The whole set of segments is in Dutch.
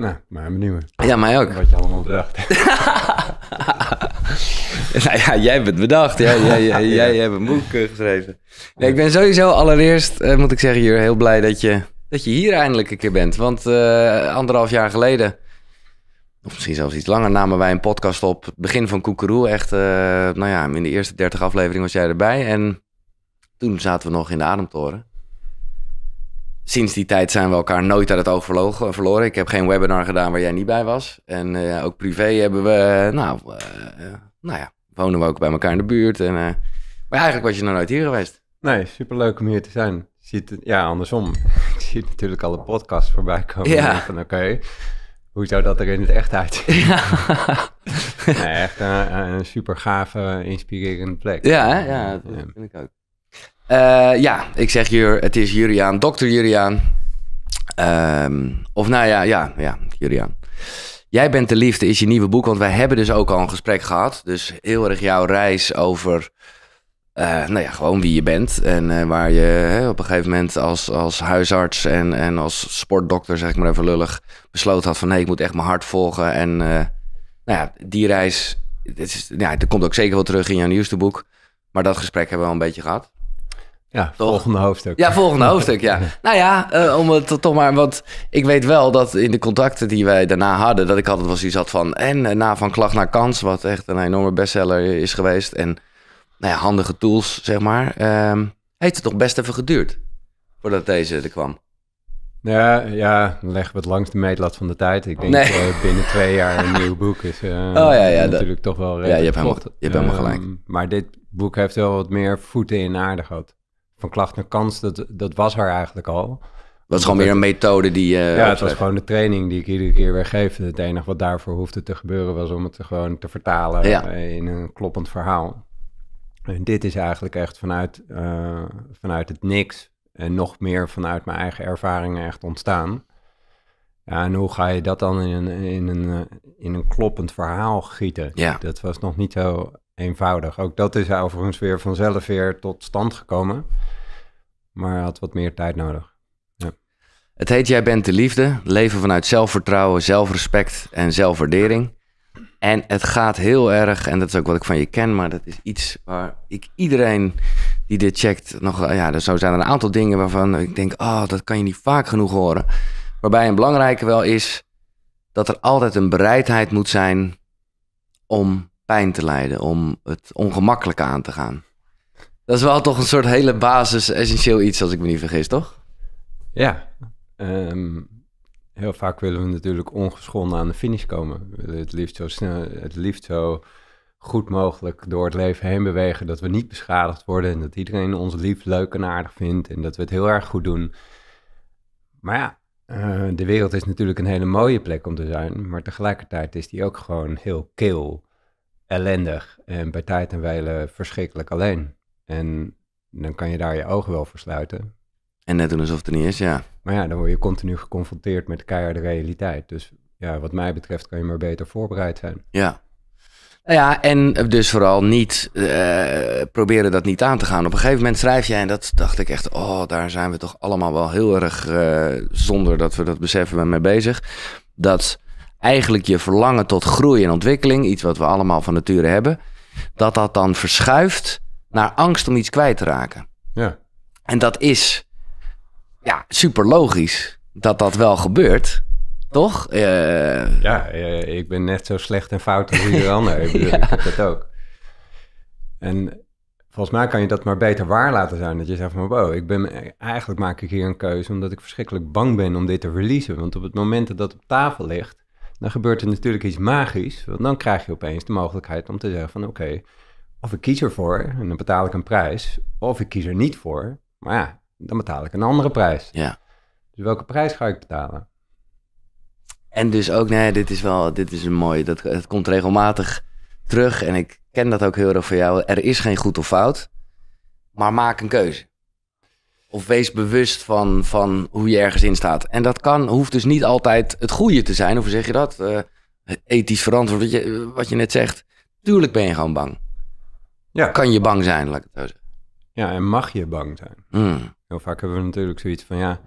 Nou, maar benieuwd. Ja, mij ook. Wat je allemaal bedacht hebt. nou ja, jij bent bedacht. Jij, jij, jij, jij hebt een boek eh, geschreven. Nee, ik ben sowieso allereerst, eh, moet ik zeggen, hier heel blij dat je, dat je hier eindelijk een keer bent. Want eh, anderhalf jaar geleden, of misschien zelfs iets langer, namen wij een podcast op. Het begin van Koekeroe. Echt, eh, nou ja, in de eerste 30 afleveringen was jij erbij. En toen zaten we nog in de Ademtoren. Sinds die tijd zijn we elkaar nooit uit het oog verloren. Ik heb geen webinar gedaan waar jij niet bij was. En eh, ook privé hebben we, eh, nou, eh, nou ja, wonen we ook bij elkaar in de buurt. En, maar eigenlijk was je nog nooit hier geweest. Nee, superleuk om hier te zijn. Ziet ja, andersom. Ik zie natuurlijk alle podcasts voorbij komen. Ja. Van oké, hoe zou dat er in het echt uitzien? nee, echt een, een super gave, inspirerende plek. Ja, hè? ja, dat Ja. vind ik ook. Eh, ja, ik zeg hier, het is Juriaan, dokter Juriaan. Ehm, of nou ja, ja, ja, Juriaan. Jij bent de liefde is je nieuwe boek, want wij hebben dus ook al een gesprek gehad. Dus heel erg jouw reis over, eh, nou ja, gewoon wie je bent. En eh, waar je hè, op een gegeven moment als, als huisarts en, en als sportdokter, zeg ik maar even lullig, besloten had van nee, ik moet echt mijn hart volgen. En nou ja, die reis, dit is, ja, dat komt ook zeker wel terug in jouw nieuwste boek. Maar dat gesprek hebben we al een beetje gehad. Ja, volgende hoofdstuk. Ja, volgende hoofdstuk, ja. Nou ja, eh, om het toch maar, want ik weet wel dat in de contacten die wij daarna hadden, dat ik altijd wel zoiets had van, en eh, na van klacht naar kans, wat echt een enorme bestseller is geweest, en nou ja, handige tools, zeg maar, ehm, heeft het toch best even geduurd voordat deze er kwam. Ja, ja, dan leggen we het langs de meetlat van de tijd. Ik denk Nee. eh, binnen twee jaar een nieuw boek is eh, ja, ja, dat- natuurlijk toch wel Ja, je hebt helemaal- je hebt helemaal gelijk. Ehm, maar dit boek heeft wel wat meer voeten in aarde gehad. Van klacht naar kans, dat, dat was er eigenlijk al. Dat is gewoon meer een methode die eh, ja, het was gewoon de training die ik iedere keer weer geef. Het enige wat daarvoor hoefde te gebeuren was om het gewoon te vertalen Ja. in een kloppend verhaal. En dit is eigenlijk echt vanuit, eh, vanuit het niks en nog meer vanuit mijn eigen ervaringen echt ontstaan. Ja, en hoe ga je dat dan in een, in een, eh, in een kloppend verhaal gieten? Ja. Dat was nog niet zo eenvoudig. Ook dat is overigens weer vanzelf weer tot stand gekomen. Maar had wat meer tijd nodig. Het heet Jij bent de liefde. Leven vanuit zelfvertrouwen, zelfrespect en zelfwaardering. En het gaat heel erg, en dat is ook wat ik van je ken, maar dat is iets waar ik iedereen die dit checkt nog, ja, er zijn een aantal dingen waarvan ik denk, oh, dat kan je niet vaak genoeg horen. Waarbij een belangrijke wel is dat er altijd een bereidheid moet zijn om pijn te lijden, om het ongemakkelijke aan te gaan. Dat is wel toch een soort hele basis, essentieel iets, als ik me niet vergis, toch? Ja, ehm, heel vaak willen we natuurlijk ongeschonden aan de finish komen. We willen het liefst zo snel, het liefst zo goed mogelijk door het leven heen bewegen, dat we niet beschadigd worden en dat iedereen ons lief, leuk en aardig vindt en dat we het heel erg goed doen. Maar ja, eh, de wereld is natuurlijk een hele mooie plek om te zijn, maar tegelijkertijd is die ook gewoon heel kil, ellendig en bij tijd en wijle verschrikkelijk alleen. En dan kan je daar je ogen wel voor sluiten, En net doen alsof het er niet is, ja. maar ja, dan word je continu geconfronteerd met de keiharde realiteit. Dus ja, wat mij betreft kan je maar beter voorbereid zijn. Ja. Nou ja, en dus vooral niet eh, proberen dat niet aan te gaan. Op een gegeven moment schrijf jij, en dat dacht ik echt, oh, daar zijn we toch allemaal wel heel erg, eh, zonder dat we dat beseffen, mee bezig. Dat eigenlijk je verlangen tot groei en ontwikkeling, iets wat we allemaal van nature hebben, dat dat dan verschuift naar angst om iets kwijt te raken. Ja, En dat is ja, super logisch dat dat wel gebeurt, toch? Eh, ja ik ben net zo slecht en fout als ieder ander. Ik, bedoel, ik heb dat ook. En volgens mij kan je dat maar beter waar laten zijn. Dat je zegt van, wow, ik ben, eigenlijk maak ik hier een keuze omdat ik verschrikkelijk bang ben om dit te releasen. Want op het moment dat dat op tafel ligt, dan gebeurt er natuurlijk iets magisch. Want dan krijg je opeens de mogelijkheid om te zeggen van, oké, of ik kies ervoor en dan betaal ik een prijs. Of ik kies er niet voor, maar ja, dan betaal ik een andere prijs. ja. Dus welke prijs ga ik betalen? En dus ook, nee, dit is wel, dit is een mooi, dat, het komt regelmatig terug en ik ken dat ook heel erg van jou. Er is geen goed of fout, maar maak een keuze. Of wees bewust van, van hoe je ergens in staat. En dat kan, hoeft dus niet altijd het goede te zijn. Of hoe zeg je dat? Eh, ethisch verantwoord, wat je, wat je net zegt. Tuurlijk ben je gewoon bang. Ja. Kan je bang zijn, laat ik het zo zeggen. Ja, en mag je bang zijn? Hmm. Heel vaak hebben we natuurlijk zoiets van, ja,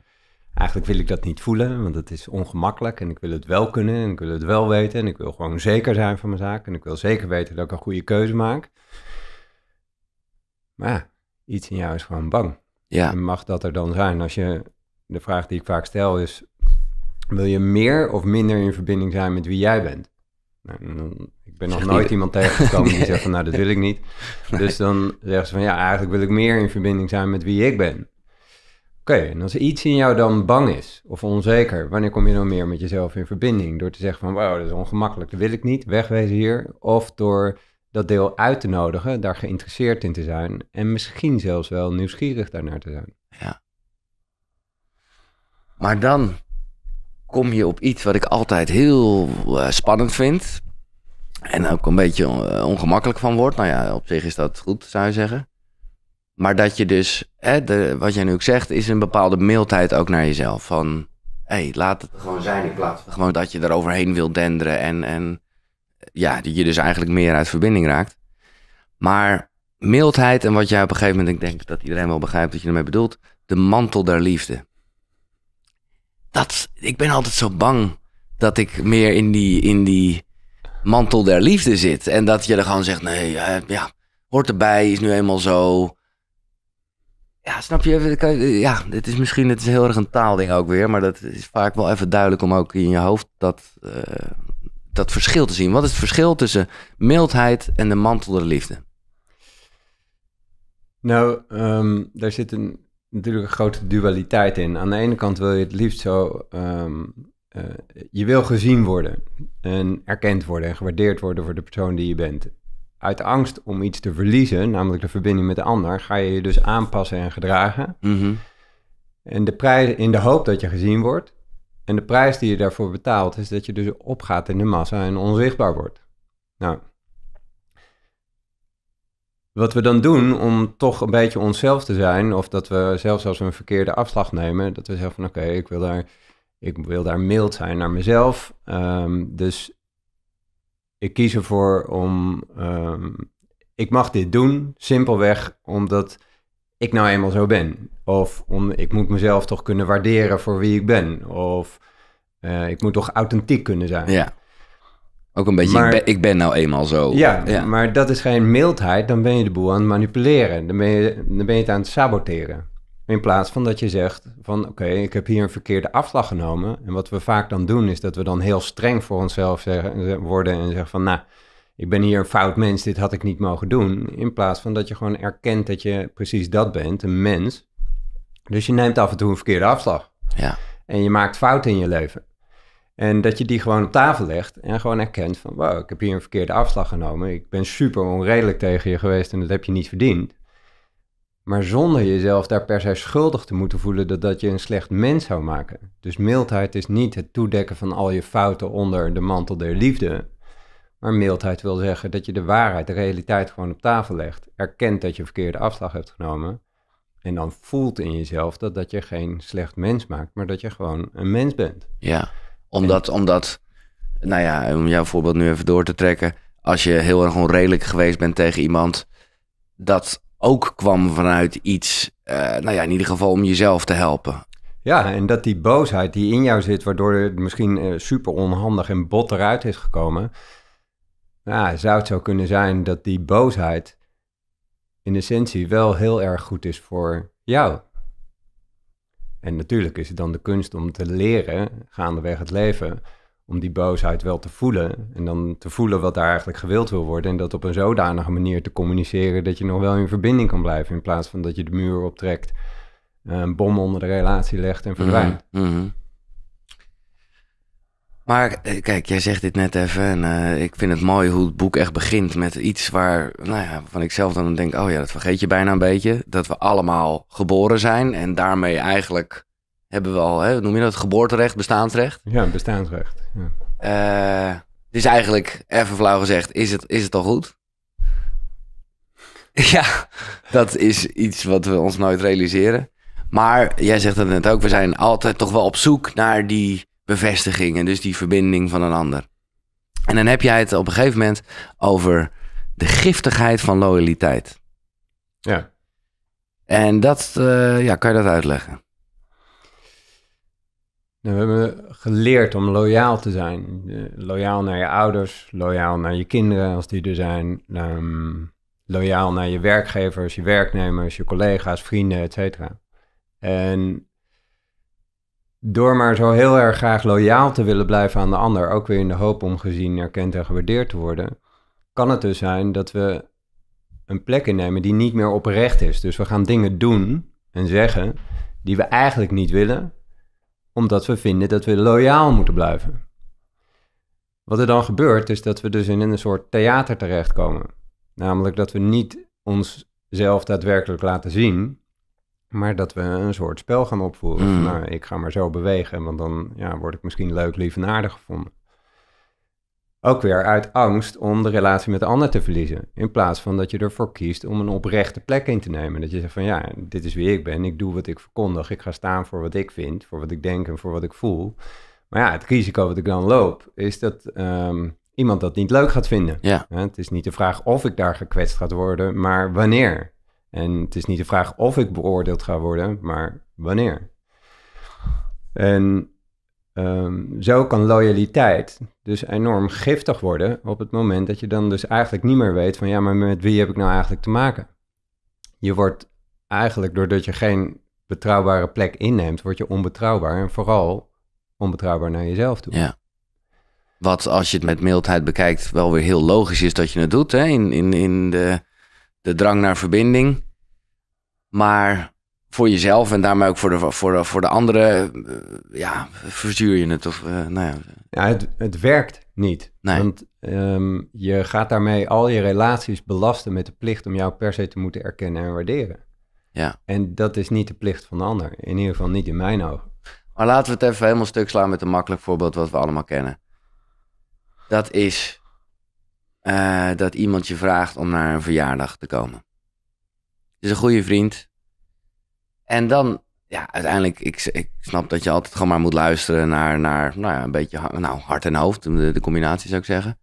eigenlijk wil ik dat niet voelen, want het is ongemakkelijk en ik wil het wel kunnen en ik wil het wel weten en ik wil gewoon zeker zijn van mijn zaak en ik wil zeker weten dat ik een goede keuze maak. Maar ja, iets in jou is gewoon bang. Ja. En mag dat er dan zijn? Als je, de vraag die ik vaak stel is, wil je meer of minder in verbinding zijn met wie jij bent? Nou, dan- ben nog nooit iemand tegengekomen die zegt van, nou, dat wil ik niet. Dus dan zeggen ze van, ja, eigenlijk wil ik meer in verbinding zijn met wie ik ben. Oké, en als iets in jou dan bang is of onzeker, wanneer kom je dan meer met jezelf in verbinding? Door te zeggen van, wauw, dat is ongemakkelijk, dat wil ik niet, wegwezen hier. Of door dat deel uit te nodigen, daar geïnteresseerd in te zijn en misschien zelfs wel nieuwsgierig daarnaar te zijn. Maar dan kom je op iets wat ik altijd heel eh, spannend vind. En ook een beetje eh, ongemakkelijk van word. Nou ja, op zich is dat goed, zou je zeggen. Maar dat je dus, hè, wat jij nu ook zegt, is een bepaalde mildheid ook naar jezelf. Van, hé, hey, laat het gewoon zijn in plaats van gewoon dat je eroverheen wilt denderen. En, en ja, dat je dus eigenlijk meer uit verbinding raakt. Maar mildheid en wat jij op een gegeven moment, ik denk dat iedereen wel begrijpt wat je ermee bedoelt, de mantel der liefde dat, ik ben altijd zo bang dat ik meer in die, in die mantel der liefde zit. En dat je er gewoon zegt, nee, eh, ja, hoort erbij, is nu eenmaal zo. Ja, snap je? Ja, dit is misschien het is heel erg een taalding ook weer. Maar dat is vaak wel even duidelijk om ook in je hoofd dat, eh, dat verschil te zien. Wat is het verschil tussen mildheid en de mantel der liefde? Nou, ehm, daar zit een, natuurlijk een grote dualiteit in. Aan de ene kant wil je het liefst zo... ehm, eh, je wil gezien worden en erkend worden en gewaardeerd worden voor de persoon die je bent. Uit angst om iets te verliezen, namelijk de verbinding met de ander, ga je je dus aanpassen en gedragen. Mhm. En de prijs, in de hoop dat je gezien wordt. En de prijs die je daarvoor betaalt, is dat je dus opgaat in de massa en onzichtbaar wordt. Nou, wat we dan doen om toch een beetje onszelf te zijn, of dat we zelfs als we een verkeerde afslag nemen, dat we zeggen van oké, ik wil daar, ik wil daar mild zijn naar mezelf. Ehm, dus ik kies ervoor om, ehm, ik mag dit doen, simpelweg omdat ik nou eenmaal zo ben. Of om, ik moet mezelf toch kunnen waarderen voor wie ik ben. Of eh, ik moet toch authentiek kunnen zijn. Ja. Ook een beetje, Maar- ik, ben, ik ben nou eenmaal zo. Ja, ja. maar dat is geen mildheid. Dan ben je de boel aan het manipuleren. Dan ben je, dan ben je het aan het saboteren. In plaats van dat je zegt van oké, ik heb hier een verkeerde afslag genomen. En wat we vaak dan doen is dat we dan heel streng voor onszelf zeggen, worden en zeggen van nou, ik ben hier een fout mens, dit had ik niet mogen doen. In plaats van dat je gewoon erkent dat je precies dat bent, een mens. Dus je neemt af en toe een verkeerde afslag. ja. En je maakt fouten in je leven. En dat je die gewoon op tafel legt en gewoon erkent van... wow, ik heb hier een verkeerde afslag genomen. Ik ben super onredelijk tegen je geweest en dat heb je niet verdiend. Maar zonder jezelf daar per se schuldig te moeten voelen... dat dat je een slecht mens zou maken. Dus mildheid is niet het toedekken van al je fouten onder de mantel der liefde. Maar mildheid wil zeggen dat je de waarheid, de realiteit gewoon op tafel legt. Erkent dat je verkeerde afslag hebt genomen... En dan voelt in jezelf dat, dat je geen slecht mens maakt, maar dat je gewoon een mens bent. Ja, omdat, omdat, nou ja, om jouw voorbeeld nu even door te trekken. Als je heel erg onredelijk geweest bent tegen iemand, dat ook kwam vanuit iets, eh, nou ja, in ieder geval om jezelf te helpen. Ja, en dat die boosheid die in jou zit, waardoor het misschien eh, super onhandig en bot eruit is gekomen. Ja, zou het zo kunnen zijn dat die boosheid in essentie wel heel erg goed is voor jou. En natuurlijk is het dan de kunst om te leren, gaandeweg het leven, om die boosheid wel te voelen. En dan te voelen wat daar eigenlijk gewild wil worden. En dat op een zodanige manier te communiceren dat je nog wel in verbinding kan blijven. In plaats van dat je de muur optrekt, een bom onder de relatie legt en verdwijnt. Mhm, mhm. Maar eh, kijk, jij zegt dit net even en eh, ik vind het mooi hoe het boek echt begint met iets waar, nou ja, van ik zelf dan denk, oh ja, dat vergeet je bijna een beetje. Dat we allemaal geboren zijn en daarmee eigenlijk hebben we al, hè, noem je dat, geboorterecht, bestaansrecht. Ja, bestaansrecht. Ja. Eh, dus eigenlijk, even flauw gezegd, is het, is het al goed? ja, dat is iets wat we ons nooit realiseren. Maar jij zegt het net ook, we zijn altijd toch wel op zoek naar die bevestiging en dus die verbinding van een ander. En dan heb jij het op een gegeven moment over de giftigheid van loyaliteit. ja. En dat, eh, ja, kan je dat uitleggen? We hebben geleerd om loyaal te zijn. Eh, loyaal naar je ouders, loyaal naar je kinderen als die er zijn. ehm, loyaal naar je werkgevers, je werknemers, je collega's, vrienden, et cetera. En door maar zo heel erg graag loyaal te willen blijven aan de ander, ook weer in de hoop om gezien, erkend en gewaardeerd te worden, kan het dus zijn dat we een plek innemen die niet meer oprecht is. Dus we gaan dingen doen en zeggen die we eigenlijk niet willen, omdat we vinden dat we loyaal moeten blijven. Wat er dan gebeurt, is dat we dus in een soort theater terechtkomen. Namelijk dat we niet onszelf daadwerkelijk laten zien, maar dat we een soort spel gaan opvoeren. Mm. nou, ik ga maar zo bewegen, want dan ja, word ik misschien leuk, lief en aardig gevonden. Ook weer uit angst om de relatie met de ander te verliezen. In plaats van dat je ervoor kiest om een oprechte plek in te nemen. Dat je zegt van ja, dit is wie ik ben. Ik doe wat ik verkondig. Ik ga staan voor wat ik vind, voor wat ik denk en voor wat ik voel. Maar ja, het risico wat ik dan loop, is dat ehm, iemand dat niet leuk gaat vinden. Ja. Het is niet de vraag of ik daar gekwetst gaat worden, maar wanneer. En het is niet de vraag of ik beoordeeld ga worden, maar wanneer. En ehm, zo kan loyaliteit dus enorm giftig worden op het moment dat je dan dus eigenlijk niet meer weet van ja, maar met wie heb ik nou eigenlijk te maken? Je wordt eigenlijk doordat je geen betrouwbare plek inneemt, word je onbetrouwbaar en vooral onbetrouwbaar naar jezelf toe. Ja. Wat als je het met mildheid bekijkt wel weer heel logisch is dat je het doet. Hè? In, in, in de, de drang naar verbinding. Maar voor jezelf en daarmee ook voor de, voor de, voor de anderen, eh, ja, verzuur je het. Of, eh, nou ja, Ja, het, het werkt niet. Nee. Want ehm, je gaat daarmee al je relaties belasten met de plicht om jou per se te moeten erkennen en waarderen. Ja. En dat is niet de plicht van de ander. In ieder geval niet in mijn ogen. Maar laten we het even helemaal stuk slaan met een makkelijk voorbeeld wat we allemaal kennen. Dat is eh, dat iemand je vraagt om naar een verjaardag te komen. Het is een goede vriend. En dan, ja, uiteindelijk, ik, ik snap dat je altijd gewoon maar moet luisteren naar, naar nou ja, een beetje nou, hart en hoofd, de, combinatie zou ik zeggen.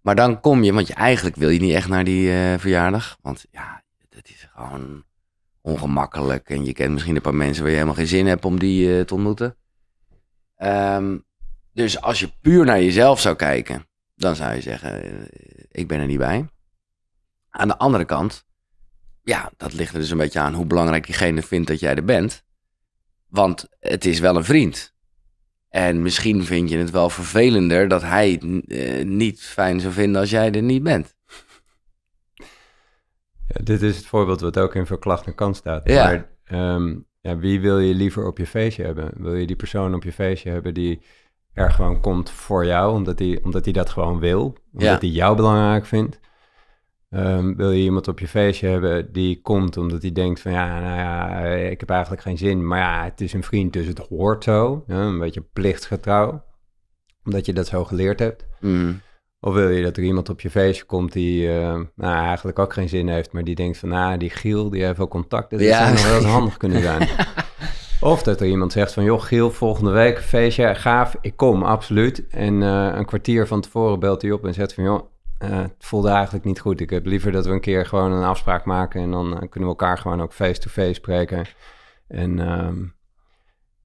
Maar dan kom je, want je eigenlijk wil je niet echt naar die eh, verjaardag. Want ja, het is gewoon ongemakkelijk. En je kent misschien een paar mensen waar je helemaal geen zin hebt om die eh, te ontmoeten. Ehm, dus als je puur naar jezelf zou kijken, dan zou je zeggen, eh, ik ben er niet bij. Aan de andere kant, ja, dat ligt er dus een beetje aan hoe belangrijk diegene vindt dat jij er bent. Want het is wel een vriend. En misschien vind je het wel vervelender dat hij het eh, niet fijn zou vinden als jij er niet bent. Ja, dit is het voorbeeld wat ook in Verklacht en Kant staat. Ja. Maar ehm, ja, wie wil je liever op je feestje hebben? Wil je die persoon op je feestje hebben die er gewoon komt voor jou, omdat hij omdat die dat gewoon wil, omdat hij jou belangrijk vindt? Ehm, wil je iemand op je feestje hebben die komt omdat hij denkt van ja, nou ja, eh, ik heb eigenlijk geen zin, maar ja, het is een vriend, dus het hoort zo. Ja, een beetje plichtsgetrouw, omdat je dat zo geleerd hebt. Mm. Of wil je dat er iemand op je feestje komt die eh, nou, eigenlijk ook geen zin heeft, maar die denkt van, nou, die Giel, die heeft wel contacten, dat Ja. zou nog wel eens handig kunnen zijn. of dat er iemand zegt van, joh, Giel, volgende week feestje, gaaf, ik kom, absoluut. En eh, een kwartier van tevoren belt hij op en zegt van, joh, eh, het voelde eigenlijk niet goed. Ik heb liever dat we een keer gewoon een afspraak maken en dan eh, kunnen we elkaar gewoon ook face-to-face spreken. En ehm,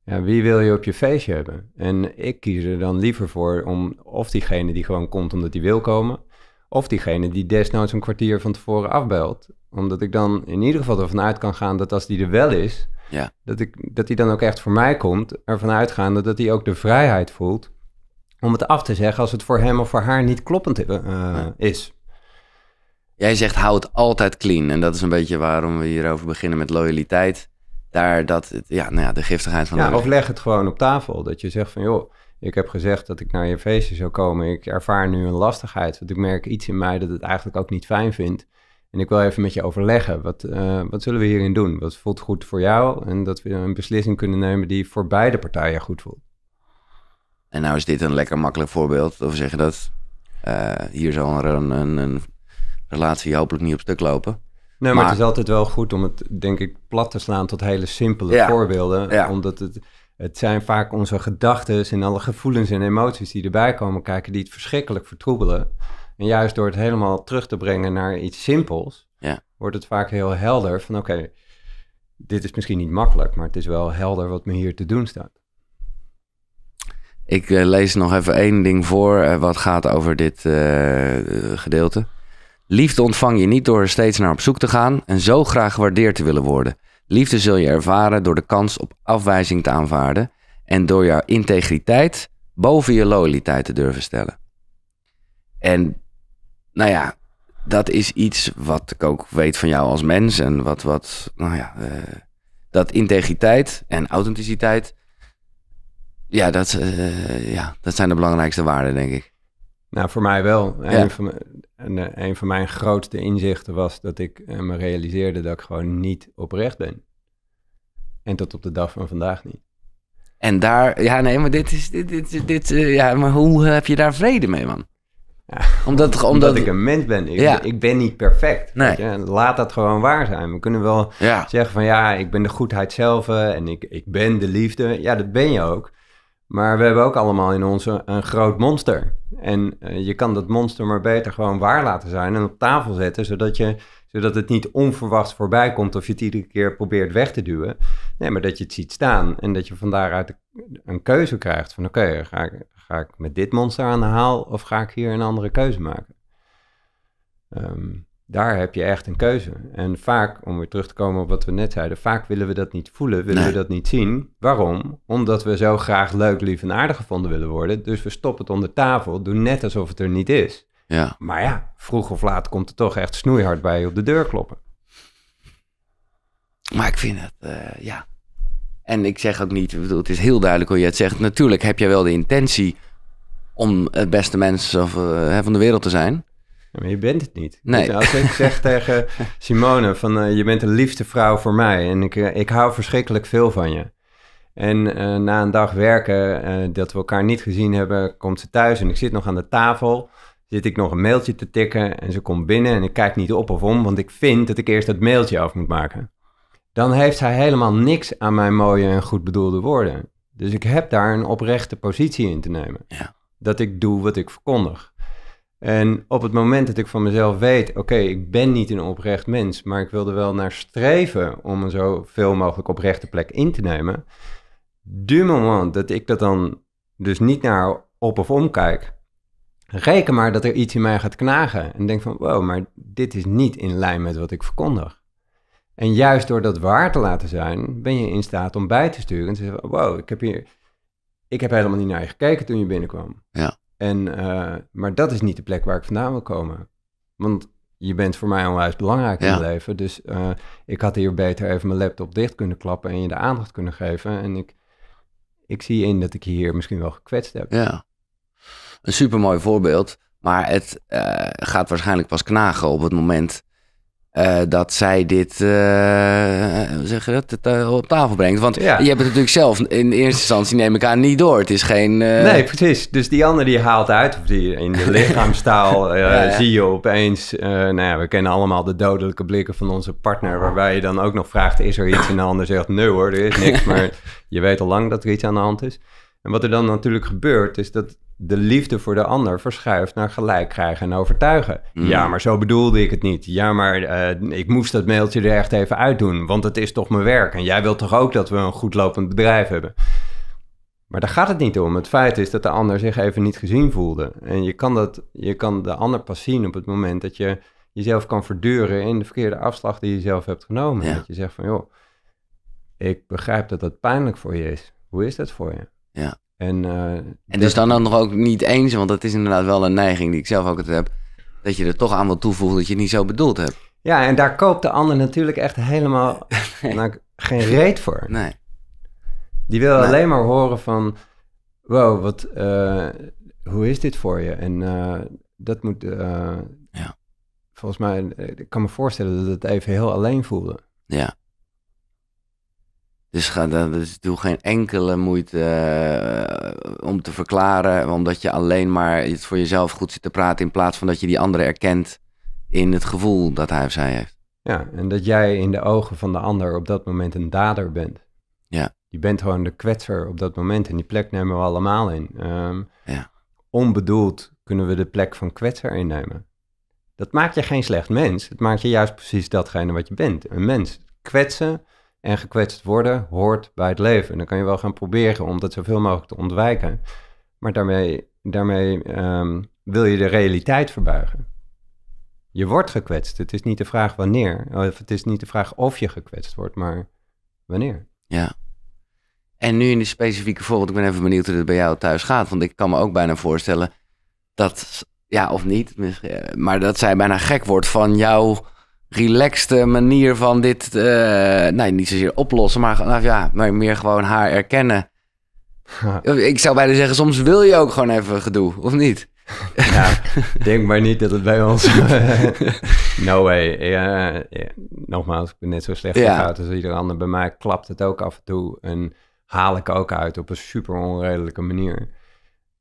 ja, wie wil je op je feestje hebben? En ik kies er dan liever voor om of diegene die gewoon komt omdat hij wil komen, of diegene die desnoods een kwartier van tevoren afbelt. Omdat ik dan in ieder geval ervan uit kan gaan dat als die er wel is, Ja. dat, ik, dat hij dan ook echt voor mij komt. Ervan uitgaande dat hij ook de vrijheid voelt om het af te zeggen als het voor hem of voor haar niet kloppend eh, Ja. is. Jij zegt hou het altijd clean. En dat is een beetje waarom we hierover beginnen met loyaliteit. Daar dat, het- ja, nou ja, de giftigheid van Ja, de of leg het gewoon op tafel. Dat je zegt van, joh, ik heb gezegd dat ik naar je feestje zou komen. Ik ervaar nu een lastigheid, want ik merk iets in mij dat het eigenlijk ook niet fijn vindt. En ik wil even met je overleggen. Wat, eh, wat zullen we hierin doen? Wat voelt goed voor jou? En dat we een beslissing kunnen nemen die voor beide partijen goed voelt. En nou is dit een lekker makkelijk voorbeeld. Of zeg je dat? Eh, hier zal er een, een, een relatie hopelijk niet op stuk lopen. Nee, maar, Maar- het is altijd wel goed om het, denk ik, plat te slaan tot hele simpele Ja, voorbeelden. ja. Omdat het, het zijn vaak onze gedachten en alle gevoelens en emoties die erbij komen kijken, die het verschrikkelijk vertroebelen. En juist door het helemaal terug te brengen naar iets simpels, Ja. wordt het vaak heel helder van oké, dit is misschien niet makkelijk, maar het is wel helder wat me hier te doen staat. Ik eh, lees nog even één ding voor eh, wat gaat over dit eh, gedeelte. Liefde ontvang je niet door er steeds naar op zoek te gaan en zo graag gewaardeerd te willen worden. Liefde zul je ervaren door de kans op afwijzing te aanvaarden en door jouw integriteit boven je loyaliteit te durven stellen. En nou ja, dat is iets wat ik ook weet van jou als mens en wat, wat nou ja, dat integriteit en authenticiteit, ja dat, eh, ja, dat zijn de belangrijkste waarden, denk ik. Nou, voor mij wel. Ja. Een, van, mijn- en, eh, een van mijn grootste inzichten was dat ik eh, me realiseerde dat ik gewoon niet oprecht ben. En tot op de dag van vandaag niet. En daar, ja, nee, maar dit is, dit, dit, dit, ja, maar hoe heb je daar vrede mee, man? Ja, Omdat, omdat, Omdat ik een mens ben. Ik, Ja. ik ben niet perfect. Nee. weet je. Laat dat gewoon waar zijn. We kunnen wel ja, zeggen van ja, ik ben de goedheid zelf en ik, ik ben de liefde. Ja, dat ben je ook. Maar we hebben ook allemaal in ons een, groot monster. En eh, je kan dat monster maar beter gewoon waar laten zijn en op tafel zetten, zodat, je, zodat het niet onverwachts voorbij komt of je het iedere keer probeert weg te duwen. Nee, maar dat je het ziet staan en dat je van daaruit een keuze krijgt van oké, ga, ik, ga ik met dit monster aan de haal of ga ik hier een andere keuze maken? Ehm, daar heb je echt een keuze. En vaak, om weer terug te komen op wat we net zeiden, vaak willen we dat niet voelen, willen Nee. we dat niet zien. Waarom? Omdat we zo graag leuk, lief en aardig gevonden willen worden. Dus we stoppen het onder tafel, doen net alsof het er niet is. ja. Maar ja, vroeg of laat komt het toch echt snoeihard bij je op de deur kloppen. Maar ik vind het, eh, ja. En ik zeg ook niet, ik bedoel, het is heel duidelijk hoe je het zegt. Natuurlijk heb jij wel de intentie om het beste mens of, eh, van de wereld te zijn. Maar je bent het niet. Nee. Als ik zeg tegen Simone van eh, je bent de liefste vrouw voor mij en ik, eh, ik hou verschrikkelijk veel van je. En eh, na een dag werken, dat we elkaar niet gezien hebben, komt ze thuis en ik zit nog aan de tafel. Zit ik nog een mailtje te tikken en ze komt binnen en ik kijk niet op of om, want ik vind dat ik eerst dat mailtje af moet maken. Dan heeft zij helemaal niks aan mijn mooie en goed bedoelde woorden. Dus ik heb daar een oprechte positie in te nemen. Ja. Dat ik doe wat ik verkondig. En op het moment dat ik van mezelf weet, oké, ik ben niet een oprecht mens, maar ik wil er wel naar streven om een zoveel mogelijk oprechte plek in te nemen. Du moment dat ik dat dan dus niet naar op of om kijk, reken maar dat er iets in mij gaat knagen. En denk van, wow, maar dit is niet in lijn met wat ik verkondig. En juist door dat waar te laten zijn, ben je in staat om bij te sturen en te zeggen, wow, ik heb hier, ik heb helemaal niet naar je gekeken toen je binnenkwam. Ja. En, eh, maar dat is niet de plek waar ik vandaan wil komen. Want je bent voor mij onwijs belangrijk in Ja. mijn leven. Dus eh, ik had hier beter even mijn laptop dicht kunnen klappen en je de aandacht kunnen geven. En ik, ik zie in dat ik je hier misschien wel gekwetst heb. Ja. Een supermooi voorbeeld. Maar het eh, gaat waarschijnlijk pas knagen op het moment eh, dat zij dit, hoe zeg je dat, het, eh, op tafel brengt. Want Ja. je hebt het natuurlijk zelf in eerste instantie, neem ik aan, niet door. Het is geen... Nee, precies. Dus die ander die haalt uit, of die in de lichaamstaal Ja, ja. zie je opeens, nou ja, we kennen allemaal de dodelijke blikken van onze partner, waarbij je dan ook nog vraagt, is er iets? En de ander zegt, nee hoor, er is niks, maar je weet al lang dat er iets aan de hand is. En wat er dan natuurlijk gebeurt, is dat de liefde voor de ander verschuift naar gelijk krijgen en overtuigen. Mm. Ja, maar zo bedoelde ik het niet. Ja, maar eh, ik moest dat mailtje er echt even uitdoen, want het is toch mijn werk. En jij wilt toch ook dat we een goed lopend bedrijf hebben? Maar daar gaat het niet om. Het feit is dat de ander zich even niet gezien voelde. En je kan, dat, je kan de ander pas zien op het moment dat je jezelf kan verduren in de verkeerde afslag die je zelf hebt genomen. Ja. Dat je zegt van, joh, ik begrijp dat dat pijnlijk voor je is. Hoe is dat voor je? Ja. En, eh, En dat- dus dan nog ook niet eens, want dat is inderdaad wel een neiging die ik zelf ook heb, dat je er toch aan wil toevoegen dat je het niet zo bedoeld hebt. Ja, en daar koopt de ander natuurlijk echt helemaal nou, geen reet voor. Nee. Die wil Nee. alleen maar horen van, wow, wat, eh, hoe is dit voor je? En eh, dat moet, Ja. volgens mij, ik kan me voorstellen dat het even heel alleen voelde. Ja. Dus, ga, dus doe geen enkele moeite eh, om te verklaren, omdat je alleen maar het voor jezelf goed zit te praten, in plaats van dat je die andere erkent in het gevoel dat hij of zij heeft. Ja, en dat jij in de ogen van de ander op dat moment een dader bent. Ja. Je bent gewoon de kwetser op dat moment en die plek nemen we allemaal in. Ehm, Ja. Onbedoeld kunnen we de plek van kwetser innemen. Dat maakt je geen slecht mens. Het maakt je juist precies datgene wat je bent. Een mens. Kwetsen en gekwetst worden hoort bij het leven. En dan kan je wel gaan proberen om dat zoveel mogelijk te ontwijken. Maar daarmee, daarmee ehm, wil je de realiteit verbuigen. Je wordt gekwetst. Het is niet de vraag wanneer. Of het is niet de vraag of je gekwetst wordt, maar wanneer. Ja. En nu in die specifieke voorbeeld, ik ben even benieuwd hoe het bij jou thuis gaat. Want ik kan me ook bijna voorstellen dat, ja of niet, maar dat zij bijna gek wordt van jouw relaxte manier van dit, uh, nee, niet zozeer oplossen, maar nou, ja, maar meer gewoon haar erkennen. Ik zou bijna zeggen, soms wil je ook gewoon even gedoe, of niet? Ja, denk maar niet dat het bij ons... no way. Ja, nogmaals, ik ben net zo slecht ja. als ieder ander. Bij mij klapt het ook af en toe en haal ik ook uit op een super onredelijke manier.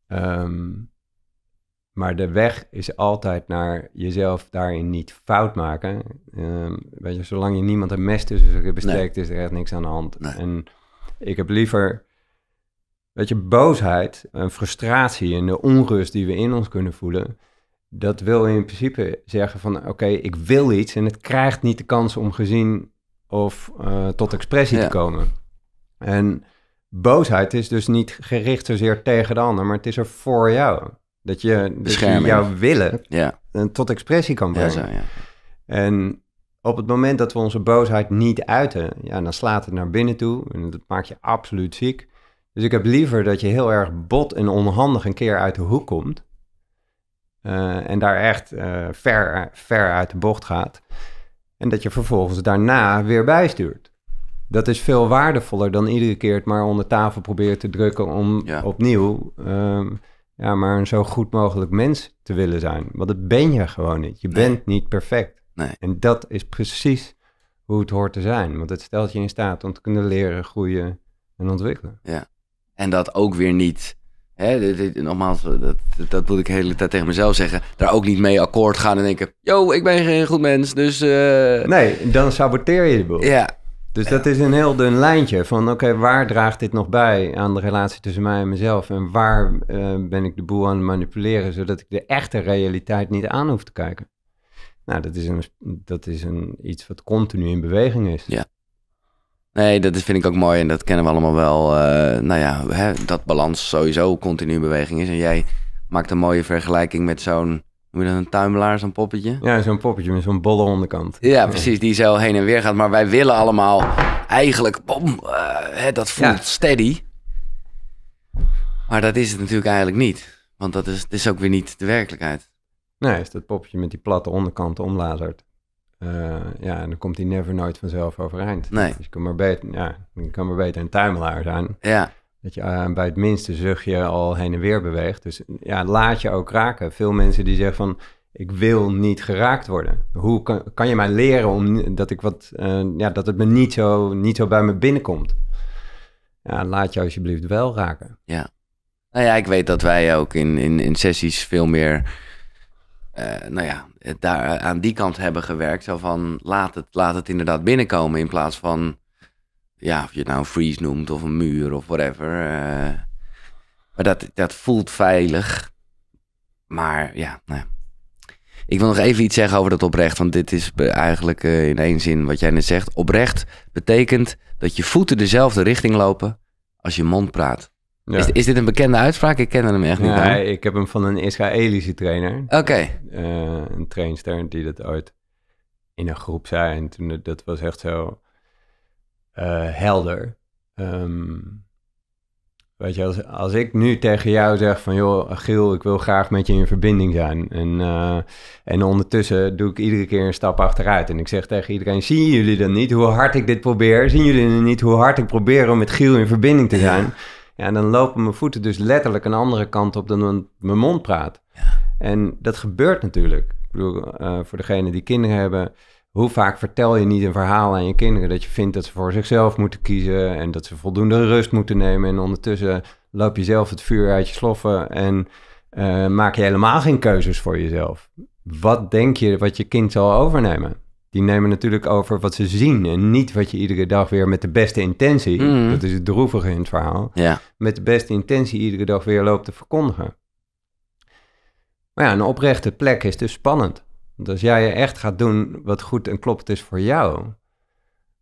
Ehm, maar de weg is altijd naar jezelf daarin niet fout maken. Um, weet je, zolang je niemand een mes tussen besteekt, is er echt niks aan de hand. En ik heb liever, weet je, boosheid en frustratie en de onrust die we in ons kunnen voelen. Dat wil in principe zeggen van, oké, ik wil iets en het krijgt niet de kans om gezien of uh, tot expressie te komen. En boosheid is dus niet gericht zozeer tegen de ander, maar het is er voor jou. Dat je, dat je jouw willen ja. tot expressie kan brengen. Ja, zo, ja. En op het moment dat we onze boosheid niet uiten, ja, dan slaat het naar binnen toe. En dat maakt je absoluut ziek. Dus ik heb liever dat je heel erg bot en onhandig een keer uit de hoek komt. Uh, en daar echt uh, ver, ver uit de bocht gaat. En dat je vervolgens daarna weer bijstuurt. Dat is veel waardevoller dan iedere keer het maar onder tafel proberen te drukken om opnieuw um, ja, maar een zo goed mogelijk mens te willen zijn. Want dat ben je gewoon niet. Je bent niet perfect. Nee. En dat is precies hoe het hoort te zijn. Want het stelt je in staat om te kunnen leren, groeien en ontwikkelen. Ja. En dat ook weer niet. Hè, dit, dit, nogmaals, dat, dat moet ik de hele tijd tegen mezelf zeggen. Daar ook niet mee akkoord gaan en denken: Yo, ik ben geen goed mens. Dus. Uh... Nee, dan saboteer je de boel. Ja, dus dat is een heel dun lijntje van oké, waar draagt dit nog bij aan de relatie tussen mij en mezelf? En waar uh, ben ik de boel aan het manipuleren, zodat ik de echte realiteit niet aan hoef te kijken? Nou, dat is, een, dat is een, iets wat continu in beweging is. Ja. Nee, dat vind ik ook mooi en dat kennen we allemaal wel. Uh, nou ja, hè, dat balans sowieso continu in beweging is. En jij maakt een mooie vergelijking met zo'n Je dat een tuimelaar, zo'n poppetje? Ja, zo'n poppetje met zo'n bolle onderkant. Ja, precies, die zo heen en weer gaat. Maar wij willen allemaal eigenlijk, bom, uh, hè, dat voelt steady. Maar dat is het natuurlijk eigenlijk niet. Want dat is, is ook weer niet de werkelijkheid. Nee, is dat poppetje met die platte onderkant omlazert. Uh, ja, en dan komt hij never nooit vanzelf overeind. Nee. Dus je kan maar beter, ja, je kan maar beter een tuimelaar zijn. Ja. Dat je uh, bij het minste zuchtje al heen en weer beweegt. Dus ja, laat je ook raken. Veel mensen die zeggen van, ik wil niet geraakt worden. Hoe kan, kan je mij leren om, dat, ik wat, uh, ja, dat het me niet zo, niet zo bij me binnenkomt? Ja, laat je alsjeblieft wel raken. Ja. Nou ja, ik weet dat wij ook in, in, in sessies veel meer... Uh, nou ja, daar aan die kant hebben gewerkt. Zo van, laat het, laat het inderdaad binnenkomen in plaats van ja, of je het nou een freeze noemt of een muur of whatever. Uh, maar dat, dat voelt veilig. Maar ja, nou Ik wil nog even iets zeggen over dat oprecht. Want dit is eigenlijk uh, in één zin wat jij net zegt. Oprecht betekent dat je voeten dezelfde richting lopen als je mond praat. Ja. Is, is, dit een bekende uitspraak? Ik ken hem echt niet. Nee, ik heb hem van een Israëlische trainer. Oké. Okay. Uh, een trainster die dat ooit in een groep zei. En toen, dat was echt zo uh, helder. Um, weet je, als, als ik nu tegen jou zeg van... joh, Giel, ik wil graag met je in verbinding zijn. En, uh, en ondertussen doe ik iedere keer een stap achteruit. En ik zeg tegen iedereen, zien jullie dan niet hoe hard ik dit probeer? Zien jullie dan niet hoe hard ik probeer om met Giel in verbinding te zijn? Ja, en dan lopen mijn voeten dus letterlijk een andere kant op dan mijn mond praat. Ja. En dat gebeurt natuurlijk. Ik bedoel, uh, voor degenen die kinderen hebben hoe vaak vertel je niet een verhaal aan je kinderen dat je vindt dat ze voor zichzelf moeten kiezen en dat ze voldoende rust moeten nemen en ondertussen loop je zelf het vuur uit je sloffen en uh, maak je helemaal geen keuzes voor jezelf. Wat denk je wat je kind zal overnemen? Die nemen natuurlijk over wat ze zien en niet wat je iedere dag weer met de beste intentie, mm. dat is het droevige in het verhaal, ja. met de beste intentie iedere dag weer loopt te verkondigen. Maar ja, een oprechte plek is dus spannend. Want als jij echt gaat doen wat goed en klopt is voor jou,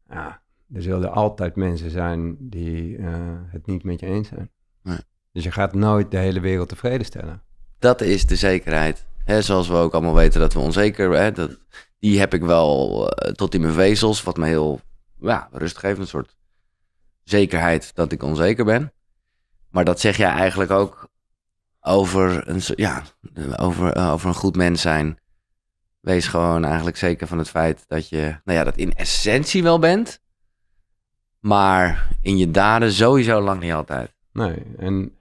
ja, er zullen altijd mensen zijn die uh, het niet met je eens zijn. Nee. Dus je gaat nooit de hele wereld tevreden stellen. Dat is de zekerheid. Hè, zoals we ook allemaal weten dat we onzeker... Dat, die heb ik wel eh, tot in mijn vezels, wat me heel ja, rust geeft. Een soort zekerheid dat ik onzeker ben. Maar dat zeg jij eigenlijk ook over een, ja, over, eh, over een goed mens zijn. Wees gewoon eigenlijk zeker van het feit dat je, nou ja, dat in essentie wel bent. Maar in je daden sowieso lang niet altijd. Nee, en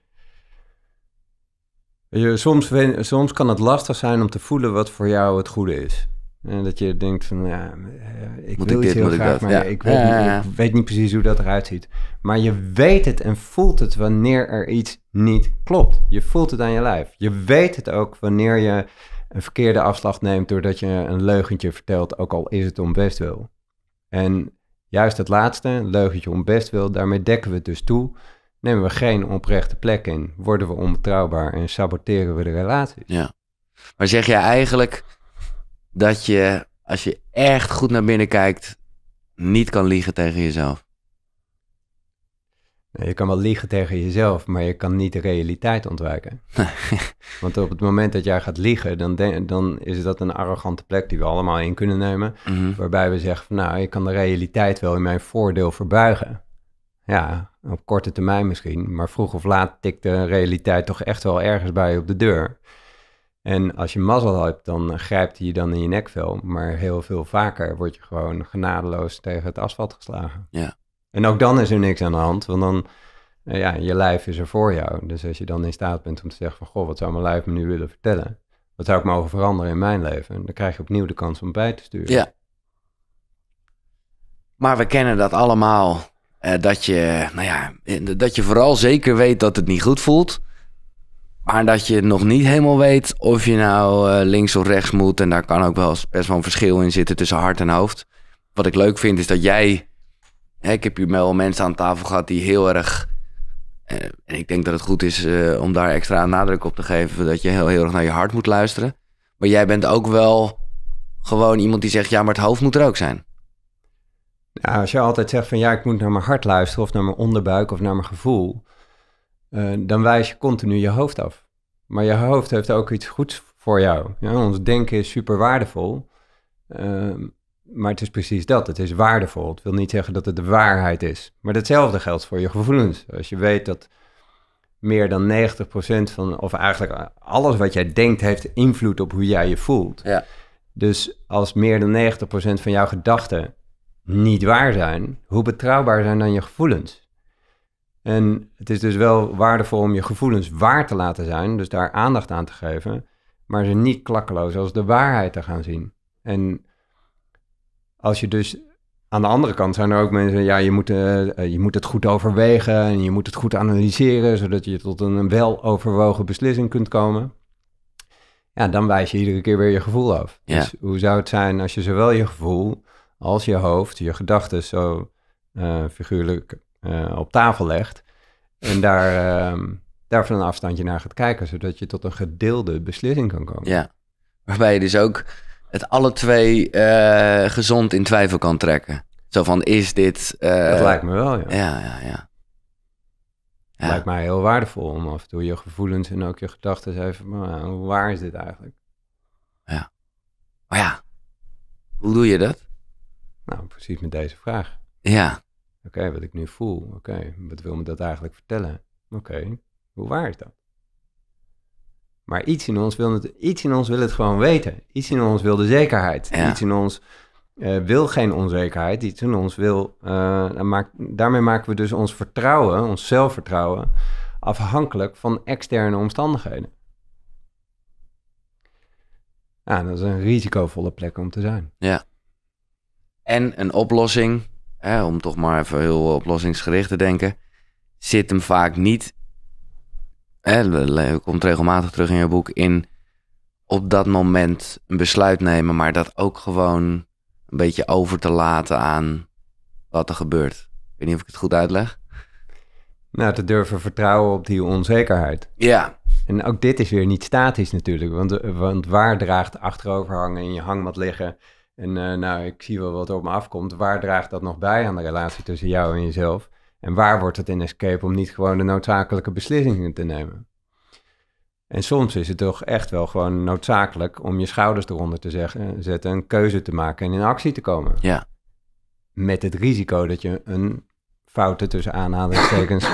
je, soms, soms kan het lastig zijn om te voelen wat voor jou het goede is. En dat je denkt van, ja, eh, ik Moet wil ik dit, heel moet ik graag, dat? maar Ja. ik, weet Ja, niet, ik weet niet precies hoe dat eruit ziet. Maar je weet het en voelt het wanneer er iets niet klopt. Je voelt het aan je lijf. Je weet het ook wanneer je een verkeerde afslag neemt doordat je een leugentje vertelt, ook al is het om bestwil. En juist het laatste, een leugentje om bestwil, daarmee dekken we het dus toe. Nemen we geen oprechte plek in, worden we onbetrouwbaar en saboteren we de relatie. Ja. Maar zeg jij eigenlijk dat je, als je echt goed naar binnen kijkt, niet kan liegen tegen jezelf? Nou, Je kan wel liegen tegen jezelf, maar je kan niet de realiteit ontwijken. Want op het moment dat jij gaat liegen, dan, de- dan is dat een arrogante plek die we allemaal in kunnen nemen. Mhm. Waarbij we zeggen van nou, ik kan de realiteit wel in mijn voordeel verbuigen. Ja, op korte termijn misschien, maar vroeg of laat tikt de realiteit toch echt wel ergens bij je op de deur. En als je mazzel hebt, dan grijpt hij je dan in je nekvel. Maar heel veel vaker word je gewoon genadeloos tegen het asfalt geslagen. Ja. En ook dan is er niks aan de hand, want dan, eh, ja, je lijf is er voor jou. Dus als je dan in staat bent om te zeggen van, goh, wat zou mijn lijf me nu willen vertellen? Wat zou ik mogen veranderen in mijn leven? En dan krijg je opnieuw de kans om bij te sturen. Ja. Maar we kennen dat allemaal. eh, dat, je, nou ja, dat je vooral zeker weet dat het niet goed voelt. Maar dat je nog niet helemaal weet of je nou eh, links of rechts moet. En daar kan ook wel best wel een verschil in zitten tussen hart en hoofd. Wat ik leuk vind is dat jij... Ik heb hier wel mensen aan tafel gehad die heel erg... eh, en ik denk dat het goed is eh, om daar extra nadruk op te geven... dat je heel, heel erg naar je hart moet luisteren. Maar jij bent ook wel gewoon iemand die zegt... ja, maar het hoofd moet er ook zijn. Als je altijd zegt van ja, ik moet naar mijn hart luisteren of naar mijn onderbuik of naar mijn gevoel, eh, dan wijs je continu je hoofd af. Maar je hoofd heeft ook iets goeds voor jou. Ja, ons denken is super waardevol, ehm, maar het is precies dat. Het is waardevol. Het wil niet zeggen dat het de waarheid is. Maar hetzelfde geldt voor je gevoelens. Als je weet dat meer dan 90% van, of eigenlijk alles wat jij denkt, heeft invloed op hoe jij je voelt. Ja. Dus als meer dan 90% van jouw gedachten niet waar zijn, hoe betrouwbaar zijn dan je gevoelens? En het is dus wel waardevol om je gevoelens waar te laten zijn, dus daar aandacht aan te geven, maar ze niet klakkeloos als de waarheid te gaan zien. En als je dus aan de andere kant zijn er ook mensen, ja, je moet, eh, eh, je moet het goed overwegen en je moet het goed analyseren, zodat je tot een weloverwogen beslissing kunt komen. Ja, dan wijs je iedere keer weer je gevoel af. Ja. Dus hoe zou het zijn als je zowel je gevoel als je hoofd, je gedachten zo eh, figuurlijk op tafel legt en daar, ehm, daar van een afstandje naar gaat kijken, zodat je tot een gedeelde beslissing kan komen. Ja. Waarbij je dus ook het alle twee eh, gezond in twijfel kan trekken. Zo van, is dit... eh, dat lijkt me wel, ja. Ja, ja, ja. Ja. Lijkt mij heel waardevol om af en toe je gevoelens en ook je gedachten even, maar hoe waar is dit eigenlijk? Maar ja, hoe doe je dat? Nou, precies met deze vraag. Ja, Oké, wat ik nu voel. Oké, wat wil me dat eigenlijk vertellen? Oké, hoe waar is dat? Maar iets in ons wil het, iets in ons wil het gewoon weten. Iets in ons wil de zekerheid. Ja. Iets in ons eh, wil geen onzekerheid. Iets in ons wil. eh, maak- daarmee maken we dus ons vertrouwen, ons zelfvertrouwen, afhankelijk van externe omstandigheden. Ja, dat is een risicovolle plek om te zijn. en een oplossing, hè, om toch maar even heel oplossingsgericht te denken, zit hem vaak niet, hè, le- komt regelmatig terug in je boek, in op dat moment een besluit nemen, maar dat ook gewoon een beetje over te laten aan wat er gebeurt. Ik weet niet of ik het goed uitleg. Nou, te durven vertrouwen op die onzekerheid. Ja, En ook dit is weer niet statisch natuurlijk, want, eh, want waar draagt achterover hangen in je hangmat liggen en eh, nou, ik zie wel wat er op me afkomt, waar draagt dat nog bij aan de relatie tussen jou en jezelf? En waar wordt het een escape om niet gewoon de noodzakelijke beslissingen te nemen? En soms is het toch echt wel gewoon noodzakelijk om je schouders eronder te zeggen, zetten, een keuze te maken en in actie te komen. Ja. Met het risico dat je een foute tussen aanhalingstekens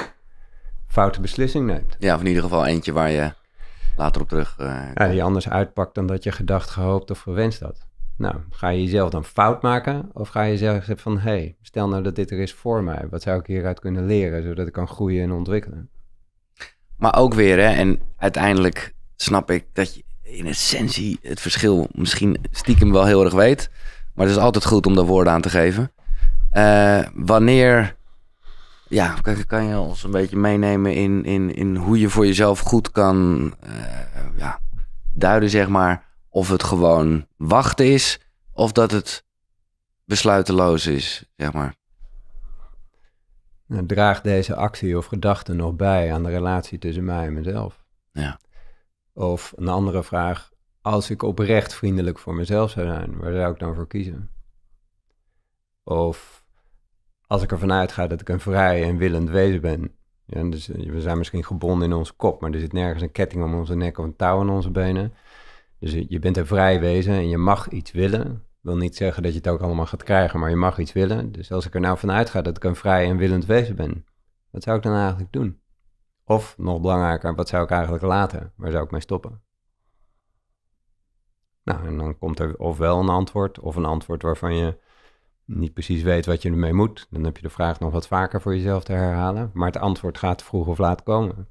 foute beslissing neemt. Ja, of in ieder geval eentje waar je later op terug... Uh, ja, die anders uitpakt dan dat je gedacht, gehoopt of gewenst had. Nou, ga je jezelf dan fout maken? Of ga je zeggen van, hé, hey, stel nou dat dit er is voor mij. Wat zou ik hieruit kunnen leren, zodat ik kan groeien en ontwikkelen? Maar ook weer, hè, en uiteindelijk snap ik dat je in essentie het verschil misschien stiekem wel heel erg weet. Maar het is altijd goed om daar woorden aan te geven. Uh, wanneer, ja, kan je ons een beetje meenemen in, in, in hoe je voor jezelf goed kan uh, ja, duiden, zeg maar, of het gewoon wachten is of dat het besluiteloos is, zeg maar. Nou, draagt deze actie of gedachte nog bij aan de relatie tussen mij en mezelf? Ja. Of een andere vraag, als ik oprecht vriendelijk voor mezelf zou zijn, waar zou ik dan voor kiezen? Of als ik ervan uitga dat ik een vrij en willend wezen ben. Ja, dus eh, we zijn misschien gebonden in onze kop, maar er zit nergens een ketting om onze nek of een touw aan onze benen. Dus je bent een vrij wezen en je mag iets willen wil niet zeggen dat je het ook allemaal gaat krijgen, maar je mag iets willen. Dus als ik er nou vanuit ga dat ik een vrij en willend wezen ben, wat zou ik dan eigenlijk doen? Of nog belangrijker, wat zou ik eigenlijk laten? Waar zou ik mee stoppen? Nou, en dan komt er ofwel een antwoord, of een antwoord waarvan je niet precies weet wat je ermee moet. Dan heb je de vraag nog wat vaker voor jezelf te herhalen. Maar het antwoord gaat vroeg of laat komen.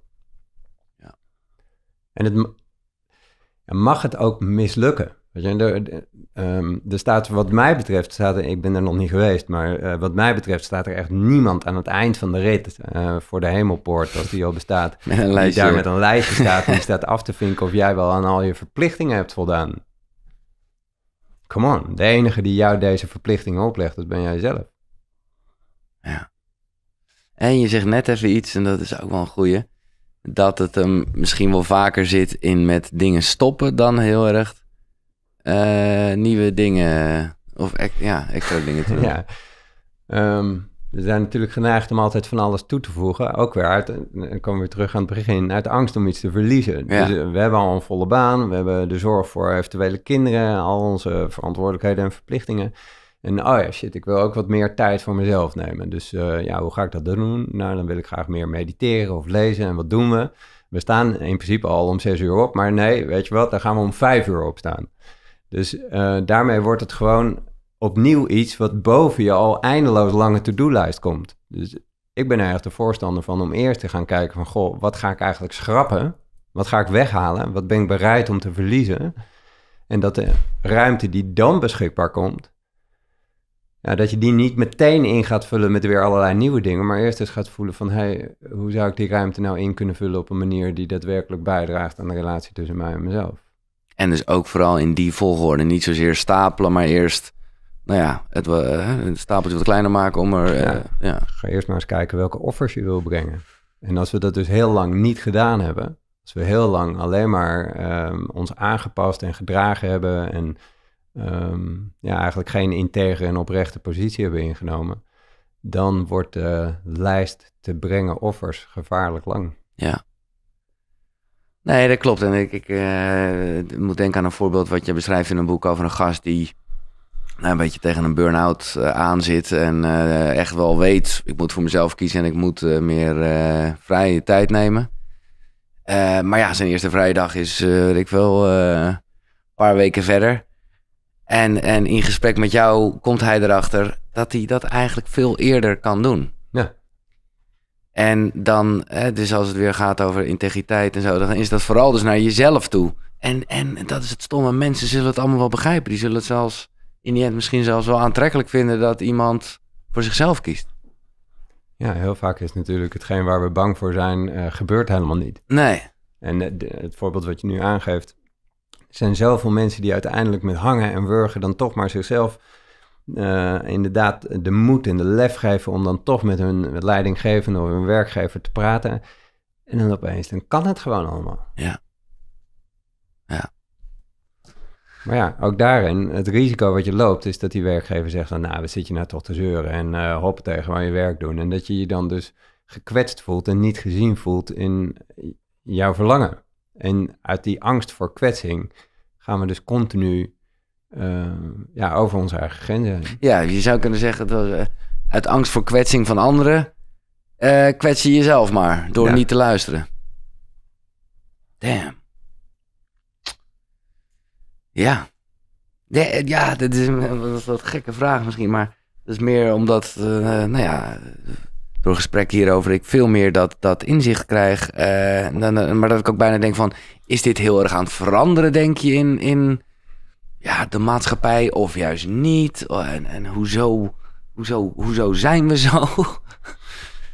Ja. En het mag het ook mislukken. Weet je, er, um, er staat, wat mij betreft, staat er, ik ben er nog niet geweest, maar uh, wat mij betreft staat er echt niemand aan het eind van de rit uh, voor de hemelpoort, als die al bestaat, met een lijstje. die daar met een lijstje staat en die staat af te vinken of jij wel aan al je verplichtingen hebt voldaan. Come on, de enige die jou deze verplichtingen oplegt, dat ben jij zelf. Ja. En je zegt net even iets, en dat is ook wel een goeie, dat het hem misschien wel vaker zit in met dingen stoppen dan heel erg uh, nieuwe dingen of ja, extra dingen te doen. ja. Um, we zijn natuurlijk geneigd om altijd van alles toe te voegen. Ook weer uit, dan komen we weer terug aan het begin, uit angst om iets te verliezen. Ja. Dus, we hebben al een volle baan, we hebben de zorg voor eventuele kinderen, al onze verantwoordelijkheden en verplichtingen. En oh ja, shit, ik wil ook wat meer tijd voor mezelf nemen. Dus uh, ja, hoe ga ik dat doen? Nou, dan wil ik graag meer mediteren of lezen. En wat doen we? We staan in principe al om zes uur op, maar nee, weet je wat, dan gaan we om vijf uur opstaan. Dus uh, daarmee wordt het gewoon opnieuw iets wat boven je al eindeloos lange to-do-lijst komt. Dus ik ben er echt de voorstander van om eerst te gaan kijken van... goh, wat ga ik eigenlijk schrappen? Wat ga ik weghalen? Wat ben ik bereid om te verliezen? En dat de ruimte die dan beschikbaar komt... Ja, dat je die niet meteen in gaat vullen met weer allerlei nieuwe dingen... maar eerst eens gaat voelen van... hey, hoe zou ik die ruimte nou in kunnen vullen op een manier... die daadwerkelijk bijdraagt aan de relatie tussen mij en mezelf? En dus ook vooral in die volgorde. Niet zozeer stapelen, maar eerst nou ja, het, uh, het stapeltje wat kleiner maken om er... Uh, ja. Ga eerst maar eens kijken welke offers je wil brengen. En als we dat dus heel lang niet gedaan hebben... als we heel lang alleen maar um, ons aangepast en gedragen hebben... en um, ja, eigenlijk geen integere en oprechte positie hebben ingenomen... dan wordt de lijst te brengen offers gevaarlijk lang. Ja. Nee, dat klopt. En ik, ik uh, moet denken aan een voorbeeld wat je beschrijft in een boek over een gast die nou, een beetje tegen een burn-out uh, aan zit en uh, echt wel weet, ik moet voor mezelf kiezen en ik moet meer vrije tijd nemen. maar ja, zijn eerste vrije dag is, ik wel, een paar weken verder. En, en in gesprek met jou komt hij erachter dat hij dat eigenlijk veel eerder kan doen. Ja. En dan, dus als het weer gaat over integriteit en zo, dan is dat vooral dus naar jezelf toe. En, en dat is het stomme. Mensen zullen het allemaal wel begrijpen. Die zullen het zelfs in die end misschien zelfs wel aantrekkelijk vinden dat iemand voor zichzelf kiest. Ja, heel vaak is natuurlijk hetgeen waar we bang voor zijn, uh, gebeurt helemaal niet. Nee. En de, het voorbeeld wat je nu aangeeft, zijn zoveel mensen die uiteindelijk met hangen en wurgen dan toch maar zichzelf uh, inderdaad de moed en de lef geven om dan toch met hun leidinggevende of hun werkgever te praten. En dan opeens, dan kan het gewoon allemaal. Ja. Ja. Maar ja, ook daarin, het risico wat je loopt, is dat die werkgever zegt van, nou, we zit je nou toch te zeuren en uh, hoppen tegen waar je werk doen. En dat je je dan dus gekwetst voelt en niet gezien voelt in jouw verlangen. En uit die angst voor kwetsing gaan we dus continu uh, ja, over onze eigen grenzen. Ja, je zou kunnen zeggen dat uh, uit angst voor kwetsing van anderen uh, kwets je jezelf maar door Ja. niet te luisteren. Damn. Ja. Ja, ja, dat is een wat, wat gekke vraag misschien, maar dat is meer omdat, eh, nou ja, door gesprek hierover ik veel meer dat, dat inzicht krijg. eh, dan, maar dat ik ook bijna denk van, is dit heel erg aan het veranderen, denk je, in, in ja, de maatschappij of juist niet? Oh, En, en hoezo, hoezo, hoezo zijn we zo?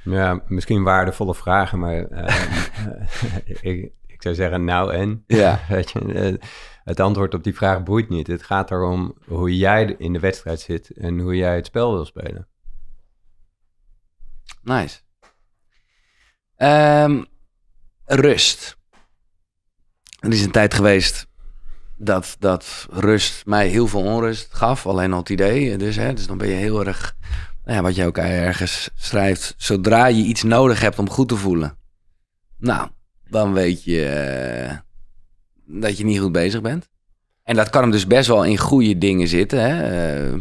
Ja, misschien waardevolle vragen, maar eh, ik, ik zou zeggen nou en. Ja. Weet je, eh, het antwoord op die vraag boeit niet. Het gaat erom hoe jij in de wedstrijd zit en hoe jij het spel wil spelen. Nice. Ehm, rust. Er is een tijd geweest dat, dat rust mij heel veel onrust gaf. Alleen al het idee. Dus, hè, dus dan ben je heel erg... Nou ja, wat je ook ergens schrijft. Zodra je iets nodig hebt om goed te voelen. Nou, dan weet je eh, dat je niet goed bezig bent. En dat kan hem dus best wel in goede dingen zitten. Hè? Eh,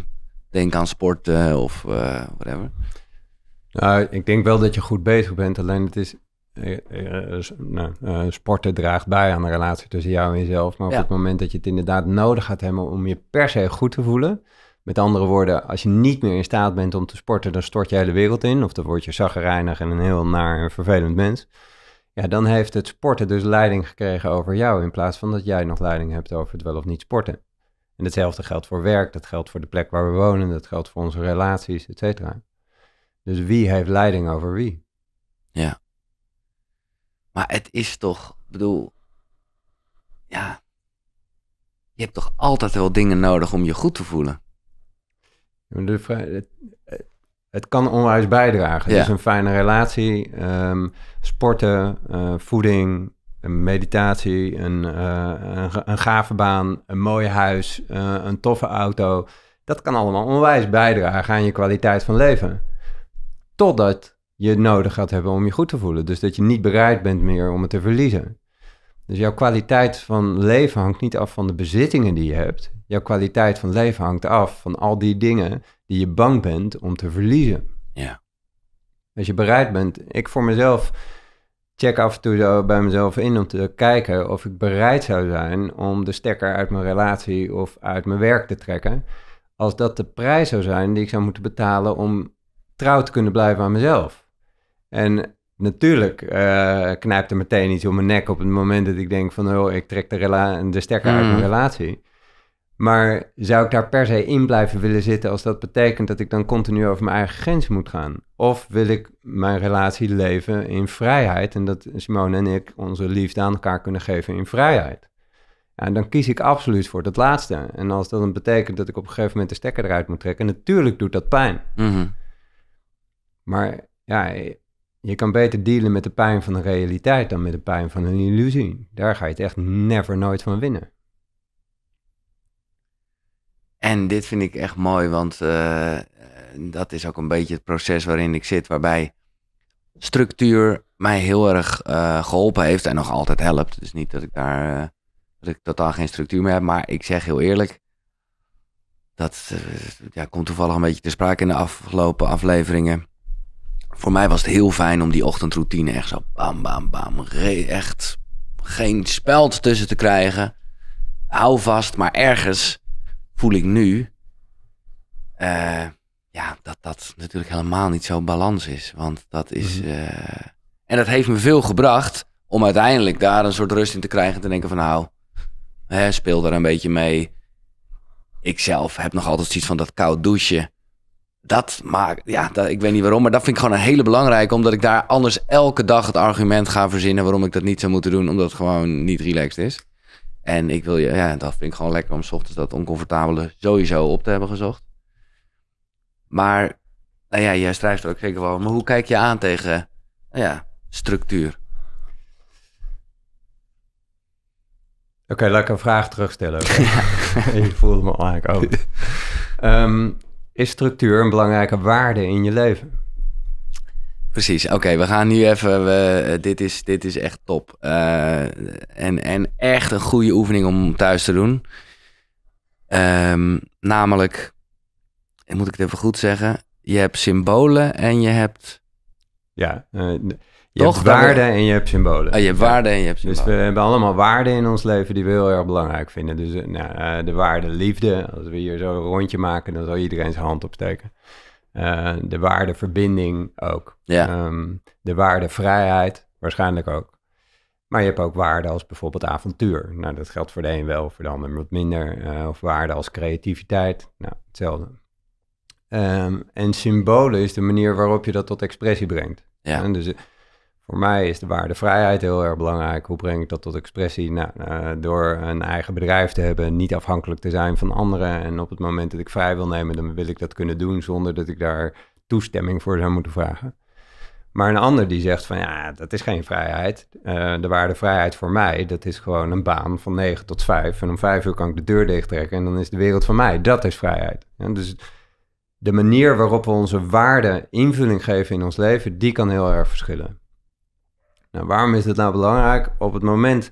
denk aan sporten of eh, whatever. Nou, ik denk wel dat je goed bezig bent, alleen het is... eh, eh, s- nou, eh, sporten draagt bij aan de relatie tussen jou en jezelf. Maar op Ja. het moment dat je het inderdaad nodig gaat hebben om je per se goed te voelen... Met andere woorden, als je niet meer in staat bent om te sporten, dan stort je hele wereld in. Of dan word je zaggerijnig en een heel naar en vervelend mens. Ja, dan heeft het sporten dus leiding gekregen over jou, in plaats van dat jij nog leiding hebt over het wel of niet sporten. En hetzelfde geldt voor werk, dat geldt voor de plek waar we wonen, dat geldt voor onze relaties, et cetera. Dus wie heeft leiding over wie? Maar het is toch, ik bedoel, ja, je hebt toch altijd wel dingen nodig om je goed te voelen. De het, het kan onwijs bijdragen. Ja. Dus een fijne relatie, ehm, sporten, eh, voeding, een meditatie, een, eh, een, een gave baan, een mooi huis, eh, een toffe auto. Dat kan allemaal onwijs bijdragen aan je kwaliteit van leven. Totdat je het nodig gaat hebben om je goed te voelen. Dus dat je niet bereid bent meer om het te verliezen. Dus jouw kwaliteit van leven hangt niet af van de bezittingen die je hebt. Jouw kwaliteit van leven hangt af van al die dingen die je bang bent om te verliezen. Ja. Als je bereid bent, ik voor mezelf check af en toe zo bij mezelf in om te kijken of ik bereid zou zijn om de stekker uit mijn relatie of uit mijn werk te trekken. Als dat de prijs zou zijn die ik zou moeten betalen om trouw te kunnen blijven aan mezelf. En natuurlijk eh, knijpt er meteen iets om mijn nek op het moment dat ik denk van, oh, ik trek de, rela- de stekker uit mijn Mhm. relatie. Maar zou ik daar per se in blijven willen zitten als dat betekent dat ik dan continu over mijn eigen grens moet gaan? Of wil ik mijn relatie leven in vrijheid en dat Simone en ik onze liefde aan elkaar kunnen geven in vrijheid? En dan kies ik absoluut voor dat laatste. En als dat dan betekent dat ik op een gegeven moment de stekker eruit moet trekken, natuurlijk doet dat pijn. Mhm. Maar ja, je kan beter dealen met de pijn van de realiteit dan met de pijn van een illusie. Daar ga je het echt never nooit van winnen. En dit vind ik echt mooi, want eh, dat is ook een beetje het proces waarin ik zit, waarbij structuur mij heel erg eh, geholpen heeft en nog altijd helpt. Dus niet dat ik daar eh, dat ik totaal geen structuur meer heb, maar ik zeg heel eerlijk, dat ja, komt toevallig een beetje te sprake in de afgelopen afleveringen. Voor mij was het heel fijn om die ochtendroutine echt zo bam, bam, bam, echt geen speld tussen te krijgen. Hou vast, maar ergens voel ik nu eh, ja, dat dat natuurlijk helemaal niet zo balans is. Want dat is. Mhm. eh, en dat heeft me veel gebracht om uiteindelijk daar een soort rust in te krijgen. En te denken van nou, hè, speel daar een beetje mee. Ik zelf heb nog altijd zoiets van dat koud douchen. Dat maakt, ja, dat, ik weet niet waarom, maar dat vind ik gewoon een hele belangrijke. Omdat ik daar anders elke dag het argument ga verzinnen waarom ik dat niet zou moeten doen. Omdat het gewoon niet relaxed is. En ik wil je, ja, dat vind ik gewoon lekker om 's ochtends dat oncomfortabele sowieso op te hebben gezocht. Maar, nou ja, jij strijft er ook zeker wel. Maar hoe kijk je aan tegen, nou ja, structuur? Oké, laat ik een vraag terugstellen. je voelde me eigenlijk ook. Ehm, is structuur een belangrijke waarde in je leven? Precies, oké, we gaan nu even, we, dit, is, dit is echt top. Uh, en, en echt een goede oefening om thuis te doen. Um, namelijk, moet ik het even goed zeggen, je hebt symbolen en je hebt... Ja, uh, je hebt waarden en je hebt symbolen. Oh, je hebt waarden en je hebt symbolen. Dus we hebben allemaal waarden in ons leven die we heel erg belangrijk vinden. Dus uh, nou, de waarde liefde, als we hier zo een rondje maken, dan zal iedereen zijn hand opsteken. Uh, de waarde verbinding ook. Ja. Um, de waarde vrijheid waarschijnlijk ook. Maar je hebt ook waarden als bijvoorbeeld avontuur. Nou, dat geldt voor de een wel, voor de ander wat minder. Uh, of waarden als creativiteit. Nou, hetzelfde. Um, en symbolen is de manier waarop je dat tot expressie brengt. Ja. En dus voor mij is de waarde vrijheid heel erg belangrijk. Hoe breng ik dat tot expressie? Nou, uh, door een eigen bedrijf te hebben, niet afhankelijk te zijn van anderen. En op het moment dat ik vrij wil nemen, dan wil ik dat kunnen doen zonder dat ik daar toestemming voor zou moeten vragen. Maar een ander die zegt van ja, dat is geen vrijheid. Uh, de waarde vrijheid voor mij, dat is gewoon een baan van 9 tot 5. En om 5 uur kan ik de deur dichttrekken en dan is de wereld van mij. Dat is vrijheid. Dus de manier waarop we onze waarden invulling geven in ons leven, die kan heel erg verschillen. Nou, waarom is het nou belangrijk? Op het moment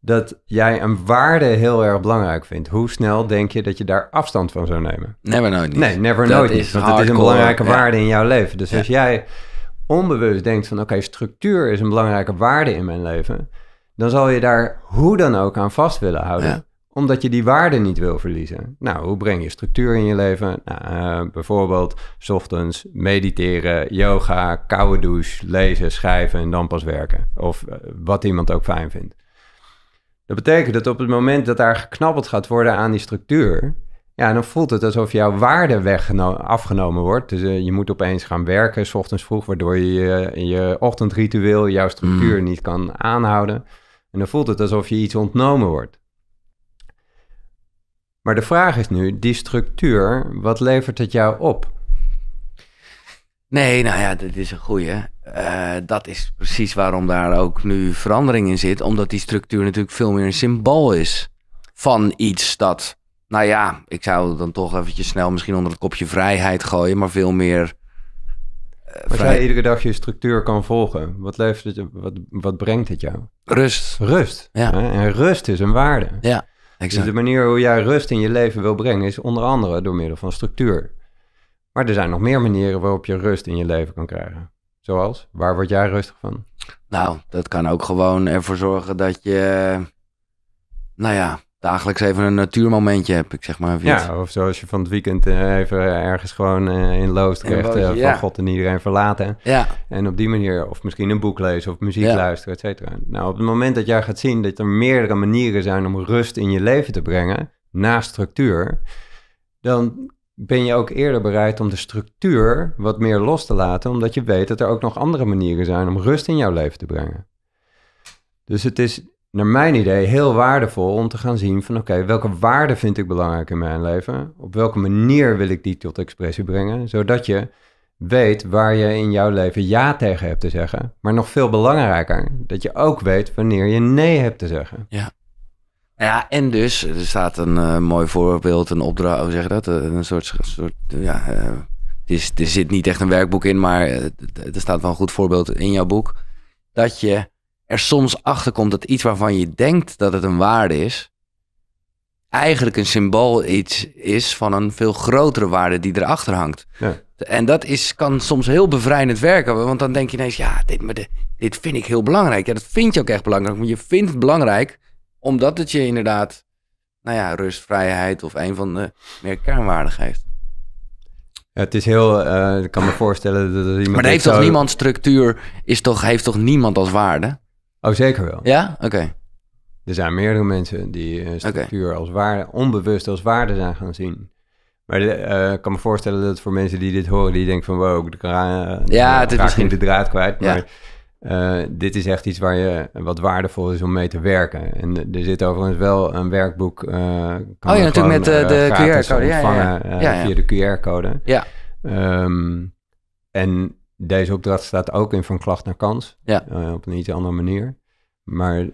dat jij een waarde heel erg belangrijk vindt, hoe snel denk je dat je daar afstand van zou nemen? Never nooit niet. Nee, never nooit niet. Want het is een belangrijke waarde in jouw leven. Dus als jij onbewust denkt van oké, structuur is een belangrijke waarde in mijn leven, dan zal je daar hoe dan ook aan vast willen houden omdat je die waarde niet wil verliezen. Nou, hoe breng je structuur in je leven? Nou, uh, bijvoorbeeld, s ochtends mediteren, yoga, koude douche, lezen, schrijven en dan pas werken. Of uh, wat iemand ook fijn vindt. Dat betekent dat op het moment dat daar geknabbeld gaat worden aan die structuur, ja, dan voelt het alsof jouw waarde afgenomen wordt. Dus uh, je moet opeens gaan werken, s ochtends vroeg, waardoor je je, je ochtendritueel, jouw structuur mm. niet kan aanhouden. En dan voelt het alsof je iets ontnomen wordt. Maar de vraag is nu, die structuur, wat levert het jou op? Nee, nou ja, dat is een goeie. Uh, dat is precies waarom daar ook nu verandering in zit. Omdat die structuur natuurlijk veel meer een symbool is van iets dat... Nou ja, ik zou dan toch eventjes snel misschien onder het kopje vrijheid gooien, maar veel meer... Uh, Als jij iedere dag je structuur kan volgen, wat, levert het, wat, wat brengt het jou? Rust. Rust. Ja. En rust is een waarde. Ja. Dus de manier hoe jij rust in je leven wil brengen is onder andere door middel van structuur. Maar er zijn nog meer manieren waarop je rust in je leven kan krijgen. Zoals, waar word jij rustig van? Nou, dat kan ook gewoon ervoor zorgen dat je, nou ja, dagelijks even een natuurmomentje hebt, ik zeg maar. Ja, of zoals je van het weekend uh, even ergens gewoon uh, in Loost krijgt uh, van ja. God en iedereen verlaten. Ja. En op die manier, of misschien een boek lezen of muziek ja. luisteren, et cetera. Nou, op het moment dat jij gaat zien dat er meerdere manieren zijn om rust in je leven te brengen, naast structuur, dan ben je ook eerder bereid om de structuur wat meer los te laten, omdat je weet dat er ook nog andere manieren zijn om rust in jouw leven te brengen. Dus het is naar mijn idee heel waardevol om te gaan zien van oké, welke waarden vind ik belangrijk in mijn leven? Op welke manier wil ik die tot expressie brengen? Zodat je weet waar je in jouw leven ja tegen hebt te zeggen. Maar nog veel belangrijker, dat je ook weet wanneer je nee hebt te zeggen. Ja. Ja, en dus, er staat een uh, mooi voorbeeld, een opdracht, hoe zeg je dat? Een soort, soort ja, uh, is, er zit niet echt een werkboek in, maar er staat wel een goed voorbeeld in jouw boek. Dat je er soms achter komt dat iets waarvan je denkt dat het een waarde is, eigenlijk een symbool iets is van een veel grotere waarde die erachter hangt. Ja. En dat is, kan soms heel bevrijdend werken, want dan denk je ineens, ja, dit, maar dit vind ik heel belangrijk. Ja, dat vind je ook echt belangrijk, maar je vindt het belangrijk omdat het je inderdaad, nou ja, rust, vrijheid of een van de meer kernwaarden geeft. Ja, het is heel, uh, ik kan me voorstellen dat er iemand... Maar heeft toch niemand structuur, is toch, heeft toch niemand als waarde? Oh, zeker wel. Ja? Oké. Er zijn meerdere mensen die uh, structuur okay. als waarde, onbewust als waarde zijn gaan zien. Maar uh, ik kan me voorstellen dat voor mensen die dit horen, die denken van wow, ik ga, ja, het is misschien de draad kwijt. Maar ja. uh, dit is echt iets waar je wat waardevol is om mee te werken. En er zit overigens wel een werkboek. Uh, kan oh ja, natuurlijk met de QR-code. Ja, ja, ja. via de QR-code. Ja. Um, en deze opdracht staat ook in van klacht naar kans. Ja. Uh, op een iets andere manier. Maar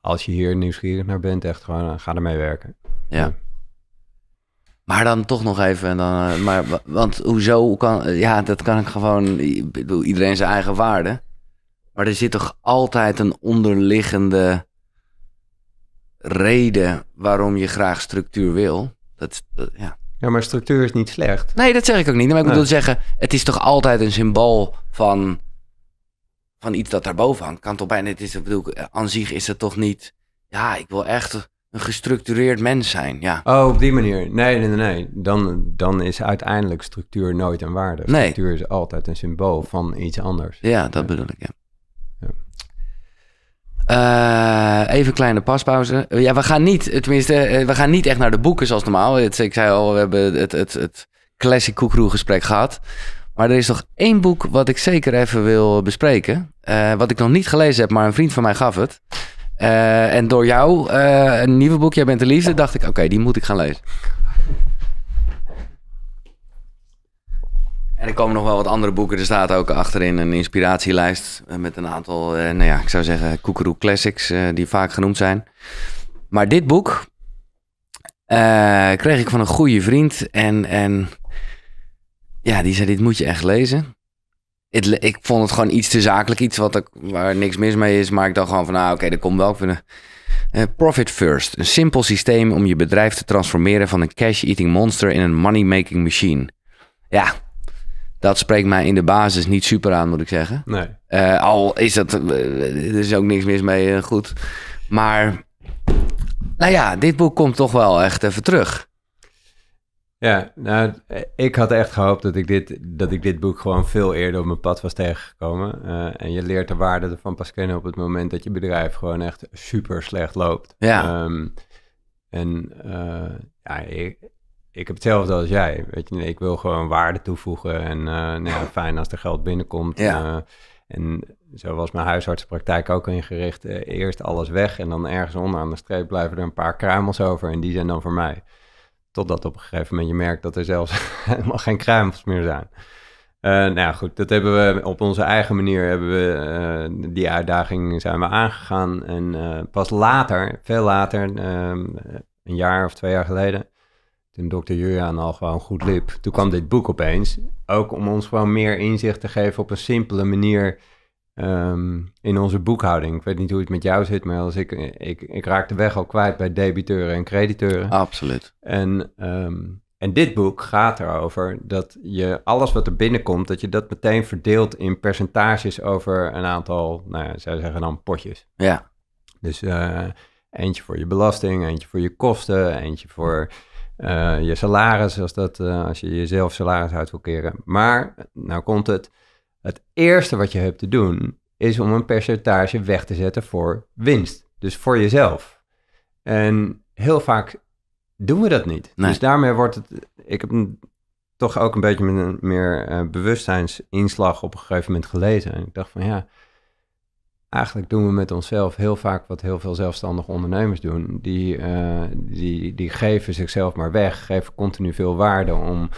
als je hier nieuwsgierig naar bent, echt gewoon, uh, ga ermee werken. Ja. Maar dan toch nog even, dan, uh, maar, want hoezo kan, ja, dat kan ik gewoon, ik bedoel, iedereen zijn eigen waarde. Maar er zit toch altijd een onderliggende reden waarom je graag structuur wil. Dat, dat ja. Ja, maar structuur is niet slecht. Nee, dat zeg ik ook niet. Maar ik bedoel zeggen, het is toch altijd een symbool van, van iets dat daarboven hangt. Kan toch bijna, het is, ik bedoel, aan zich is het toch niet, ja, ik wil echt een gestructureerd mens zijn. Ja. Oh, op die manier. Nee, nee, nee. nee. Dan, dan is uiteindelijk structuur nooit een waarde. Nee. Structuur is altijd een symbool van iets anders. Ja, dat bedoel ik, ja. Uh, even een kleine paspauze. Ja, we gaan niet, tenminste, we gaan niet echt naar de boeken zoals normaal. Ik zei al, we hebben het, het, het classic koekroe gesprek gehad. Maar er is nog één boek wat ik zeker even wil bespreken. Uh, wat ik nog niet gelezen heb, maar een vriend van mij gaf het. En door jou, een nieuwe boek, Jij bent de liefde, dacht ik, oké, die moet ik gaan lezen. En er komen nog wel wat andere boeken. Er staat ook achterin een inspiratielijst met een aantal, eh, nou ja, ik zou zeggen, Koekeroe Classics, eh, die vaak genoemd zijn. Maar dit boek kreeg ik van een goede vriend en, en ja, die zei, dit moet je echt lezen. Ik vond het gewoon iets te zakelijk, iets wat ik, waar niks mis mee is, maar ik dacht gewoon van, nou oké, okay, dat komt wel. Uh, Profit First, een simpel systeem om je bedrijf te transformeren van een cash-eating monster in een money-making machine. Ja, dat spreekt mij in de basis niet super aan, moet ik zeggen. Nee. Uh, al is dat, uh, er is ook niks mis mee, uh, goed. Maar, nou ja, dit boek komt toch wel echt even terug. Ja, nou, ik had echt gehoopt dat ik dit, dat ik dit boek gewoon veel eerder op mijn pad was tegengekomen. en je leert de waarde ervan pas kennen op het moment dat je bedrijf gewoon echt super slecht loopt. Ja. Um, en ja, ik, ik heb hetzelfde als jij. Weet je, ik wil gewoon waarde toevoegen. En uh, nou ja, fijn als er geld binnenkomt. Ja. Uh, en zo was mijn huisartsenpraktijk ook ingericht. Uh, eerst alles weg en dan ergens onderaan de streep blijven er een paar kruimels over. En die zijn dan voor mij. Totdat op een gegeven moment je merkt dat er zelfs helemaal geen kruimels meer zijn. nou ja, goed, dat hebben we op onze eigen manier hebben we die uitdaging zijn we aangegaan. En pas later, veel later, een jaar of twee jaar geleden, toen dokter Julian al gewoon goed liep. Toen kwam dit boek opeens. Ook om ons gewoon meer inzicht te geven op een simpele manier um, in onze boekhouding. Ik weet niet hoe het met jou zit, maar als ik, ik, ik raak de weg al kwijt bij debiteuren en crediteuren. Absoluut. En, um, en dit boek gaat erover dat je alles wat er binnenkomt, dat je dat meteen verdeelt in percentages over een aantal, nou ja, zou zeggen dan potjes. Ja. Dus uh, eentje voor je belasting, eentje voor je kosten, eentje voor uh, je salaris, als, dat, uh, als je jezelf salaris uit wil keren. Maar, nou komt het, het eerste wat je hebt te doen, is om een percentage weg te zetten voor winst. Dus voor jezelf. En heel vaak doen we dat niet. Nee. Dus daarmee wordt het, ik heb een, toch ook een beetje met een meer uh, bewustzijnsinslag op een gegeven moment gelezen. En ik dacht van ja, eigenlijk doen we met onszelf heel vaak wat heel veel zelfstandige ondernemers doen. Die, uh, die, die geven zichzelf maar weg, geven continu veel waarde om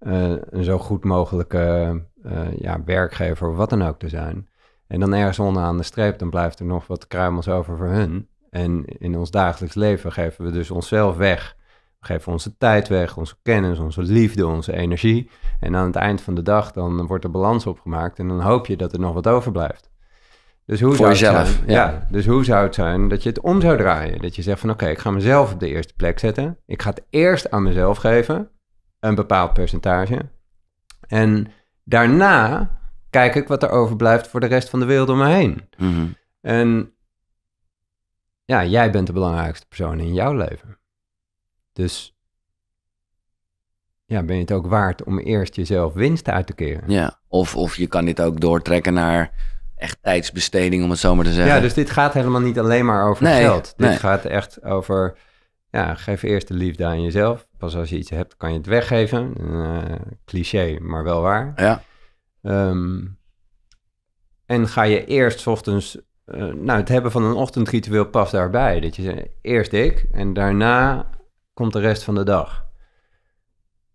uh, een zo goed mogelijke uh, ja, werkgever of wat dan ook te zijn. En dan ergens onderaan de streep, dan blijft er nog wat kruimels over voor hun. En in ons dagelijks leven geven we dus onszelf weg. We geven onze tijd weg, onze kennis, onze liefde, onze energie. En aan het eind van de dag dan wordt er balans opgemaakt en dan hoop je dat er nog wat overblijft. Dus hoe Voor zou jezelf, het zijn, ja. ja. Dus hoe zou het zijn dat je het om zou draaien? Dat je zegt van oké, ik ga mezelf op de eerste plek zetten. Ik ga het eerst aan mezelf geven, een bepaald percentage. En daarna kijk ik wat er overblijft voor de rest van de wereld om me heen. Mm -hmm. En ja, jij bent de belangrijkste persoon in jouw leven. Dus ja, ben je het ook waard om eerst jezelf winst uit te keren? Ja, of, of je kan dit ook doortrekken naar echt tijdsbesteding, om het zo maar te zeggen. Ja, dus dit gaat helemaal niet alleen maar over nee, geld. Dit nee. gaat echt over, ja, geef eerst de liefde aan jezelf. Pas als je iets hebt, kan je het weggeven. Uh, cliché, maar wel waar. Ja. Um, en ga je eerst ochtends, uh, nou, het hebben van een ochtendritueel past daarbij. Dat je zegt, eerst ik en daarna komt de rest van de dag.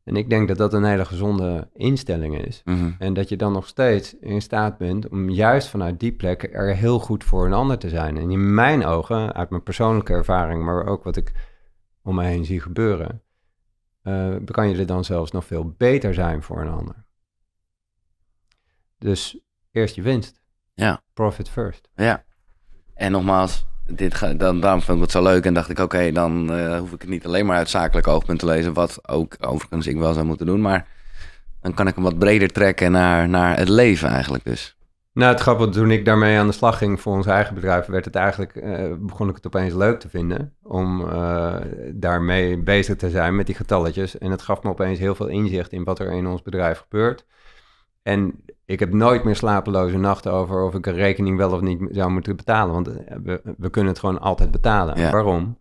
En ik denk dat dat een hele gezonde instelling is. Mhm. En dat je dan nog steeds in staat bent om juist vanuit die plek er heel goed voor een ander te zijn. En in mijn ogen, uit mijn persoonlijke ervaring, maar ook wat ik om me heen zie gebeuren, uh, kan je er dan zelfs nog veel beter zijn voor een ander. Dus eerst je winst. Ja. Profit first. Ja. En nogmaals, dit dan, daarom vond ik het zo leuk en dacht ik, oké, dan uh, hoef ik het niet alleen maar uit zakelijk oogpunt te lezen, wat ook overigens ik wel zou moeten doen, maar dan kan ik hem wat breder trekken naar, naar het leven eigenlijk dus. Nou, het grappige, toen ik daarmee aan de slag ging voor ons eigen bedrijf, werd het eigenlijk, uh, begon ik het opeens leuk te vinden om uh, daarmee bezig te zijn met die getalletjes. En het gaf me opeens heel veel inzicht in wat er in ons bedrijf gebeurt. En ik heb nooit meer slapeloze nachten over of ik een rekening wel of niet zou moeten betalen. Want we, we kunnen het gewoon altijd betalen. Ja. Waarom?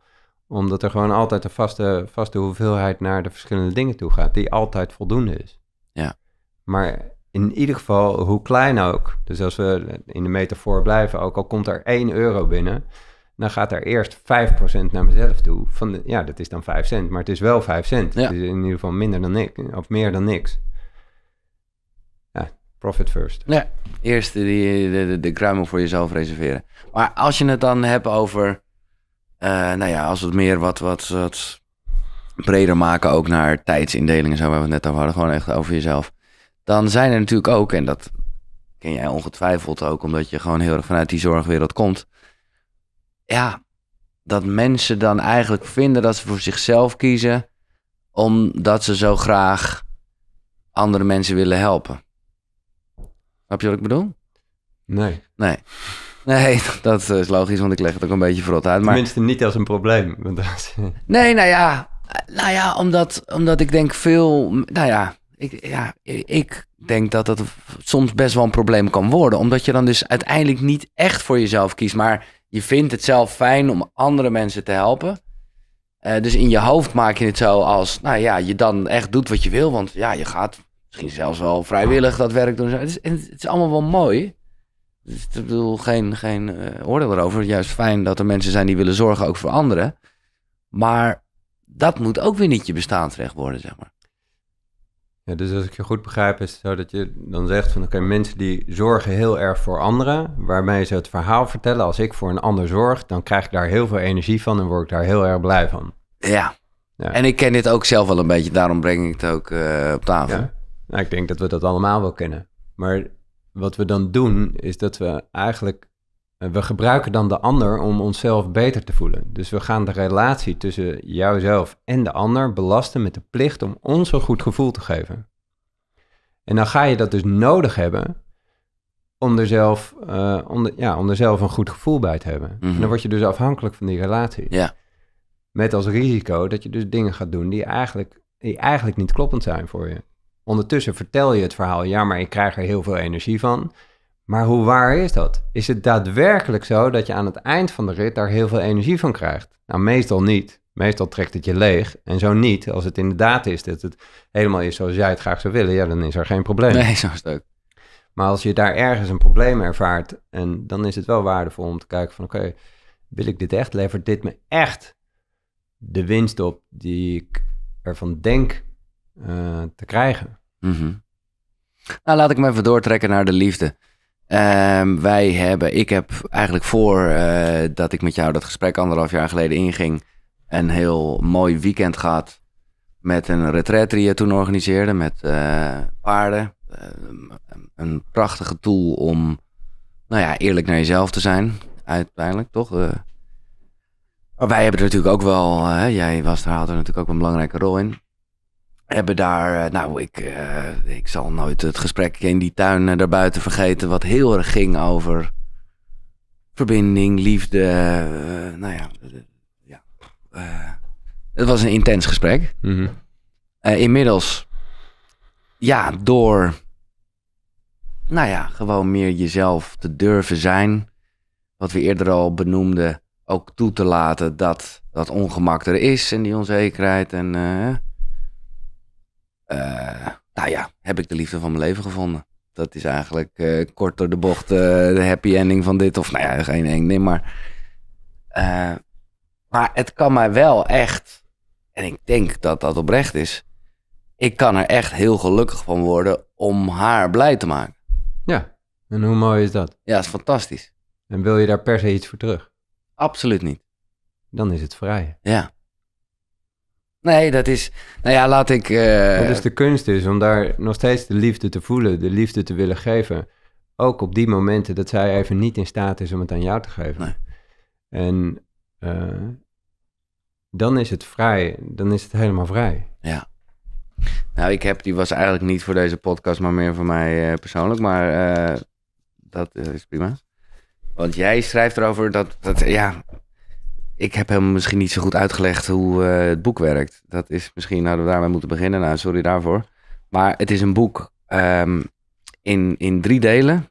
Omdat er gewoon altijd een vaste, vaste hoeveelheid naar de verschillende dingen toe gaat, die altijd voldoende is. Ja. Maar in ieder geval, hoe klein ook, dus als we in de metafoor blijven, ook al komt er 1 euro binnen, dan gaat er eerst 5% naar mezelf toe. Van de, ja, dat is dan 5 cent, maar het is wel 5 cent. Ja. Het is in ieder geval minder dan niks, of meer dan niks. Profit first. Ja, eerst die, de, de, de kruimel voor jezelf reserveren. Maar als je het dan hebt over, uh, nou ja, als we het meer wat, wat, wat breder maken, ook naar tijdsindelingen, zo waar we het net over hadden, gewoon echt over jezelf. Dan zijn er natuurlijk ook, en dat ken jij ongetwijfeld ook, omdat je gewoon heel erg vanuit die zorgwereld komt. Ja, dat mensen dan eigenlijk vinden dat ze voor zichzelf kiezen, omdat ze zo graag andere mensen willen helpen. Snap je wat ik bedoel? Nee. Nee. Nee, dat is logisch, want ik leg het ook een beetje verrot uit. Maar... Tenminste, niet als een probleem. Nee, nou ja, nou ja omdat, omdat ik denk veel, nou ja ik, ja, ik denk dat dat soms best wel een probleem kan worden. Omdat je dan dus uiteindelijk niet echt voor jezelf kiest, maar je vindt het zelf fijn om andere mensen te helpen. Uh, dus in je hoofd maak je het zo als, nou ja, je dan echt doet wat je wil. Want ja, je gaat misschien zelfs wel vrijwillig dat werk doen. Het is, het is allemaal wel mooi. Dus ik bedoel, geen, geen uh, oordeel erover. Juist fijn dat er mensen zijn die willen zorgen ook voor anderen. Maar dat moet ook weer niet je bestaansrecht worden, zeg maar. Ja, dus als ik je goed begrijp, is het zo dat je dan zegt van oké, okay, mensen die zorgen heel erg voor anderen, waarmee ze het verhaal vertellen, als ik voor een ander zorg, dan krijg ik daar heel veel energie van en word ik daar heel erg blij van. Ja, ja. en ik ken dit ook zelf wel een beetje, daarom breng ik het ook uh, op tafel. Ja. Nou, ik denk dat we dat allemaal wel kennen. Maar wat we dan doen, is dat we eigenlijk, we gebruiken dan de ander om onszelf beter te voelen. Dus we gaan de relatie tussen jouzelf en de ander belasten met de plicht om ons een goed gevoel te geven. En dan ga je dat dus nodig hebben om er zelf, uh, om, de, ja, om er zelf een goed gevoel bij te hebben. Mhm. En dan word je dus afhankelijk van die relatie. Ja. Met als risico dat je dus dingen gaat doen die eigenlijk, die eigenlijk niet kloppend zijn voor je. Ondertussen vertel je het verhaal, ja, maar ik krijg er heel veel energie van. Maar hoe waar is dat? Is het daadwerkelijk zo dat je aan het eind van de rit daar heel veel energie van krijgt? Nou, meestal niet. Meestal trekt het je leeg. En zo niet. Als het inderdaad is dat het helemaal is zoals jij het graag zou willen, ja, dan is er geen probleem. Nee, zo is het ook. Maar als je daar ergens een probleem ervaart, en dan is het wel waardevol om te kijken van, oké, wil ik dit echt? Levert dit me echt de winst op die ik ervan denk uh, te krijgen? -hmm. Nou, laat ik me even doortrekken naar de liefde. Um, wij hebben, ik heb eigenlijk voor uh, dat ik met jou dat gesprek anderhalf jaar geleden inging, een heel mooi weekend gehad met een retraite die je toen organiseerde met uh, paarden. Uh, een prachtige tool om, nou ja, eerlijk naar jezelf te zijn, uiteindelijk, toch? maar wij hebben er natuurlijk ook wel, jij was daar, had er natuurlijk ook een belangrijke rol in hebben daar, nou, ik, uh, ik zal nooit het gesprek in die tuin uh, daarbuiten vergeten, wat heel erg ging over verbinding, liefde. Uh, nou ja, ja het was een intens gesprek. Mm -hmm. inmiddels, ja, door, nou ja, gewoon meer jezelf te durven zijn. Wat we eerder al benoemden, ook toe te laten dat dat ongemak er is en die onzekerheid en uh, nou ja, heb ik de liefde van mijn leven gevonden. Dat is eigenlijk uh, kort door de bocht uh, de happy ending van dit. Of nou ja, geen ending, maar... maar het kan mij wel echt... En ik denk dat dat oprecht is. ik kan er echt heel gelukkig van worden om haar blij te maken. Ja, en hoe mooi is dat? Ja, dat is fantastisch. En wil je daar per se iets voor terug? Absoluut niet. Dan is het vrij. Ja. Nee, dat is... Nou ja, laat ik... Wat dus de kunst is om daar nog steeds de liefde te voelen, de liefde te willen geven. Ook op die momenten dat zij even niet in staat is om het aan jou te geven. Nee. En eh, dan is het vrij, dan is het helemaal vrij. Ja. Nou, ik heb, die was eigenlijk niet voor deze podcast, maar meer voor mij eh, persoonlijk. Maar dat is prima. Want jij schrijft erover dat, dat, ja, ik heb hem misschien niet zo goed uitgelegd hoe eh, het boek werkt. Dat is misschien, hadden we daarmee moeten beginnen. Nou, sorry daarvoor. Maar het is een boek ehm, in, in drie delen.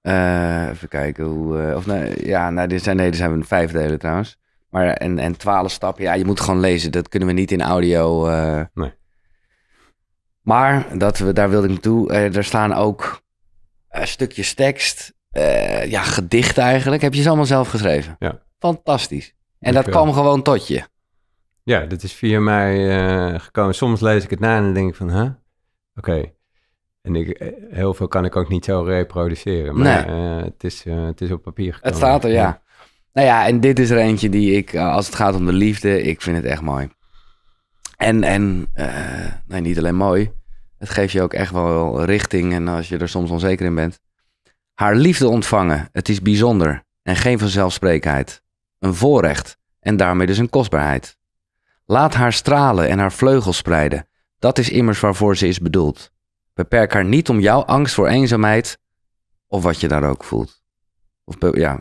Eh, even kijken hoe, eh, of nee, ja, nou, dit zijn, nee, er zijn vijf delen trouwens. Maar en, en twaalf stappen, ja, je moet gewoon lezen. Dat kunnen we niet in audio. Nee. Maar dat we, daar wilde ik naartoe. Er staan ook stukjes tekst, ja, gedicht eigenlijk. Heb je ze allemaal zelf geschreven? Ja. Fantastisch. En dat kwam gewoon tot je. Ja, dat is via mij eh, gekomen. Soms lees ik het na en dan denk ik van, huh? Oké. En ik, eh, heel veel kan ik ook niet zo reproduceren. Maar eh, het, is, het is op papier gekomen. Het staat er, ja. Nou ja, en dit is er eentje die ik, als het gaat om de liefde, ik vind het echt mooi. En, en nee, niet alleen mooi, het geeft je ook echt wel richting en als je er soms onzeker in bent. Haar liefde ontvangen, het is bijzonder en geen vanzelfsprekendheid. Een voorrecht en daarmee dus een kostbaarheid. Laat haar stralen en haar vleugels spreiden. Dat is immers waarvoor ze is bedoeld. Beperk haar niet om jouw angst voor eenzaamheid of wat je daar ook voelt. Of, ja,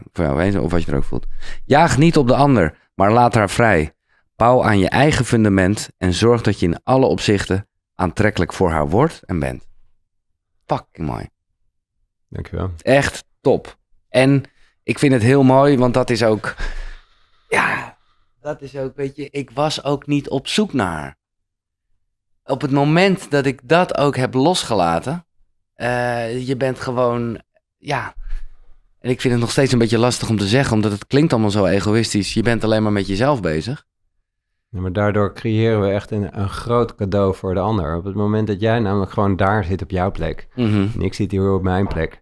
of wat je er ook voelt. Jaag niet op de ander, maar laat haar vrij. Bouw aan je eigen fundament en zorg dat je in alle opzichten aantrekkelijk voor haar wordt en bent. Fucking mooi. Dankjewel. Echt top. En ik vind het heel mooi, want dat is ook. Ja, dat is ook, weet je, ik was ook niet op zoek naar. Op het moment dat ik dat ook heb losgelaten, eh, je bent gewoon, ja. En ik vind het nog steeds een beetje lastig om te zeggen, omdat het klinkt allemaal zo egoïstisch. Je bent alleen maar met jezelf bezig. Ja, maar daardoor creëren we echt een, een groot cadeau voor de ander. Op het moment dat jij namelijk gewoon daar zit op jouw plek Mhm. en ik zit hier op mijn plek,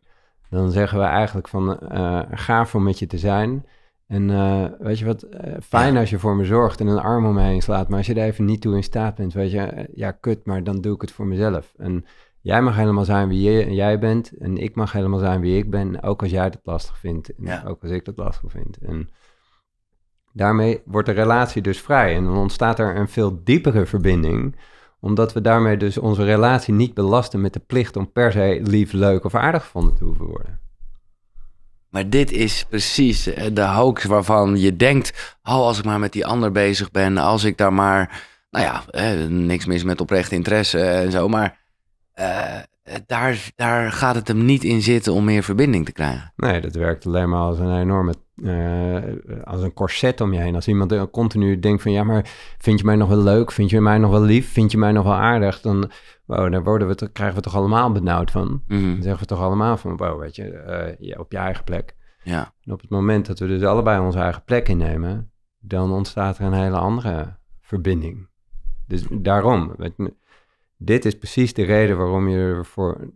dan zeggen we eigenlijk van eh gaaf om met je te zijn. En eh, weet je wat, eh, fijn als je voor me zorgt en een arm om me heen slaat. Maar als je er even niet toe in staat bent, weet je, eh, ja kut, maar dan doe ik het voor mezelf. En jij mag helemaal zijn wie je, jij bent en ik mag helemaal zijn wie ik ben. Ook als jij dat lastig vindt en Ja. ook als ik dat lastig vind. En daarmee wordt de relatie dus vrij en dan ontstaat er een veel diepere verbinding omdat we daarmee dus onze relatie niet belasten met de plicht om per se lief, leuk of aardig gevonden te hoeven worden. Maar dit is precies eh, de hoax waarvan je denkt: oh, als ik maar met die ander bezig ben, als ik daar maar, nou ja, eh, niks mis met oprechte interesse en zo, maar eh, daar, daar gaat het hem niet in zitten om meer verbinding te krijgen. Nee, dat werkt alleen maar als een enorme, eh, als een corset om je heen. Als iemand eh, continu denkt van, ja, maar vind je mij nog wel leuk? Vind je mij nog wel lief? Vind je mij nog wel aardig? Dan, wow, daar worden we, krijgen we toch allemaal benauwd van. Mhm, Dan zeggen we toch allemaal van, wow, weet je, eh, ja, op je eigen plek. Ja, En op het moment dat we dus allebei onze eigen plek innemen, dan ontstaat er een hele andere verbinding. Dus daarom, weet je, dit is precies de reden waarom je ervoor,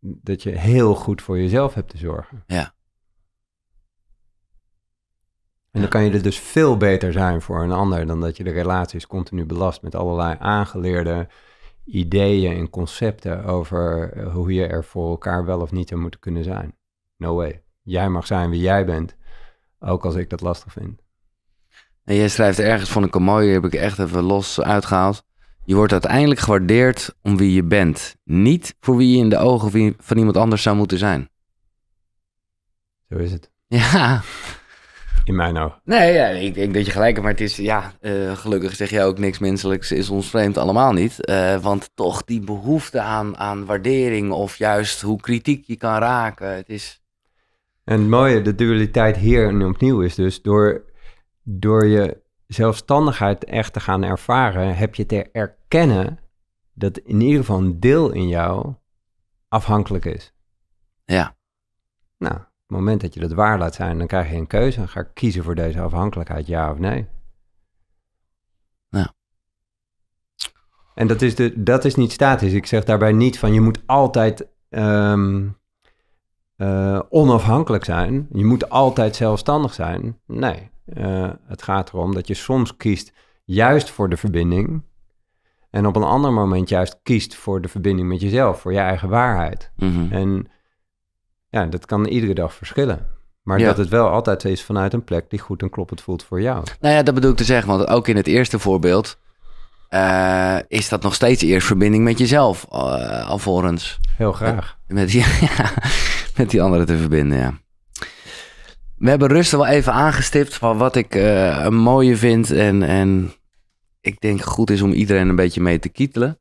dat je heel goed voor jezelf hebt te zorgen. Ja. En dan kan je er dus veel beter zijn voor een ander dan dat je de relaties continu belast met allerlei aangeleerde ideeën en concepten over eh, hoe je er voor elkaar wel of niet zou moeten kunnen zijn. No way. Jij mag zijn wie jij bent, ook als ik dat lastig vind. En jij schrijft ergens, vond ik een mooie, heb ik echt even los uitgehaald. Je wordt uiteindelijk gewaardeerd om wie je bent. Niet voor wie je in de ogen van- iemand anders zou moeten zijn. Zo is het. Ja, In mijn ogen. nee, ja, ik denk dat je gelijk hebt. Maar het is, ja, eh, gelukkig zeg jij ook niks menselijks is ons vreemd allemaal niet. Eh, want toch die behoefte aan, aan waardering of juist hoe kritiek je kan raken. Het is, En het mooie, de dualiteit hier en opnieuw is dus door, door je zelfstandigheid echt te gaan ervaren, heb je te erkennen dat in ieder geval een deel in jou afhankelijk is. ja, Nou, op het moment dat je dat waar laat zijn, dan krijg je een keuze. Dan ga ik kiezen voor deze afhankelijkheid, ja of nee. En dat is, de, dat is niet statisch. Ik zeg daarbij niet van je moet altijd ehm, eh, onafhankelijk zijn. Je moet altijd zelfstandig zijn. Nee, eh, het gaat erom dat je soms kiest juist voor de verbinding. En op een ander moment juist kiest voor de verbinding met jezelf, voor je eigen waarheid. Mhm. En ja, dat kan iedere dag verschillen. Maar Ja. dat het wel altijd is vanuit een plek die goed en kloppend voelt voor jou. Nou ja, dat bedoel ik te zeggen, want ook in het eerste voorbeeld eh, is dat nog steeds eerst verbinding met jezelf, eh, alvorens Heel graag. met die, ja, met die anderen te verbinden, ja. We hebben Rust wel even aangestipt van wat ik eh, een mooie vind en, en ik denk goed is om iedereen een beetje mee te kietelen.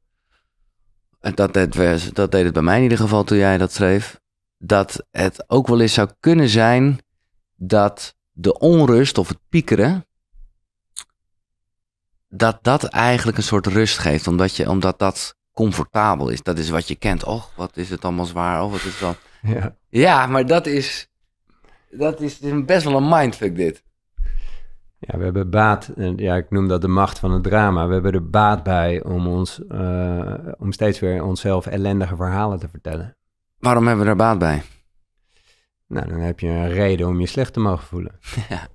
En Dat, deed, dat deed het bij mij in ieder geval toen jij dat schreef. Dat het ook wel eens zou kunnen zijn dat de onrust of het piekeren, dat dat eigenlijk een soort rust geeft. Omdat, je, omdat dat comfortabel is. Dat is wat je kent. Och, wat is het allemaal zwaar. Oh, wat is dat? Ja. Ja, maar dat is, dat is, best wel een mindfuck dit. Ja, we hebben baat, en ja, ik noem dat de macht van het drama. We hebben er baat bij om, ons, eh, om steeds weer onszelf ellendige verhalen te vertellen. Waarom hebben we er baat bij? Nou, dan heb je een reden om je slecht te mogen voelen. Ja.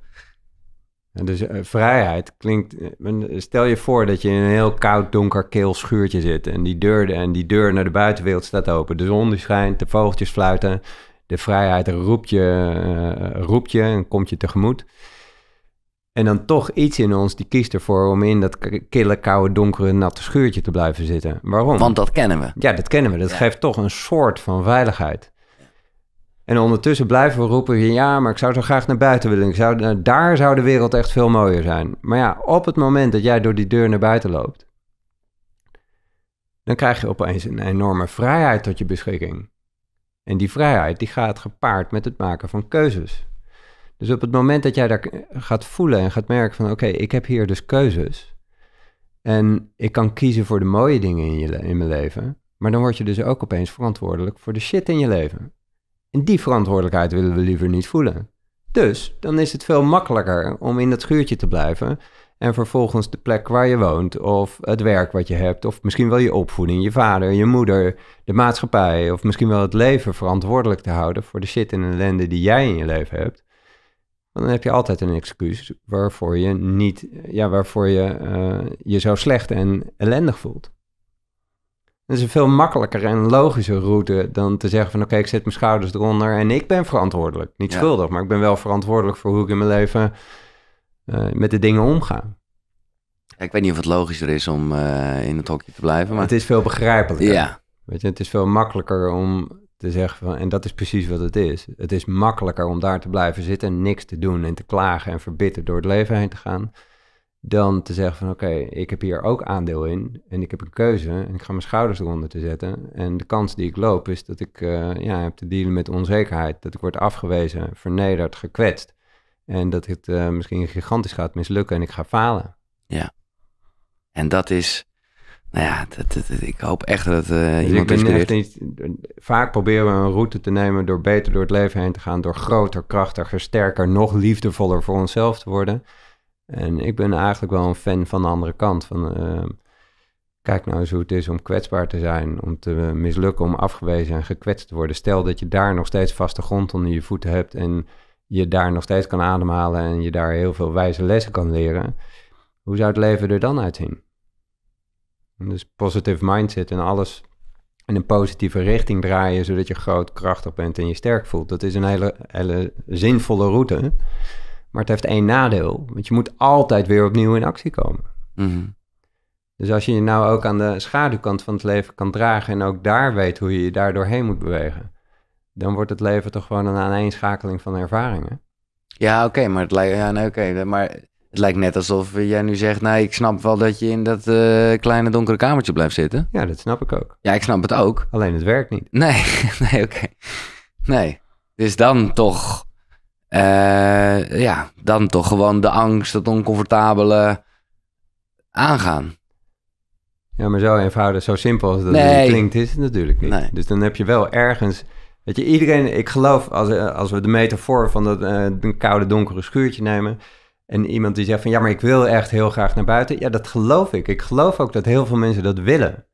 En dus eh, vrijheid klinkt. eh, Stel je voor dat je in een heel koud, donker, keel schuurtje zit. En die deur, en die deur naar de buitenwereld staat open. De zon die schijnt, de vogeltjes fluiten. De vrijheid roept je, eh, roept je en komt je tegemoet. En dan toch iets in ons die kiest ervoor om in dat kille, koude, donkere, natte schuurtje te blijven zitten. Waarom? Want dat kennen we. Ja, dat kennen we. Dat Ja. geeft toch een soort van veiligheid. En ondertussen blijven we roepen, ja, maar ik zou zo graag naar buiten willen. Ik zou, nou, daar zou de wereld echt veel mooier zijn. Maar ja, op het moment dat jij door die deur naar buiten loopt, dan krijg je opeens een enorme vrijheid tot je beschikking. En die vrijheid die gaat gepaard met het maken van keuzes. Dus op het moment dat jij daar gaat voelen en gaat merken van oké, ik heb hier dus keuzes. En ik kan kiezen voor de mooie dingen in, je, in mijn leven. Maar dan word je dus ook opeens verantwoordelijk voor de shit in je leven. En die verantwoordelijkheid willen we liever niet voelen. Dus dan is het veel makkelijker om in dat schuurtje te blijven. En vervolgens de plek waar je woont, of het werk wat je hebt, of misschien wel je opvoeding, je vader, je moeder, de maatschappij, of misschien wel het leven verantwoordelijk te houden voor de shit en ellende die jij in je leven hebt. Want dan heb je altijd een excuus waarvoor je niet, ja, waarvoor je eh, je zo slecht en ellendig voelt. Dat is een veel makkelijker en logischer route dan te zeggen van oké, ik zet mijn schouders eronder en ik ben verantwoordelijk. Niet Ja. schuldig, maar ik ben wel verantwoordelijk voor hoe ik in mijn leven eh, met de dingen omga. Ja, ik weet niet of het logischer is om eh, in het hokje te blijven, maar... Het is veel begrijpelijker. Ja, Weet je, het is veel makkelijker om te zeggen van, en dat is precies wat het is. Het is makkelijker om daar te blijven zitten en niks te doen en te klagen en verbitterd door het leven heen te gaan, dan te zeggen van, oké, ik heb hier ook aandeel in en ik heb een keuze en ik ga mijn schouders eronder te zetten. En de kans die ik loop is dat ik eh, ja, heb te dealen met onzekerheid, dat ik word afgewezen, vernederd, gekwetst. En dat het eh, misschien gigantisch gaat mislukken en ik ga falen. en dat is... Nou ja, dat, dat- dat- ik hoop echt dat eh, Dus ik iemand ben echt niet, vaak proberen we een route te nemen door beter door het leven heen te gaan, door groter, krachtiger, sterker, nog liefdevoller voor onszelf te worden. En ik ben eigenlijk wel een fan van de andere kant. Van, eh, kijk nou eens hoe het is om kwetsbaar te zijn, om te mislukken, om afgewezen en gekwetst te worden. Stel dat je daar nog steeds vaste grond onder je voeten hebt en je daar nog steeds kan ademhalen en je daar heel veel wijze lessen kan leren. Hoe zou het leven er dan uitzien? En Dus positive mindset en alles in een positieve richting draaien, zodat je groot, krachtig bent en je sterk voelt. Dat is een hele, hele zinvolle route. Maar het heeft één nadeel, want je moet altijd weer opnieuw in actie komen. Mhm. Dus als je je nou ook aan de schaduwkant van het leven kan dragen en ook daar weet hoe je je daar doorheen moet bewegen, dan wordt het leven toch gewoon een aaneenschakeling van ervaringen. Ja, oké, maar het lijkt... Ja, nee, oké, maar... Het lijkt net alsof jij nu zegt, nou, ik snap wel dat je in dat eh, kleine donkere kamertje blijft zitten. Ja, dat snap ik ook. Ja, ik snap het ook. Alleen het werkt niet. Nee, nee, oké. Nee. Dus dan toch, eh, ja, dan toch gewoon de angst, het oncomfortabele aangaan. Ja, maar zo eenvoudig, zo simpel als dat Nee. klinkt, is het natuurlijk niet. Nee. Dus dan heb je wel ergens... Weet je, iedereen... Ik geloof, als, als we de metafoor van dat eh, een koude, donkere schuurtje nemen... En iemand die zegt van ja, maar ik wil echt heel graag naar buiten. Ja, dat geloof ik. Ik geloof ook dat heel veel mensen dat willen.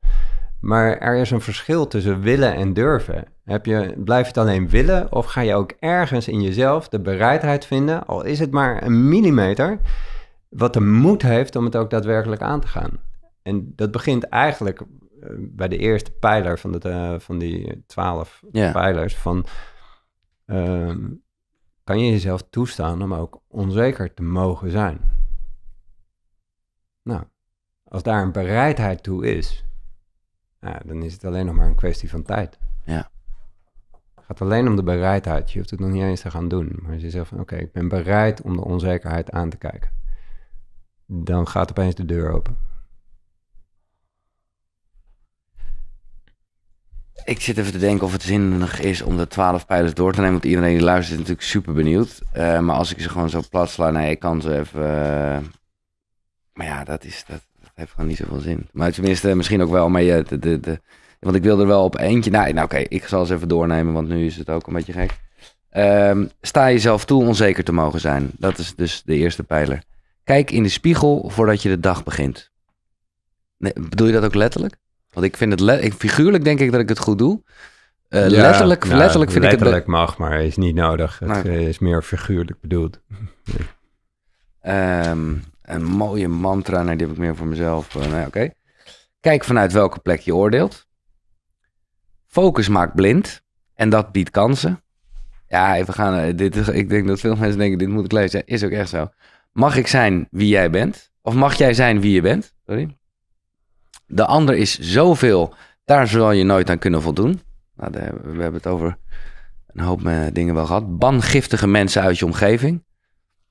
Maar er is een verschil tussen willen en durven. Heb je, blijf je het alleen willen of ga je ook ergens in jezelf de bereidheid vinden, al is het maar een millimeter, wat de moed heeft om het ook daadwerkelijk aan te gaan. En dat begint eigenlijk eh, bij de eerste pijler van, de, uh, van die twaalf Ja. pijlers van ehm, kan je jezelf toestaan om ook onzeker te mogen zijn? Nou, als daar een bereidheid toe is, dan is het alleen nog maar een kwestie van tijd. Ja. Het gaat alleen om de bereidheid. Je hoeft het nog niet eens te gaan doen. Maar als je zegt van oké, ik ben bereid om de onzekerheid aan te kijken. Dan gaat opeens de deur open. Ik zit even te denken of het zinnig is om de twaalf pijlers door te nemen. Want iedereen die luistert is natuurlijk super benieuwd. Eh, maar als ik ze gewoon zo plat sla, nee, ik kan ze even... eh, Maar ja, dat, is, dat, heeft gewoon niet zoveel zin. Maar tenminste, misschien ook wel. Maar je, de, de, de, want ik wil er wel op eentje... Nou, nou oké, ik zal ze even doornemen, want nu is het ook een beetje gek. Ehm, sta jezelf toe onzeker te mogen zijn. Dat is dus de eerste pijler. Kijk in de spiegel voordat je de dag begint. Bedoel je dat ook letterlijk? Want ik vind het ik, figuurlijk denk ik dat ik het goed doe. Eh, Ja, letterlijk, nou, letterlijk vind letterlijk ik het. mag, maar is niet nodig. Het eh, is meer figuurlijk bedoeld. Ehm, een mooie mantra, nee, die heb ik meer voor mezelf. Eh, nee, oké. Kijk vanuit welke plek je oordeelt. Focus maakt blind en dat biedt kansen. Ja, we gaan. Dit is, ik denk dat veel mensen denken: dit moet ik lezen. Is ook echt zo. Mag ik zijn wie jij bent? Of mag jij zijn wie je bent? Sorry. De ander is zoveel, daar zal je nooit aan kunnen voldoen. Nou, we hebben het over een hoop eh, dingen wel gehad. Ban giftige mensen uit je omgeving.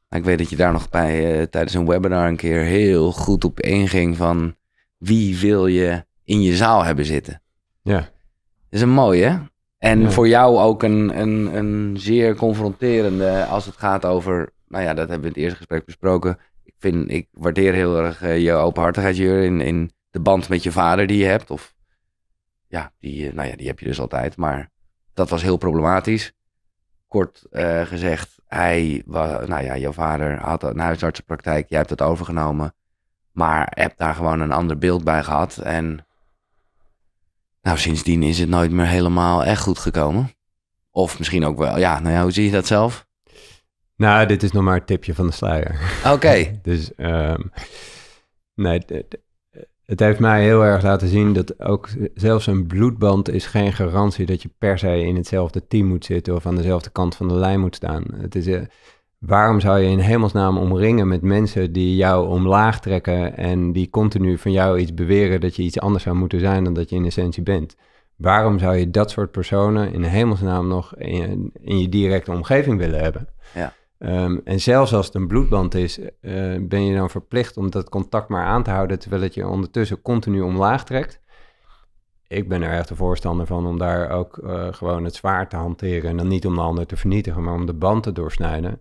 Nou, ik weet dat je daar nog bij eh, tijdens een webinar een keer heel goed op inging van wie wil je in je zaal hebben zitten. Ja, Dat is een mooie, hè? En Ja. voor jou ook een, een, een zeer confronterende als het gaat over, nou ja, dat hebben we in het eerste gesprek besproken. Ik, vind, ik waardeer heel erg eh, je openhartigheid, Jur, in, in de band met je vader die je hebt. Of ja, die, eh, nou ja, die heb je dus altijd, maar dat was heel problematisch. Kort eh, gezegd, hij, wa- nou ja, jouw vader had een huisartsenpraktijk, jij hebt het overgenomen, maar hebt daar gewoon een ander beeld bij gehad. En nou, sindsdien is het nooit meer helemaal echt goed gekomen. Of misschien ook wel, ja, nou ja, hoe zie je dat zelf? nou, dit is nog maar een tipje van de sluier. Oké, Dus ehm, nee, het heeft mij heel erg laten zien dat ook zelfs een bloedband is geen garantie dat je per se in hetzelfde team moet zitten of aan dezelfde kant van de lijn moet staan. Het is, eh, waarom zou je in hemelsnaam omringen met mensen die jou omlaag trekken en die continu van jou iets beweren dat je iets anders zou moeten zijn dan dat je in essentie bent? Waarom zou je dat soort personen in hemelsnaam nog in, in je directe omgeving willen hebben? Ehm, en zelfs als het een bloedband is, eh, ben je dan verplicht om dat contact maar aan te houden, terwijl het je ondertussen continu omlaag trekt. Ik ben er echt een voorstander van om daar ook eh, gewoon het zwaar te hanteren. En dan niet om de ander te vernietigen, maar om de band te doorsnijden.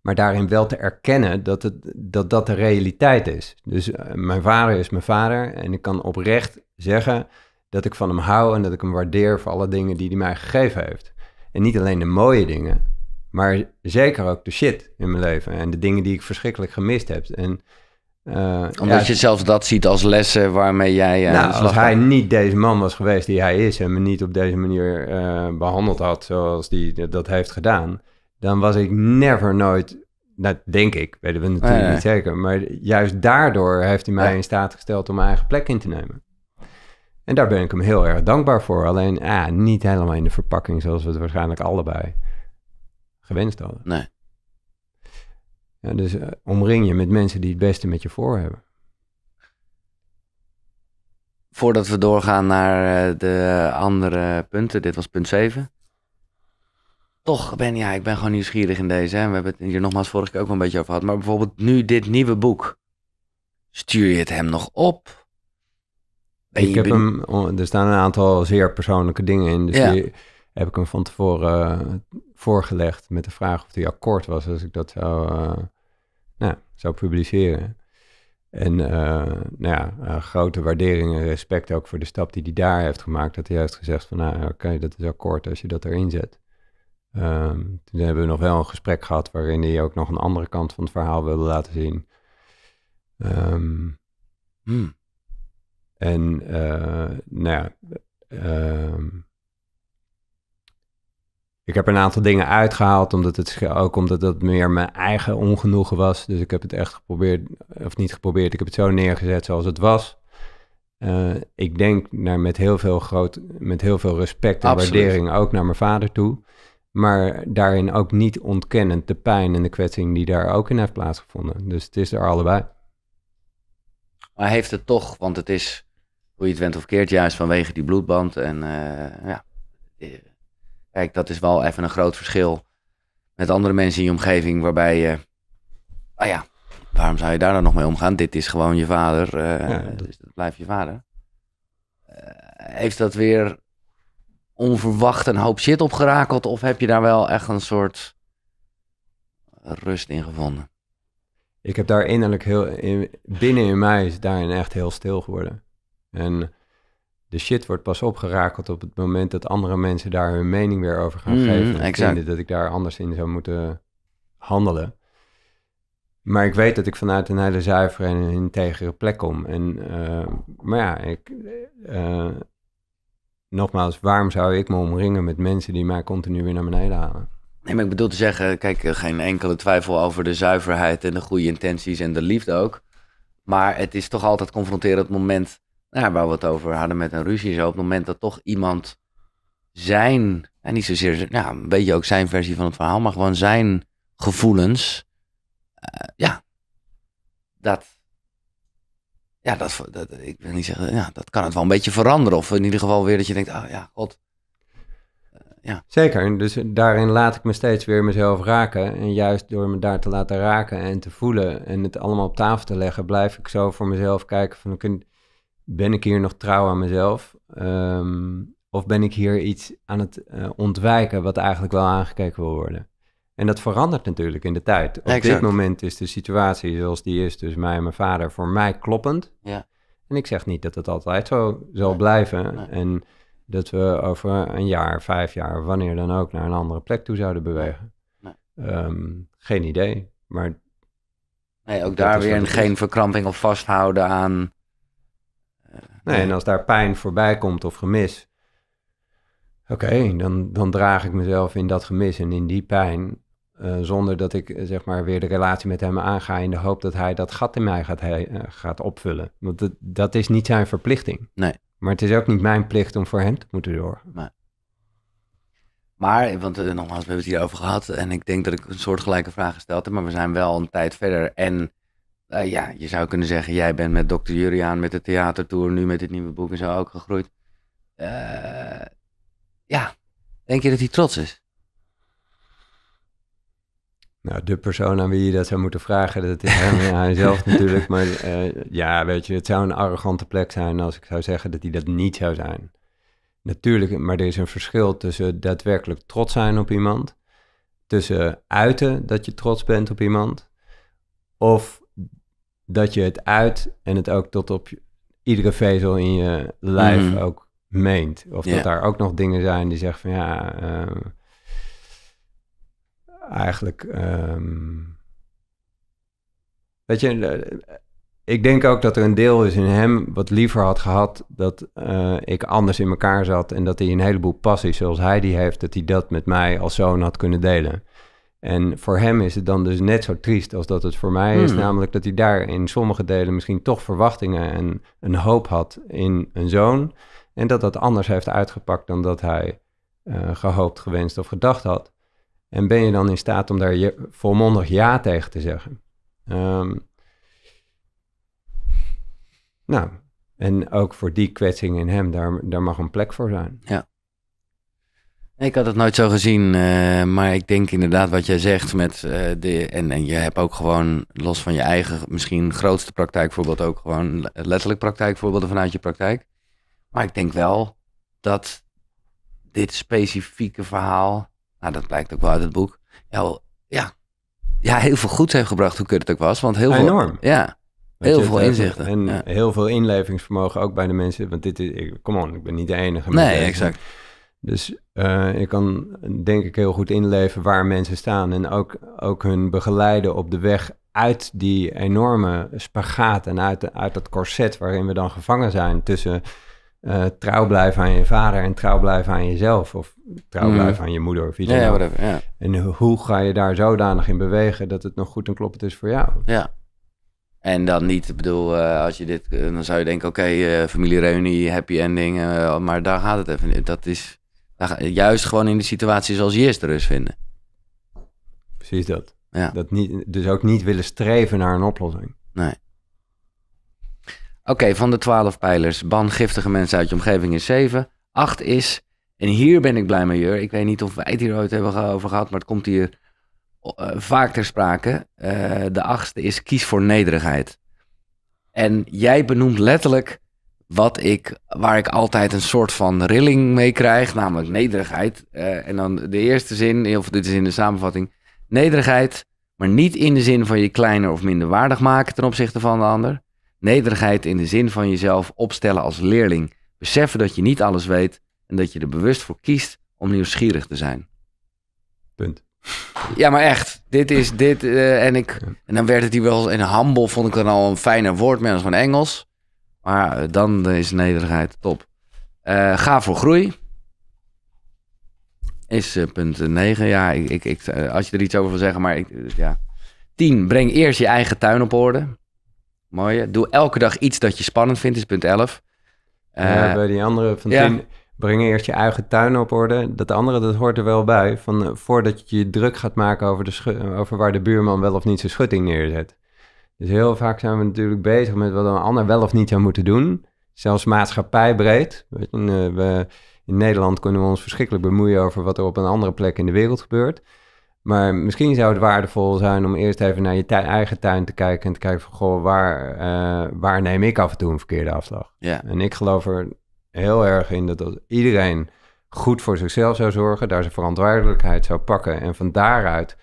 Maar daarin wel te erkennen dat het, dat, dat de realiteit is. Dus eh, mijn vader is mijn vader en ik kan oprecht zeggen dat ik van hem hou en dat ik hem waardeer voor alle dingen die hij mij gegeven heeft. En niet alleen de mooie dingen, maar zeker ook de shit in mijn leven en de dingen die ik verschrikkelijk gemist heb. En, eh, omdat ja, je zelfs dat ziet als lessen waarmee jij eh, nou, als hij niet deze man was geweest die hij is en me niet op deze manier eh, behandeld had zoals hij dat heeft gedaan, dan was ik never nooit, dat denk ik, weten we natuurlijk niet zeker, maar juist daardoor heeft hij mij Ja. in staat gesteld om mijn eigen plek in te nemen. En daar ben ik hem heel erg dankbaar voor. Alleen ah, niet helemaal in de verpakking zoals we het waarschijnlijk allebei gewenst hadden. Nee. Ja, dus eh, omring je met mensen die het beste met je voor hebben. Voordat we doorgaan naar eh, de andere punten, dit was punt 7. Toch ben ja, ik ben gewoon nieuwsgierig in deze. Hè. We hebben het hier nogmaals vorige keer ook wel een beetje over gehad. Maar bijvoorbeeld nu dit nieuwe boek. Stuur je het hem nog op? Ben ik heb hem, oh, er staan een aantal zeer persoonlijke dingen in. Dus Ja. Heb ik hem van tevoren eh, voorgelegd met de vraag of hij akkoord was als ik dat zou, eh, nou, zou publiceren. En eh, nou ja, grote waardering en respect ook voor de stap die hij daar heeft gemaakt. Dat hij heeft gezegd van, nou oké, dat is akkoord als je dat erin zet. Ehm, toen hebben we nog wel een gesprek gehad waarin hij ook nog een andere kant van het verhaal wilde laten zien. Ehm, Hmm. en eh, nou ja, ehm, ik heb een aantal dingen uitgehaald, omdat het ook omdat het meer mijn eigen ongenoegen was. Dus ik heb het echt geprobeerd, of niet geprobeerd, ik heb het zo neergezet zoals het was. Eh, ik denk naar, met, heel veel groot, met heel veel respect en Absoluut. waardering ook naar mijn vader toe. Maar daarin ook niet ontkennend de pijn en de kwetsing die daar ook in heeft plaatsgevonden. Dus het is er allebei. Maar heeft het toch, want het is, hoe je het went of keert, juist vanwege die bloedband. En eh, ja, eh, kijk, dat is wel even een groot verschil met andere mensen in je omgeving, waarbij je, nou ja, waarom zou je daar dan nog mee omgaan? Dit is gewoon je vader, Ja, dat- dus dat blijft je vader. Eh, heeft dat weer onverwacht een hoop shit opgerakeld, of heb je daar wel echt een soort rust in gevonden? Ik heb daar innerlijk heel, in, binnen in mij is daarin echt heel stil geworden. En de shit wordt pas opgerakeld op het moment dat andere mensen daar hun mening weer over gaan Mhm, geven. En exact. vinden dat ik daar anders in zou moeten handelen. Maar ik weet dat ik vanuit een hele zuivere en een integere plek kom. En, eh, maar ja, ik, eh, nogmaals, waarom zou ik me omringen met mensen die mij continu weer naar beneden halen? Nee, maar ik bedoel te zeggen, kijk, eh, geen enkele twijfel over de zuiverheid en de goede intenties en de liefde ook. Maar het is toch altijd confronterend op het moment, nou, ja, waar we het over hadden met een ruzie, zo, op het moment dat toch iemand zijn, en niet zozeer, ja, een beetje ook zijn versie van het verhaal, maar gewoon zijn gevoelens, eh, ja, dat, ja, dat, dat, ik wil niet zeggen, ja, dat kan het wel een beetje veranderen. Of in ieder geval weer dat je denkt, oh ja, god, Zeker, en dus daarin laat ik me steeds weer mezelf raken. En juist door me daar te laten raken en te voelen en het allemaal op tafel te leggen, blijf ik zo voor mezelf kijken van, oké, ben ik hier nog trouw aan mezelf? Ehm, of ben ik hier iets aan het eh, ontwijken wat eigenlijk wel aangekeken wil worden? En dat verandert natuurlijk in de tijd. Op Exact. dit moment is de situatie zoals die is tussen mij en mijn vader voor mij kloppend. Ja. En ik zeg niet dat het altijd zo zal Nee. blijven. Nee. En dat we over een jaar, vijf jaar, wanneer dan ook, naar een andere plek toe zouden bewegen. Nee. Ehm, geen idee. Maar nee, ook daar weer geen verkramping of vasthouden aan... nee, en als daar pijn voorbij komt of gemis, oké, dan, dan draag ik mezelf in dat gemis en in die pijn. eh, zonder dat ik eh, zeg maar weer de relatie met hem aanga in de hoop dat hij dat gat in mij gaat, he- eh, gaat opvullen. Want dat, dat is niet zijn verplichting. Nee. Maar het is ook niet mijn plicht om voor hem te moeten zorgen. Maar, want nogmaals, we hebben het hier over gehad. En ik denk dat ik een soort gelijke vraag gesteld heb. Maar we zijn wel een tijd verder. En eh, ja, je zou kunnen zeggen, jij bent met Dr. Juriaan, met de theatertour, nu met dit nieuwe boek en zo ook gegroeid. Eh, ja, denk je dat hij trots is? Nou, de persoon aan wie je dat zou moeten vragen, dat is hem ja, hij zelf natuurlijk. Maar eh, ja, weet je, het zou een arrogante plek zijn als ik zou zeggen dat hij dat niet zou zijn. Natuurlijk, maar er is een verschil tussen daadwerkelijk trots zijn op iemand, tussen uiten dat je trots bent op iemand, of dat je het uit en het ook tot op iedere vezel in je lijf Mhm. ook meent. Of dat daar ook nog dingen zijn die zeggen van ja, eh, eigenlijk. ehm, weet je, eh, ik denk ook dat er een deel is in hem wat liever had gehad dat eh, ik anders in elkaar zat en dat hij een heleboel passies zoals hij die heeft, dat hij dat met mij als zoon had kunnen delen. En voor hem is het dan dus net zo triest als dat het voor mij is, Hmm. namelijk dat hij daar in sommige delen misschien toch verwachtingen en een hoop had in een zoon. En dat dat anders heeft uitgepakt dan dat hij eh, gehoopt, gewenst of gedacht had. En ben je dan in staat om daar je, volmondig ja tegen te zeggen? Ehm, nou, en ook voor die kwetsing in hem, daar, daar mag een plek voor zijn. Ik had het nooit zo gezien, eh, maar ik denk inderdaad wat jij zegt met eh, de. En, en je hebt ook gewoon, los van je eigen, misschien grootste praktijkvoorbeeld, ook gewoon le- letterlijk praktijkvoorbeelden vanuit je praktijk. Maar ik denk wel dat dit specifieke verhaal, nou dat blijkt ook wel uit het boek, ja, ja, heel veel goeds heeft gebracht, hoe kut het ook was. Want heel veel. Enorm. Ja, Weet Heel veel inzichten, En ja. heel veel inlevingsvermogen ook bij de mensen. Want dit is, come on, ik ben niet de enige. met nee, exact. Dus Uh, ik kan denk ik heel goed inleven waar mensen staan en ook, ook hun begeleiden op de weg uit die enorme spagaat en uit, uit dat corset waarin we dan gevangen zijn tussen uh, trouw blijven aan je vader en trouw blijven aan jezelf of trouw mm. blijven aan je moeder of iets ja, whatever, ja. En hoe ga je daar zodanig in bewegen dat het nog goed en kloppend is voor jou? Ja. En dan niet, ik bedoel, uh, als je dit, dan zou je denken, oké, okay, familiereunie, happy ending, maar daar gaat het even niet. Dat is juist gewoon in de situatie zoals je eerst de rust vinden. Precies dat. Ja. dat niet, dus ook niet willen streven naar een oplossing. Nee. Oké, van de twaalf pijlers, ban giftige mensen uit je omgeving is zeven. Acht is, en hier ben ik blij mee, Jur. Ik weet niet of wij het hier ooit hebben over gehad, maar het komt hier uh, vaak ter sprake. Uh, de achtste is, kies voor nederigheid. En jij benoemt letterlijk wat ik, waar ik altijd een soort van rilling mee krijg, namelijk nederigheid. Uh, en dan de eerste zin, of dit is in de samenvatting, nederigheid, maar niet in de zin van je kleiner of minder waardig maken ten opzichte van de ander. Nederigheid in de zin van jezelf opstellen als leerling. Beseffen dat je niet alles weet en dat je er bewust voor kiest om nieuwsgierig te zijn. Punt. Ja, maar echt. Dit is dit. Uh, en, ik, en dan werd het hier wel. En humble vond ik dan al een fijner woord, meer als van Engels. Maar eh, dan is nederigheid top. Uh, ga voor groei. Is uh, punt 9. Ja, ik, ik, ik, als je er iets over wil zeggen, maar ik, ja. 10. Breng eerst je eigen tuin op orde. Mooi. Doe elke dag iets dat je spannend vindt, is punt 11. ja, bij die andere van 10. Ja. Breng eerst je eigen tuin op orde. Dat andere, dat hoort er wel bij. Van, voordat je je druk gaat maken over, de over waar de buurman wel of niet zijn schutting neerzet. Dus heel vaak zijn we natuurlijk bezig met wat een ander wel of niet zou moeten doen. Zelfs maatschappijbreed. Eh, we, in Nederland kunnen we ons verschrikkelijk bemoeien over wat er op een andere plek in de wereld gebeurt. Maar misschien zou het waardevol zijn om eerst even naar je eigen tuin te kijken en te kijken van, goh, waar, uh, waar neem ik af en toe een verkeerde afslag? Ja. En ik geloof er heel erg in dat, dat iedereen goed voor zichzelf zou zorgen, daar zijn verantwoordelijkheid zou pakken en van daaruit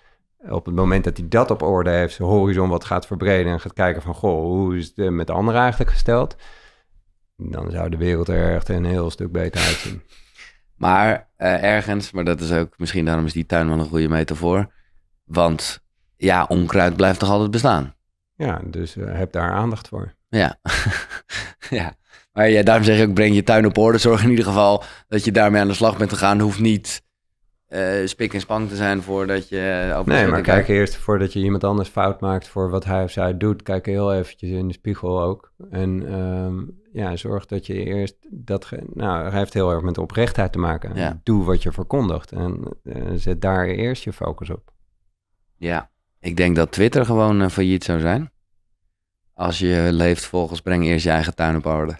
op het moment dat hij dat op orde heeft, zijn horizon wat gaat verbreden en gaat kijken van, goh, hoe is het met de anderen eigenlijk gesteld? Dan zou de wereld er echt een heel stuk beter uitzien. Maar uh, ergens, maar dat is ook, misschien daarom is die tuin wel een goede metafoor. Want ja, onkruid blijft toch altijd bestaan? Ja, dus uh, heb daar aandacht voor. Ja, ja. Maar ja, daarom zeg ik ook, breng je tuin op orde. Zorg in ieder geval dat je daarmee aan de slag bent te gaan. Hoeft niet uh, spik en spank te zijn voordat je... Op nee, maar kijk eerst voordat je iemand anders fout maakt voor wat hij of zij doet. Kijk heel eventjes in de spiegel ook. En um, ja, zorg dat je eerst dat... Nou, hij heeft heel erg met oprechtheid te maken. Ja. Doe wat je verkondigt en uh, zet daar eerst je focus op. Ja, ik denk dat Twitter gewoon uh, failliet zou zijn. Als je leeft volgens breng eerst je eigen tuin op orde.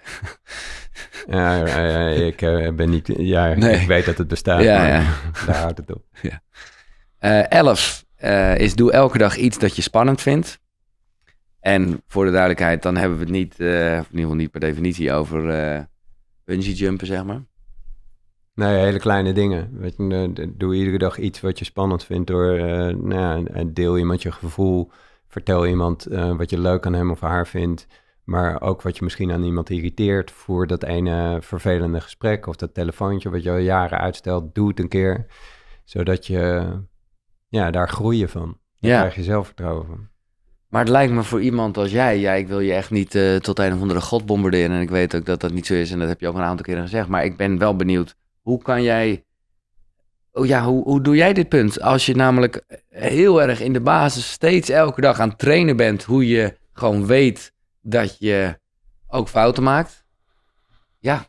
Ja, ja, ik uh, ben niet. Ja, nee. ik weet dat het bestaat. Ja, maar ja. daar houdt het op. Ja. Uh, elf uh, is doe elke dag iets dat je spannend vindt. En voor de duidelijkheid, dan hebben we het niet, in ieder geval niet per definitie over bungee jumpen, zeg maar. Nee, hele kleine dingen. Weet je, doe iedere dag iets wat je spannend vindt door, nou, deel iemand je gevoel, vertel iemand wat je leuk aan hem of haar vindt. Maar ook wat je misschien aan iemand irriteert voor dat ene vervelende gesprek of dat telefoontje wat je al jaren uitstelt, doe het een keer. Zodat je ja, daar groeien van. Daar ja. krijg je zelfvertrouwen van. Maar het lijkt me voor iemand als jij, ja, ik wil je echt niet uh, tot een of andere god bombarderen. En ik weet ook dat dat niet zo is en dat heb je ook een aantal keren gezegd. Maar ik ben wel benieuwd, hoe kan jij, oh ja, hoe, hoe doe jij dit punt? Als je namelijk heel erg in de basis steeds elke dag aan het trainen bent, hoe je gewoon weet dat je ook fouten maakt. Ja,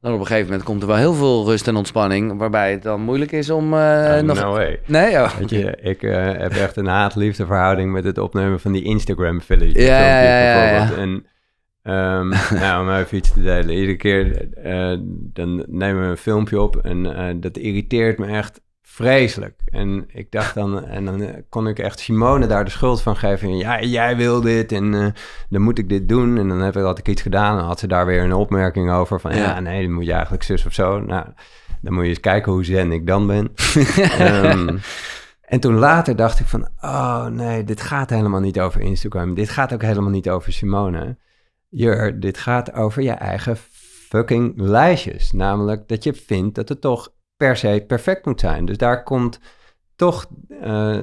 dan op een gegeven moment komt er wel heel veel rust en ontspanning, waarbij het dan moeilijk is om uh, nog... No way. Nee, oh. Weet je, ik uh, heb echt een haat-liefde verhouding met het opnemen van die Instagram village. Ja, ja, ja, ja, En um, nou, om even iets te delen. Iedere keer uh, dan nemen we een filmpje op en dat irriteert me echt vreselijk. En ik dacht dan, en dan eh, kon ik echt Simone daar de schuld van geven. Ja, jij wil dit en uh, dan moet ik dit doen. En dan heb ik, had ik iets gedaan en had ze daar weer een opmerking over van... Ja, nee, dan moet je eigenlijk zus of zo. Nou, dan moet je eens kijken hoe zen ik dan ben. um, en toen later dacht ik van, oh nee, dit gaat helemaal niet over Instagram. Dit gaat ook helemaal niet over Simone. Jur, dit gaat over je eigen fucking lijstjes. Namelijk dat je vindt dat er toch per se perfect moet zijn. Dus daar komt toch uh,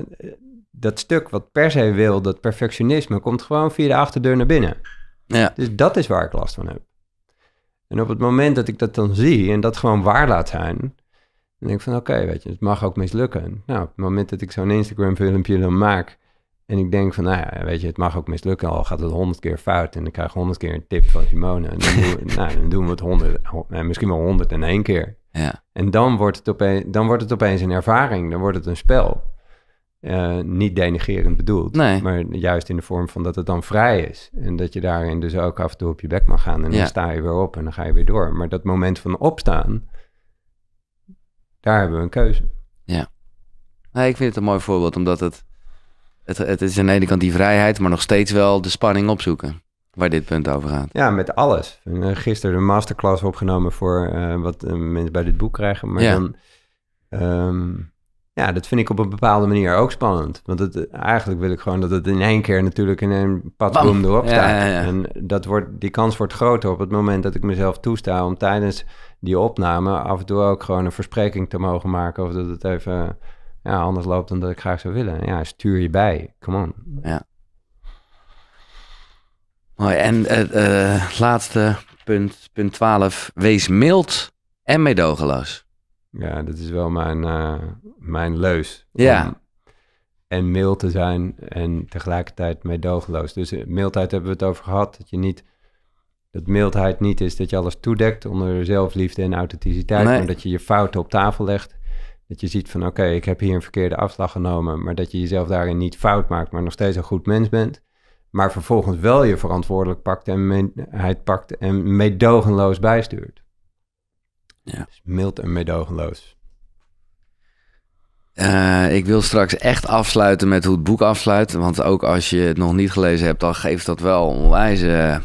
dat stuk wat per se wil, dat perfectionisme, komt gewoon via de achterdeur naar binnen. Ja. Dus dat is waar ik last van heb. En op het moment dat ik dat dan zie en dat gewoon waar laat zijn, dan denk ik van oké, weet je, het mag ook mislukken. Nou, op het moment dat ik zo'n Instagram filmpje dan maak en ik denk van, nou ja, weet je, het mag ook mislukken, al gaat het honderd keer fout en ik krijg honderd keer een tip van Simone. En dan, doen we, nou, dan doen we het honderd, misschien wel honderd en één keer. Ja. En dan wordt, het opeens, dan wordt het opeens een ervaring, dan wordt het een spel. Uh, niet denigerend bedoeld, nee. maar juist in de vorm van dat het dan vrij is. En dat je daarin dus ook af en toe op je bek mag gaan en Ja. dan sta je weer op en dan ga je weer door. Maar dat moment van opstaan, daar hebben we een keuze. Nee, ik vind het een mooi voorbeeld, omdat het, het, het is aan de ene kant die vrijheid, maar nog steeds wel de spanning opzoeken, waar dit punt over gaat. Ja, met alles. En, uh, gisteren een masterclass opgenomen voor uh, wat uh, mensen bij dit boek krijgen. Maar Ja. dan, ehm, ja, dat vind ik op een bepaalde manier ook spannend. Want het, eigenlijk wil ik gewoon dat het in één keer natuurlijk in een padboom erop staat. ja, ja. En dat wordt, die kans wordt groter op het moment dat ik mezelf toesta om tijdens die opname af en toe ook gewoon een verspreking te mogen maken. Of dat het even ja, anders loopt dan dat ik graag zou willen. Ja, stuur je bij. Come on. Mooi. En het eh, laatste punt, punt 12. Wees mild en meedogenloos. Ja, dat is wel mijn, eh, mijn leus. Ja. Om en mild te zijn en tegelijkertijd meedogenloos. Dus eh, mildheid hebben we het over gehad. Dat je niet... Dat mildheid niet is dat je alles toedekt onder zelfliefde en authenticiteit. Nee. Maar dat je je fouten op tafel legt. Dat je ziet van oké, ik heb hier een verkeerde afslag genomen. Maar dat je jezelf daarin niet fout maakt, maar nog steeds een goed mens bent. Maar vervolgens wel je verantwoordelijk pakt en meeheid pakt en meedogenloos bijstuurt. Ja. Dus mild en meedogenloos. Eh, ik wil straks echt afsluiten met hoe het boek afsluit. Want ook als je het nog niet gelezen hebt, dan geeft dat wel onwijs eh,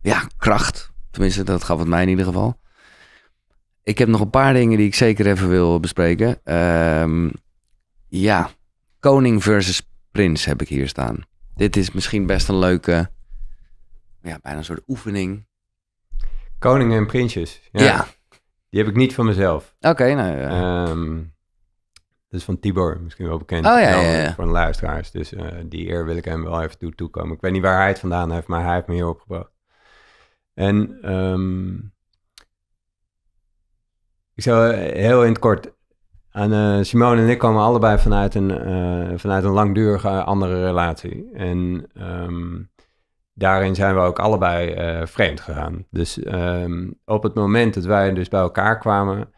ja, kracht. Tenminste, dat gaf het mij in ieder geval. Ik heb nog een paar dingen die ik zeker even wil bespreken. Ehm, ja, koning versus prins heb ik hier staan. Dit is misschien best een leuke, ja, bijna een soort oefening. Koningen en prinsjes. Ja, Die heb ik niet van mezelf. oké. nou, ja. Ehm dat is van Tibor, misschien wel bekend. Oh, ja, ja. Voor de luisteraars. Dus eh, die eer wil ik hem wel even toe toekomen. Ik weet niet waar hij het vandaan heeft, maar hij heeft me hier opgebracht. En ehm, ik zou eh, heel in het kort... Aan, eh, Simone en ik komen allebei vanuit een, eh, vanuit een langdurige andere relatie. En ehm, daarin zijn we ook allebei vreemd gegaan. Dus ehm, op het moment dat wij dus bij elkaar kwamen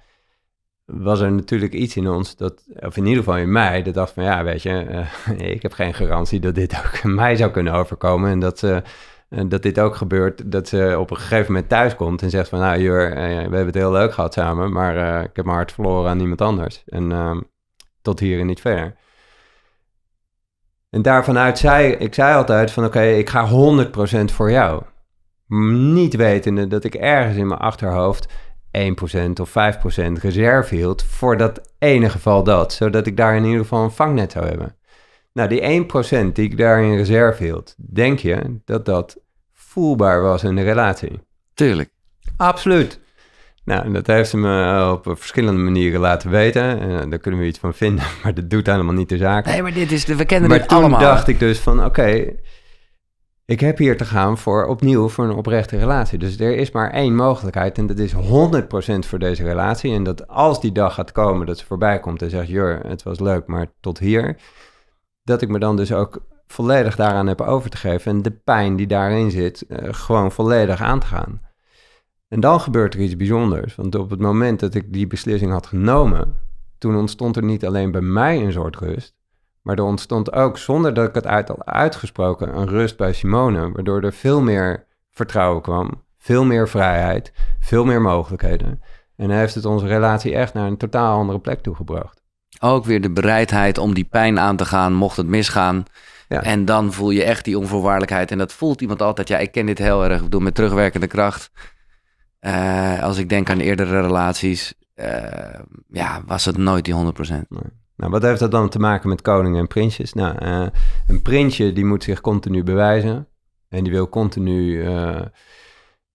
was er natuurlijk iets in ons, dat, of in ieder geval in mij, dat dacht van ja, weet je, ik heb geen garantie dat dit ook mij zou kunnen overkomen. En dat, ze, dat dit ook gebeurt, dat ze op een gegeven moment thuis komt en zegt van nou Jur, eh, we hebben het heel leuk gehad samen, maar eh, ik heb mijn hart verloren aan iemand anders. En ehm, tot hier en niet verder. En daarvanuit zei, ik zei altijd van oké, ik ga 100% voor jou. Niet wetende dat ik ergens in mijn achterhoofd 1% of 5% reserve hield voor dat ene geval dat. Zodat ik daar in ieder geval een vangnet zou hebben. Nou, die 1% die ik daar in reserve hield, denk je dat dat voelbaar was in de relatie? tuurlijk. Absoluut. Nou, en dat heeft ze me op verschillende manieren laten weten. En daar kunnen we iets van vinden, maar dat doet helemaal niet de zaak. Nee, maar dit is, we kennen Maar dit toen allemaal. dacht ik dus van, oké, ik heb hier te gaan voor opnieuw voor een oprechte relatie. Dus er is maar één mogelijkheid en dat is 100% voor deze relatie. En dat als die dag gaat komen dat ze voorbij komt en zegt, Jur, het was leuk, maar tot hier. Dat ik me dan dus ook volledig daaraan heb over te geven en de pijn die daarin zit, eh, gewoon volledig aan te gaan. En dan gebeurt er iets bijzonders. Want op het moment dat ik die beslissing had genomen, toen ontstond er niet alleen bij mij een soort rust, maar er ontstond ook, zonder dat ik het uit had uitgesproken, een rust bij Simone, waardoor er veel meer vertrouwen kwam, veel meer vrijheid, veel meer mogelijkheden. En hij heeft het onze relatie echt naar een totaal andere plek toegebracht. Ook weer de bereidheid om die pijn aan te gaan, mocht het misgaan. Ja. En dan voel je echt die onvoorwaardelijkheid. En dat voelt iemand altijd. Ja, ik ken dit heel erg. Ik bedoel, met terugwerkende kracht. Eh, als ik denk aan eerdere relaties. eh, ja, was het nooit die 100%. Nou, wat heeft dat dan te maken met koningen en prinsjes? Nou, eh, een prinsje die moet zich continu bewijzen. En die wil continu,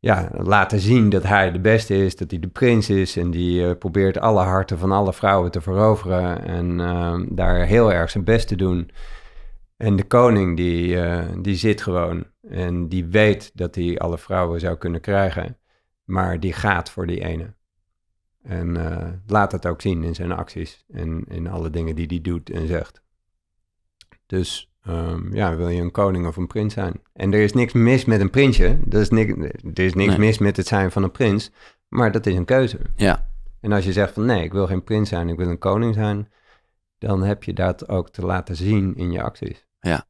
ja, laten zien dat hij de beste is, dat hij de prins is. En die eh, probeert alle harten van alle vrouwen te veroveren. En ehm, daar heel erg zijn best te doen. En de koning, die, eh, die zit gewoon. En die weet dat hij alle vrouwen zou kunnen krijgen. Maar die gaat voor die ene. En eh, laat het ook zien in zijn acties. En in alle dingen die hij doet en zegt. Dus Ehm, ja, wil je een koning of een prins zijn? En er is niks mis met een prinsje. Er is, niks, er is niks mis met het zijn van een prins. Maar dat is een keuze. Ja. En als je zegt van nee, ik wil geen prins zijn, ik wil een koning zijn. Dan heb je dat ook te laten zien in je acties. Ja.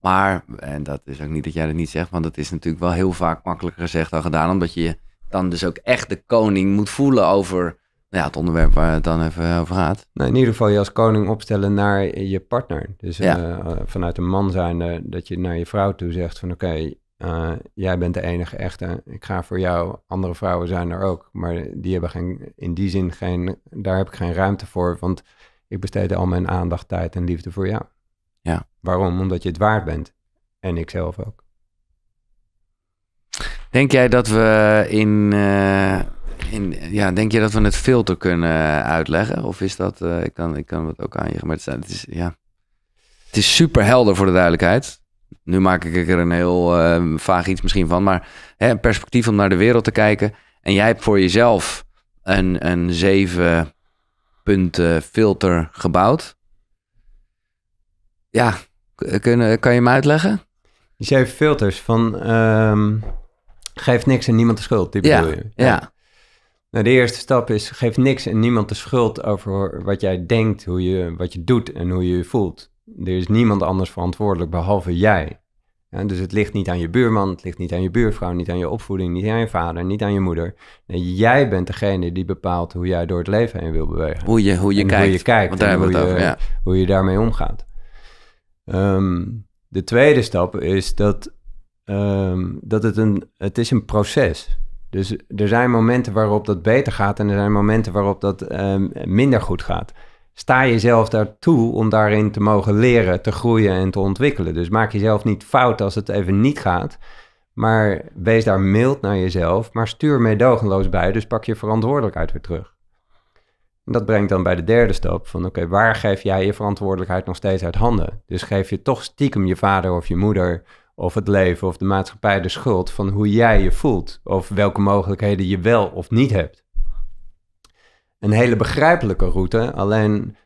Maar, en dat is ook niet dat jij dat niet zegt, want dat is natuurlijk wel heel vaak makkelijker gezegd dan gedaan. Omdat je dan dus ook echt de koning moet voelen over ja, het onderwerp waar het dan even over gaat. Nou, in ieder geval je als koning opstellen naar je partner. Dus ja. uh, vanuit een man zijn dat je naar je vrouw toe zegt van oké, uh, jij bent de enige echte. Ik ga voor jou. Andere vrouwen zijn er ook. Maar die hebben geen, in die zin geen, daar heb ik geen ruimte voor. Want ik besteed al mijn aandacht, tijd en liefde voor jou. Ja. Waarom? Omdat je het waard bent. En ik zelf ook. Denk jij dat we in... Uh ja, denk je dat we het filter kunnen uitleggen? Of is dat, uh, ik, kan, ik kan het ook aan je, maar het is, ja, het is super helder voor de duidelijkheid. Nu maak ik er een heel uh, vaag iets misschien van, maar hè, een perspectief om naar de wereld te kijken. En jij hebt voor jezelf een, een zeven punten filter gebouwd. Ja, kun, kan je hem uitleggen? Die zeven filters van um, geef niks en niemand de schuld, die bedoel ja, je? Ja. ja. Nou, de eerste stap is, geef niks en niemand de schuld over wat jij denkt, hoe je, wat je doet en hoe je je voelt. Er is niemand anders verantwoordelijk behalve jij. dus het ligt niet aan je buurman, het ligt niet aan je buurvrouw, niet aan je opvoeding, niet aan je vader, niet aan je moeder. Nee, jij bent degene die bepaalt hoe jij door het leven heen wil bewegen. Hoe je, hoe je, kijkt. Hoe je kijkt. Want daar hebben we het over, ja. Hoe je daarmee omgaat. Um, de tweede stap is dat, um, dat het, een, het is een proces is. Dus er zijn momenten waarop dat beter gaat en er zijn momenten waarop dat um, minder goed gaat. Sta jezelf daartoe om daarin te mogen leren, te groeien en te ontwikkelen. Dus maak jezelf niet fout als het even niet gaat. Maar wees daar mild naar jezelf, maar stuur meedogenloos bij. Dus pak je verantwoordelijkheid weer terug. En dat brengt dan bij de derde stap van oké, waar geef jij je verantwoordelijkheid nog steeds uit handen? Dus geef je toch stiekem je vader of je moeder of het leven of de maatschappij de schuld van hoe jij je voelt of welke mogelijkheden je wel of niet hebt. Een hele begrijpelijke route, alleen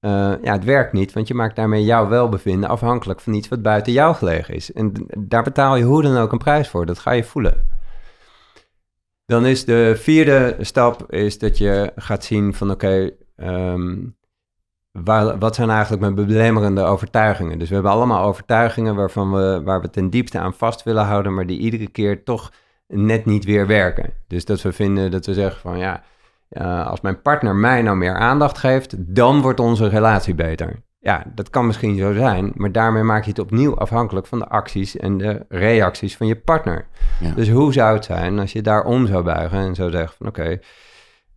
uh, ja, het werkt niet, want je maakt daarmee jouw welbevinden afhankelijk van iets wat buiten jou gelegen is. En daar betaal je hoe dan ook een prijs voor, dat ga je voelen. Dan is de vierde stap is dat je gaat zien van oké, okay, wat zijn eigenlijk mijn belemmerende overtuigingen? Dus we hebben allemaal overtuigingen waarvan we, waar we ten diepste aan vast willen houden, maar die iedere keer toch net niet weer werken. Dus dat we vinden dat we zeggen van ja, als mijn partner mij nou meer aandacht geeft, dan wordt onze relatie beter. Ja, dat kan misschien zo zijn, maar daarmee maak je het opnieuw afhankelijk van de acties en de reacties van je partner. Dus hoe zou het zijn als je daarom zou buigen en zou zeggen van oké,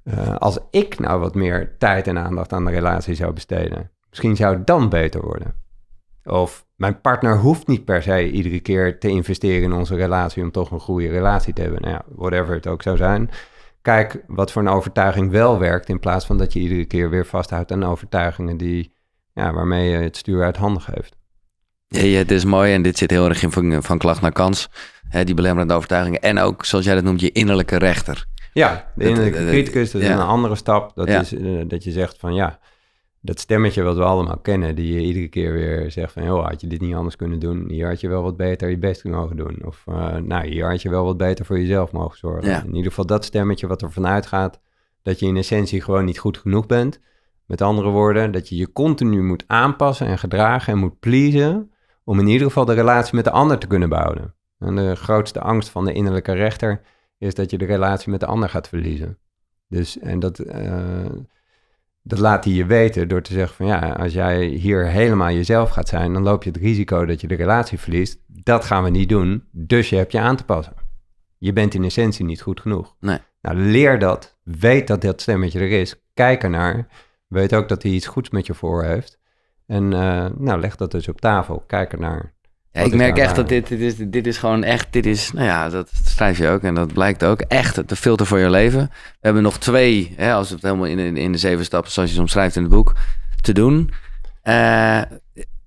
uh, als ik nou wat meer tijd en aandacht aan de relatie zou besteden, misschien zou het dan beter worden. Of mijn partner hoeft niet per se iedere keer te investeren in onze relatie om toch een goede relatie te hebben. Nou ja, whatever het ook zou zijn. Kijk wat voor een overtuiging wel werkt, in plaats van dat je iedere keer weer vasthoudt aan overtuigingen die, ja, waarmee je het stuur uit handen geeft. Ja, het is mooi en dit zit heel erg in van, van klacht naar kans. Hè, die belemmerende overtuigingen. En ook, zoals jij dat noemt, je innerlijke rechter. Ja, de innerlijke criticus, dat is een andere stap. Dat is uh, dat je zegt van ja, dat stemmetje wat we allemaal kennen, die je iedere keer weer zegt van, joh, had je dit niet anders kunnen doen? Hier had je wel wat beter je best mogen doen. Of, uh, nou, hier had je wel wat beter voor jezelf mogen zorgen. In ieder geval dat stemmetje wat er vanuit gaat, dat je in essentie gewoon niet goed genoeg bent. Met andere woorden, dat je je continu moet aanpassen en gedragen en moet pleasen, om in ieder geval de relatie met de ander te kunnen bouwen. En de grootste angst van de innerlijke rechter is dat je de relatie met de ander gaat verliezen. Dus, en dat, uh, dat laat hij je weten door te zeggen van ja, als jij hier helemaal jezelf gaat zijn, dan loop je het risico dat je de relatie verliest. Dat gaan we niet doen, dus je hebt je aan te passen. Je bent in essentie niet goed genoeg. Nee. Nou, leer dat, weet dat dat stemmetje er is, kijk ernaar, weet ook dat hij iets goeds met je voor heeft. En uh, nou, leg dat dus op tafel, kijk ernaar. Ja, ik merk echt dat dit, dit, is, dit is gewoon echt, dit is, nou ja, dat schrijf je ook en dat blijkt ook, echt de filter voor je leven. We hebben nog twee, hè, als het helemaal in, in de zeven stappen, zoals je soms schrijft in het boek, te doen. Uh,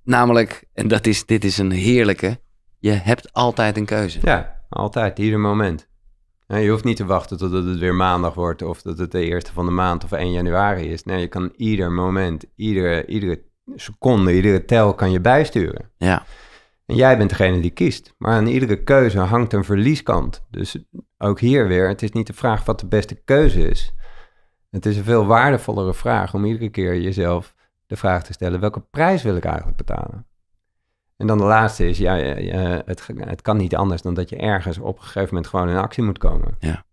namelijk, en dat is, dit is een heerlijke, je hebt altijd een keuze. Ja, altijd, ieder moment. Je hoeft niet te wachten totdat het weer maandag wordt of dat het de eerste van de maand of 1 januari is. Nee, je kan ieder moment, iedere, iedere seconde, iedere tel kan je bijsturen. Ja. En jij bent degene die kiest. Maar aan iedere keuze hangt een verlieskant. Dus ook hier weer, het is niet de vraag wat de beste keuze is. Het is een veel waardevollere vraag om iedere keer jezelf de vraag te stellen: welke prijs wil ik eigenlijk betalen? En dan de laatste is, ja, het, het kan niet anders dan dat je ergens op een gegeven moment gewoon in actie moet komen. Ja.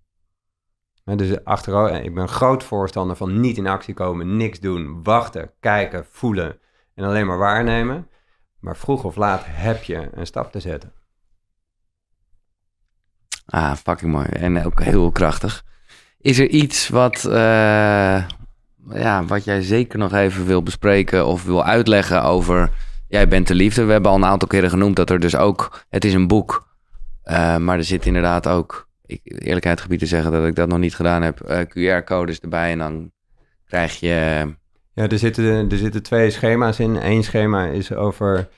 Dus achterover, ik ben groot voorstander van niet in actie komen, niks doen, wachten, kijken, voelen en alleen maar waarnemen. Maar vroeg of laat heb je een stap te zetten. Ah, fucking mooi. En ook heel krachtig. Is er iets wat, uh, ja, wat jij zeker nog even wil bespreken of wil uitleggen over Jij bent de liefde? We hebben al een aantal keren genoemd dat er dus ook, het is een boek, uh, maar er zit inderdaad ook, ik, eerlijkheid gebied te zeggen dat ik dat nog niet gedaan heb, uh, QR-codes erbij en dan krijg je ja, er zitten, er zitten twee schema's in. Eén schema is over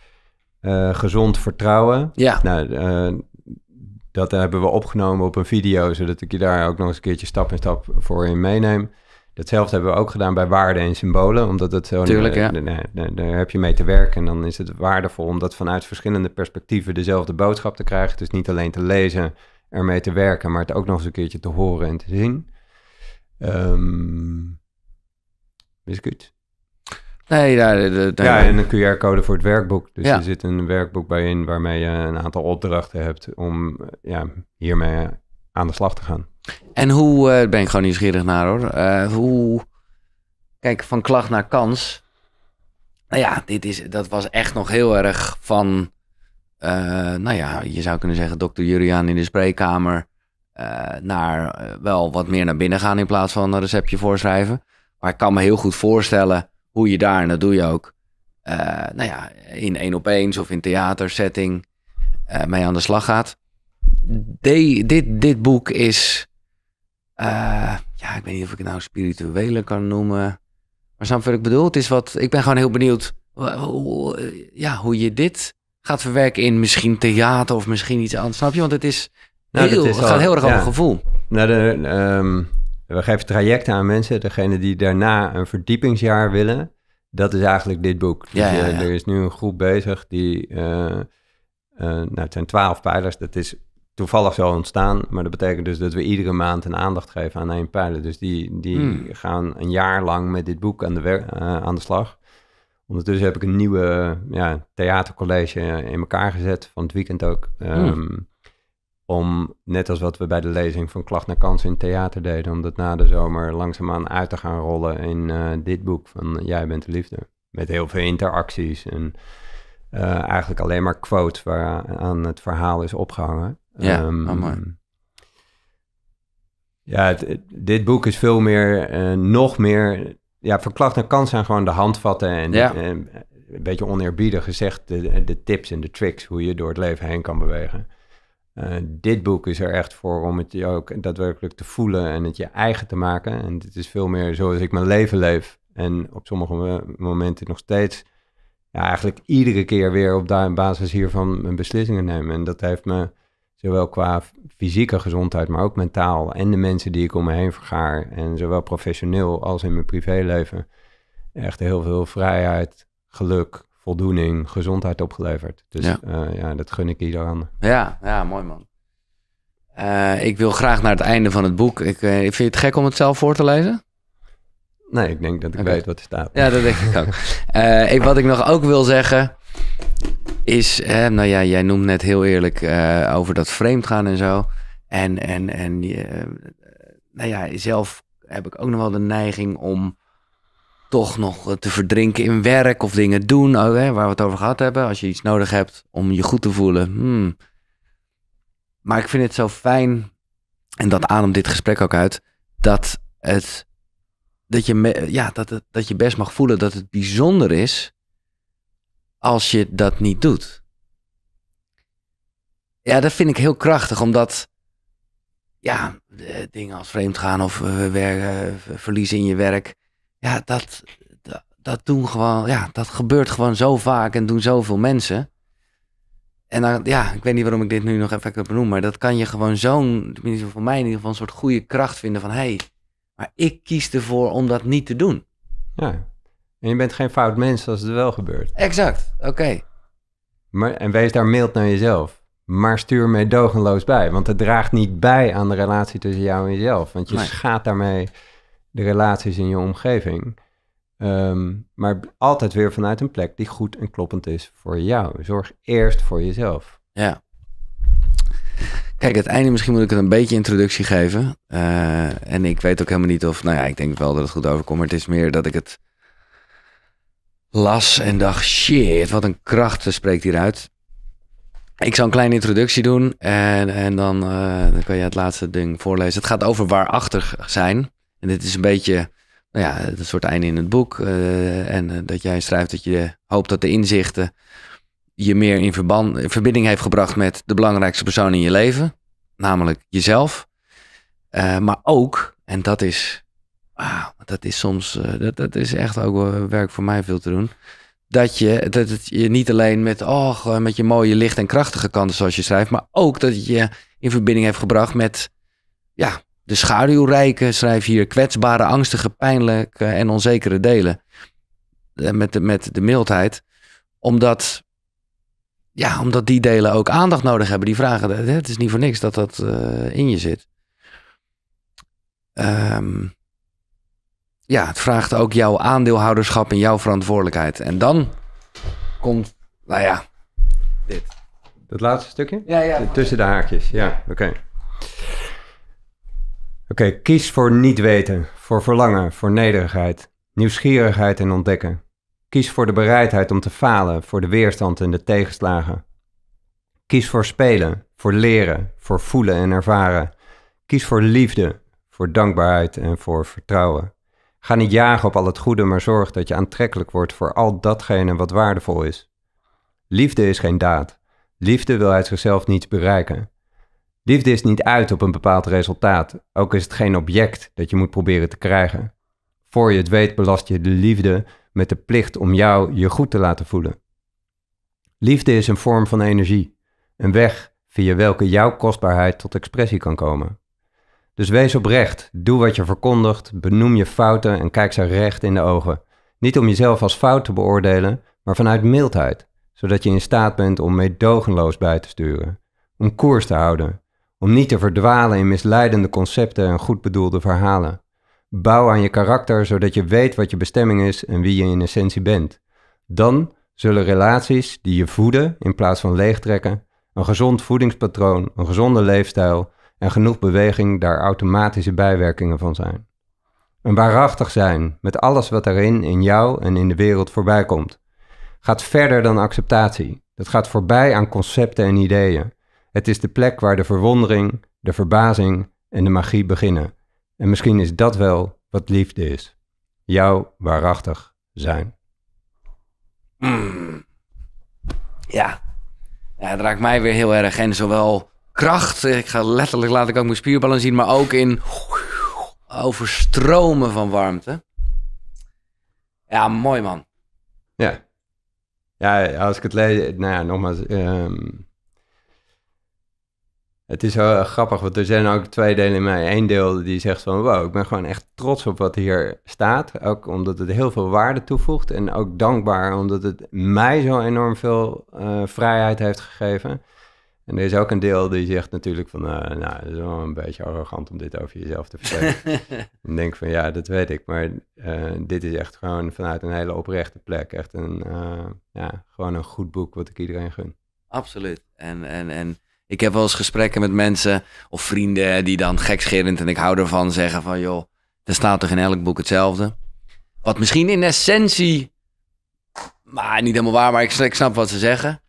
uh, gezond vertrouwen. Ja. Nou, uh, dat hebben we opgenomen op een video, zodat ik je daar ook nog eens een keertje stap in stap voor in meeneem. Datzelfde hebben we ook gedaan bij waarden en symbolen, omdat het zo... Tuurlijk, ja. Daar heb je mee te werken en dan is het waardevol om dat vanuit verschillende perspectieven dezelfde boodschap te krijgen. Dus niet alleen te lezen, ermee te werken, maar het ook nog eens een keertje te horen en te zien. Um, Wist ik het? Nee, ja, ja, en een QR-code voor het werkboek. Dus er zit een werkboek bij in waarmee je een aantal opdrachten hebt om ja, hiermee aan de slag te gaan. En hoe, uh, ben ik gewoon nieuwsgierig naar hoor, uh, hoe, kijk, van klacht naar kans. Nou ja, dit is, dat was echt nog heel erg van, uh, nou ja, je zou kunnen zeggen dokter Juriaan in de spreekkamer, naar wel wat meer naar binnen gaan in plaats van een receptje voorschrijven. Maar ik kan me heel goed voorstellen hoe je daar, en dat doe je ook, uh, nou ja, in één op eens of in theatersetting uh, mee aan de slag gaat. De, dit, dit boek is, uh, ja, ik weet niet of ik het nou spirituele kan noemen. Maar snap wat ik bedoel? Het is wat, ik ben gewoon heel benieuwd hoe, ja, hoe je dit gaat verwerken in misschien theater of misschien iets anders. Snap je? Want het is, nou, heel, is het gaat heel erg over gevoel. Nou, de, um we geven trajecten aan mensen. Degene die daarna een verdiepingsjaar willen, dat is eigenlijk dit boek. Dus, ja, ja, ja. er is nu een groep bezig die, uh, uh, nou het zijn twaalf pijlers. Dat is toevallig zo ontstaan, maar dat betekent dus dat we iedere maand een aandacht geven aan één pijler. Dus die, die hmm. gaan een jaar lang met dit boek aan de, uh, aan de slag. Ondertussen heb ik een nieuwe ja, theatercollege in elkaar gezet, van het weekend ook. Hmm. Om, net als wat we bij de lezing van Klacht naar Kans in theater deden, om dat na de zomer langzaamaan uit te gaan rollen in uh, dit boek van Jij bent de liefde. Met heel veel interacties en uh, eigenlijk alleen maar quotes waar aan het verhaal is opgehangen. Ja, um, oh mooi. Ja, het, dit boek is veel meer, uh, nog meer... Ja, van Klacht naar Kans zijn gewoon de handvatten en, ja. en een beetje oneerbiedig gezegd de, de tips en de tricks hoe je door het leven heen kan bewegen. Uh, dit boek is er echt voor om het je ook daadwerkelijk te voelen en het je eigen te maken. En dit is veel meer zoals ik mijn leven leef. En op sommige momenten nog steeds, ja, eigenlijk iedere keer weer op basis hiervan mijn beslissingen nemen. En dat heeft me zowel qua fysieke gezondheid, maar ook mentaal. En de mensen die ik om me heen vergaar. En zowel professioneel als in mijn privéleven. Echt heel veel vrijheid, geluk, voldoening, gezondheid opgeleverd. Dus ja, uh, ja dat gun ik iedereen. Ja, ja, mooi man. Uh, ik wil graag naar het einde van het boek. Ik, uh, vind je het gek om het zelf voor te lezen? Nee, ik denk dat ik okay. weet wat er staat. Ja, dat denk ik ook. ik, wat ik nog ook wil zeggen is, nou ja, jij noemt net heel eerlijk over dat vreemd gaan en zo. En, en, en nou ja, zelf heb ik ook nog wel de neiging om toch nog te verdrinken in werk of dingen doen, oh, hè, waar we het over gehad hebben. Als je iets nodig hebt om je goed te voelen. Hmm. Maar ik vind het zo fijn, en dat ademt dit gesprek ook uit, dat, het, dat, je, ja, dat, dat je best mag voelen dat het bijzonder is als je dat niet doet. Ja, dat vind ik heel krachtig, omdat ja, dingen als vreemdgaan of uh, werken, verliezen in je werk, ja, dat, dat, dat doen gewoon, ja, dat gebeurt gewoon zo vaak en doen zoveel mensen. En dan, ja, ik weet niet waarom ik dit nu nog even benoem, maar dat kan je gewoon zo'n, tenminste voor mij in ieder geval, een soort goede kracht vinden van, hé, hey, maar ik kies ervoor om dat niet te doen. Ja, en je bent geen fout mens als het wel gebeurt. Exact, oké. Maar En wees daar mild naar jezelf. Maar stuur meedogenloos bij, want het draagt niet bij aan de relatie tussen jou en jezelf. Want je schaadt daarmee de relaties in je omgeving. Ehm, maar altijd weer vanuit een plek die goed en kloppend is voor jou. Zorg eerst voor jezelf. Ja. Kijk, het einde misschien moet ik het een beetje introductie geven. Uh, en ik weet ook helemaal niet of, nou ja, ik denk wel dat het goed overkomt. Maar het is meer dat ik het las en dacht, shit, wat een kracht spreekt hieruit. Ik zal een kleine introductie doen en, en dan, uh, dan kan je het laatste ding voorlezen. Het gaat over waarachtig zijn. En dit is een beetje nou ja, het soort einde in het boek. Uh, en uh, dat jij schrijft dat je hoopt dat de inzichten je meer in, verband, in verbinding heeft gebracht met de belangrijkste persoon in je leven. Namelijk jezelf. Uh, maar ook, en dat is, wow, dat is soms, dat, dat is echt ook werk voor mij veel te doen. Dat je, dat je niet alleen met, oh, met je mooie licht en krachtige kanten zoals je schrijft. Maar ook dat je in verbinding heeft gebracht met, ja, de schaduwrijke, schrijf hier, kwetsbare, angstige, pijnlijke en onzekere delen. Eh, met de, met de mildheid. Omdat, ja, omdat die delen ook aandacht nodig hebben. Die vragen, het is niet voor niks dat dat uh, in je zit. Um, ja, het vraagt ook jouw aandeelhouderschap en jouw verantwoordelijkheid. En dan komt, nou ja, dit. Dat laatste stukje? Ja, ja. Tussen de haakjes, ja, oké. Oké, kies voor niet weten, voor verlangen, voor nederigheid, nieuwsgierigheid en ontdekken. Kies voor de bereidheid om te falen, voor de weerstand en de tegenslagen. Kies voor spelen, voor leren, voor voelen en ervaren. Kies voor liefde, voor dankbaarheid en voor vertrouwen. Ga niet jagen op al het goede, maar zorg dat je aantrekkelijk wordt voor al datgene wat waardevol is. Liefde is geen daad. Liefde wil uit zichzelf niets bereiken. Liefde is niet uit op een bepaald resultaat, ook is het geen object dat je moet proberen te krijgen. Voor je het weet belast je de liefde met de plicht om jou je goed te laten voelen. Liefde is een vorm van energie, een weg via welke jouw kostbaarheid tot expressie kan komen. Dus wees oprecht, doe wat je verkondigt, benoem je fouten en kijk ze recht in de ogen. Niet om jezelf als fout te beoordelen, maar vanuit mildheid, zodat je in staat bent om meedogenloos bij te sturen, om koers te houden, om niet te verdwalen in misleidende concepten en goed bedoelde verhalen. Bouw aan je karakter zodat je weet wat je bestemming is en wie je in essentie bent. Dan zullen relaties die je voeden in plaats van leegtrekken, een gezond voedingspatroon, een gezonde leefstijl en genoeg beweging daar automatische bijwerkingen van zijn. Een waarachtig zijn met alles wat erin in jou en in de wereld voorbij komt. Gaat verder dan acceptatie. Dat gaat voorbij aan concepten en ideeën. Het is de plek waar de verwondering, de verbazing en de magie beginnen. En misschien is dat wel wat liefde is. Jouw waarachtig zijn. Mm. Ja. ja, het raakt mij weer heel erg. En zowel kracht, ik ga letterlijk laat ik ook mijn spierballen zien, maar ook in overstromen van warmte. Ja, mooi man. Ja. Ja, als ik het lees, nou ja, nogmaals, um, het is wel grappig, want er zijn ook twee delen in mij. Eén deel die zegt van, wow, ik ben gewoon echt trots op wat hier staat. Ook omdat het heel veel waarde toevoegt. En ook dankbaar omdat het mij zo enorm veel uh, vrijheid heeft gegeven. En er is ook een deel die zegt natuurlijk van, uh, nou, het is wel een beetje arrogant om dit over jezelf te vertellen. en denk van, ja, dat weet ik, maar uh, dit is echt gewoon vanuit een hele oprechte plek. Echt een, ja, gewoon een goed boek wat ik iedereen gun. Absoluut. En, en, en ik heb wel eens gesprekken met mensen of vrienden die dan gekscherend en ik hou ervan zeggen van joh, er staat toch in elk boek hetzelfde. Wat misschien in essentie, maar niet helemaal waar, maar ik, snap wat ze zeggen.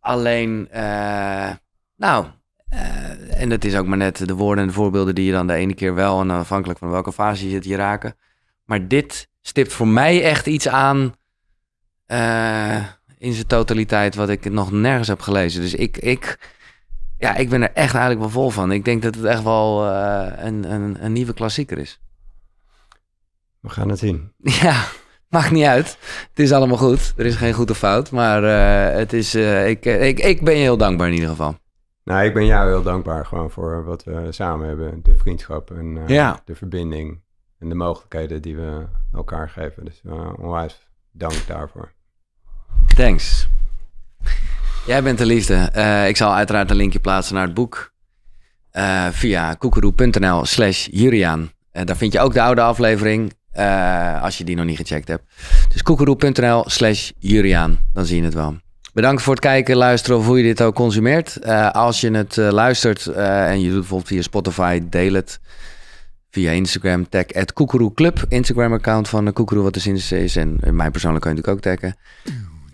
Alleen, uh, nou, uh, en dat is ook maar net de woorden en de voorbeelden die je dan de ene keer wel en afhankelijk van welke fase je zit je raken. Maar dit stipt voor mij echt iets aan uh, in zijn totaliteit wat ik nog nergens heb gelezen. Dus ik, ik ja, ik ben er echt eigenlijk wel vol van. Ik denk dat het echt wel uh, een, een, een nieuwe klassieker is. We gaan het zien. Ja, maakt niet uit. Het is allemaal goed. Er is geen goed of fout. Maar uh, het is, uh, ik, ik, ik ben je heel dankbaar in ieder geval. Nou, ik ben jou heel dankbaar gewoon voor wat we samen hebben. De vriendschap en ja. de verbinding. En de mogelijkheden die we elkaar geven. Dus onwijs dank daarvoor. Thanks. Jij bent de liefde. Uh, ik zal uiteraard een linkje plaatsen naar het boek. Uh, via koekeroe.nl slash Juriaan. Uh, daar vind je ook de oude aflevering. als je die nog niet gecheckt hebt. Dus koekeroe.nl slash Juriaan. Dan zie je het wel. Bedankt voor het kijken, luisteren of hoe je dit ook consumeert. als je het luistert en je doet bijvoorbeeld via Spotify, deel het. Via Instagram, tag at Club. Instagram account van de Koekeroe wat de is. En mij persoonlijk kan je natuurlijk ook taggen.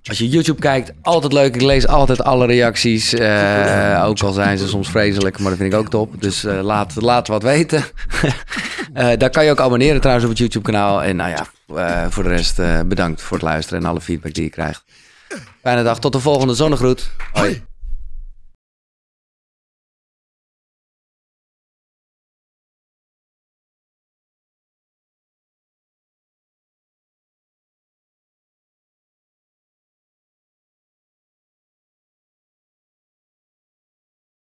Als je YouTube kijkt, altijd leuk. Ik lees altijd alle reacties. Uh, ook al zijn ze soms vreselijk, maar dat vind ik ook top. Dus uh, laat, laat wat weten. uh, daar kan je ook abonneren trouwens op het YouTube kanaal. En nou ja, voor de rest bedankt voor het luisteren en alle feedback die je krijgt. Fijne dag, tot de volgende zonnegroet. Hoi.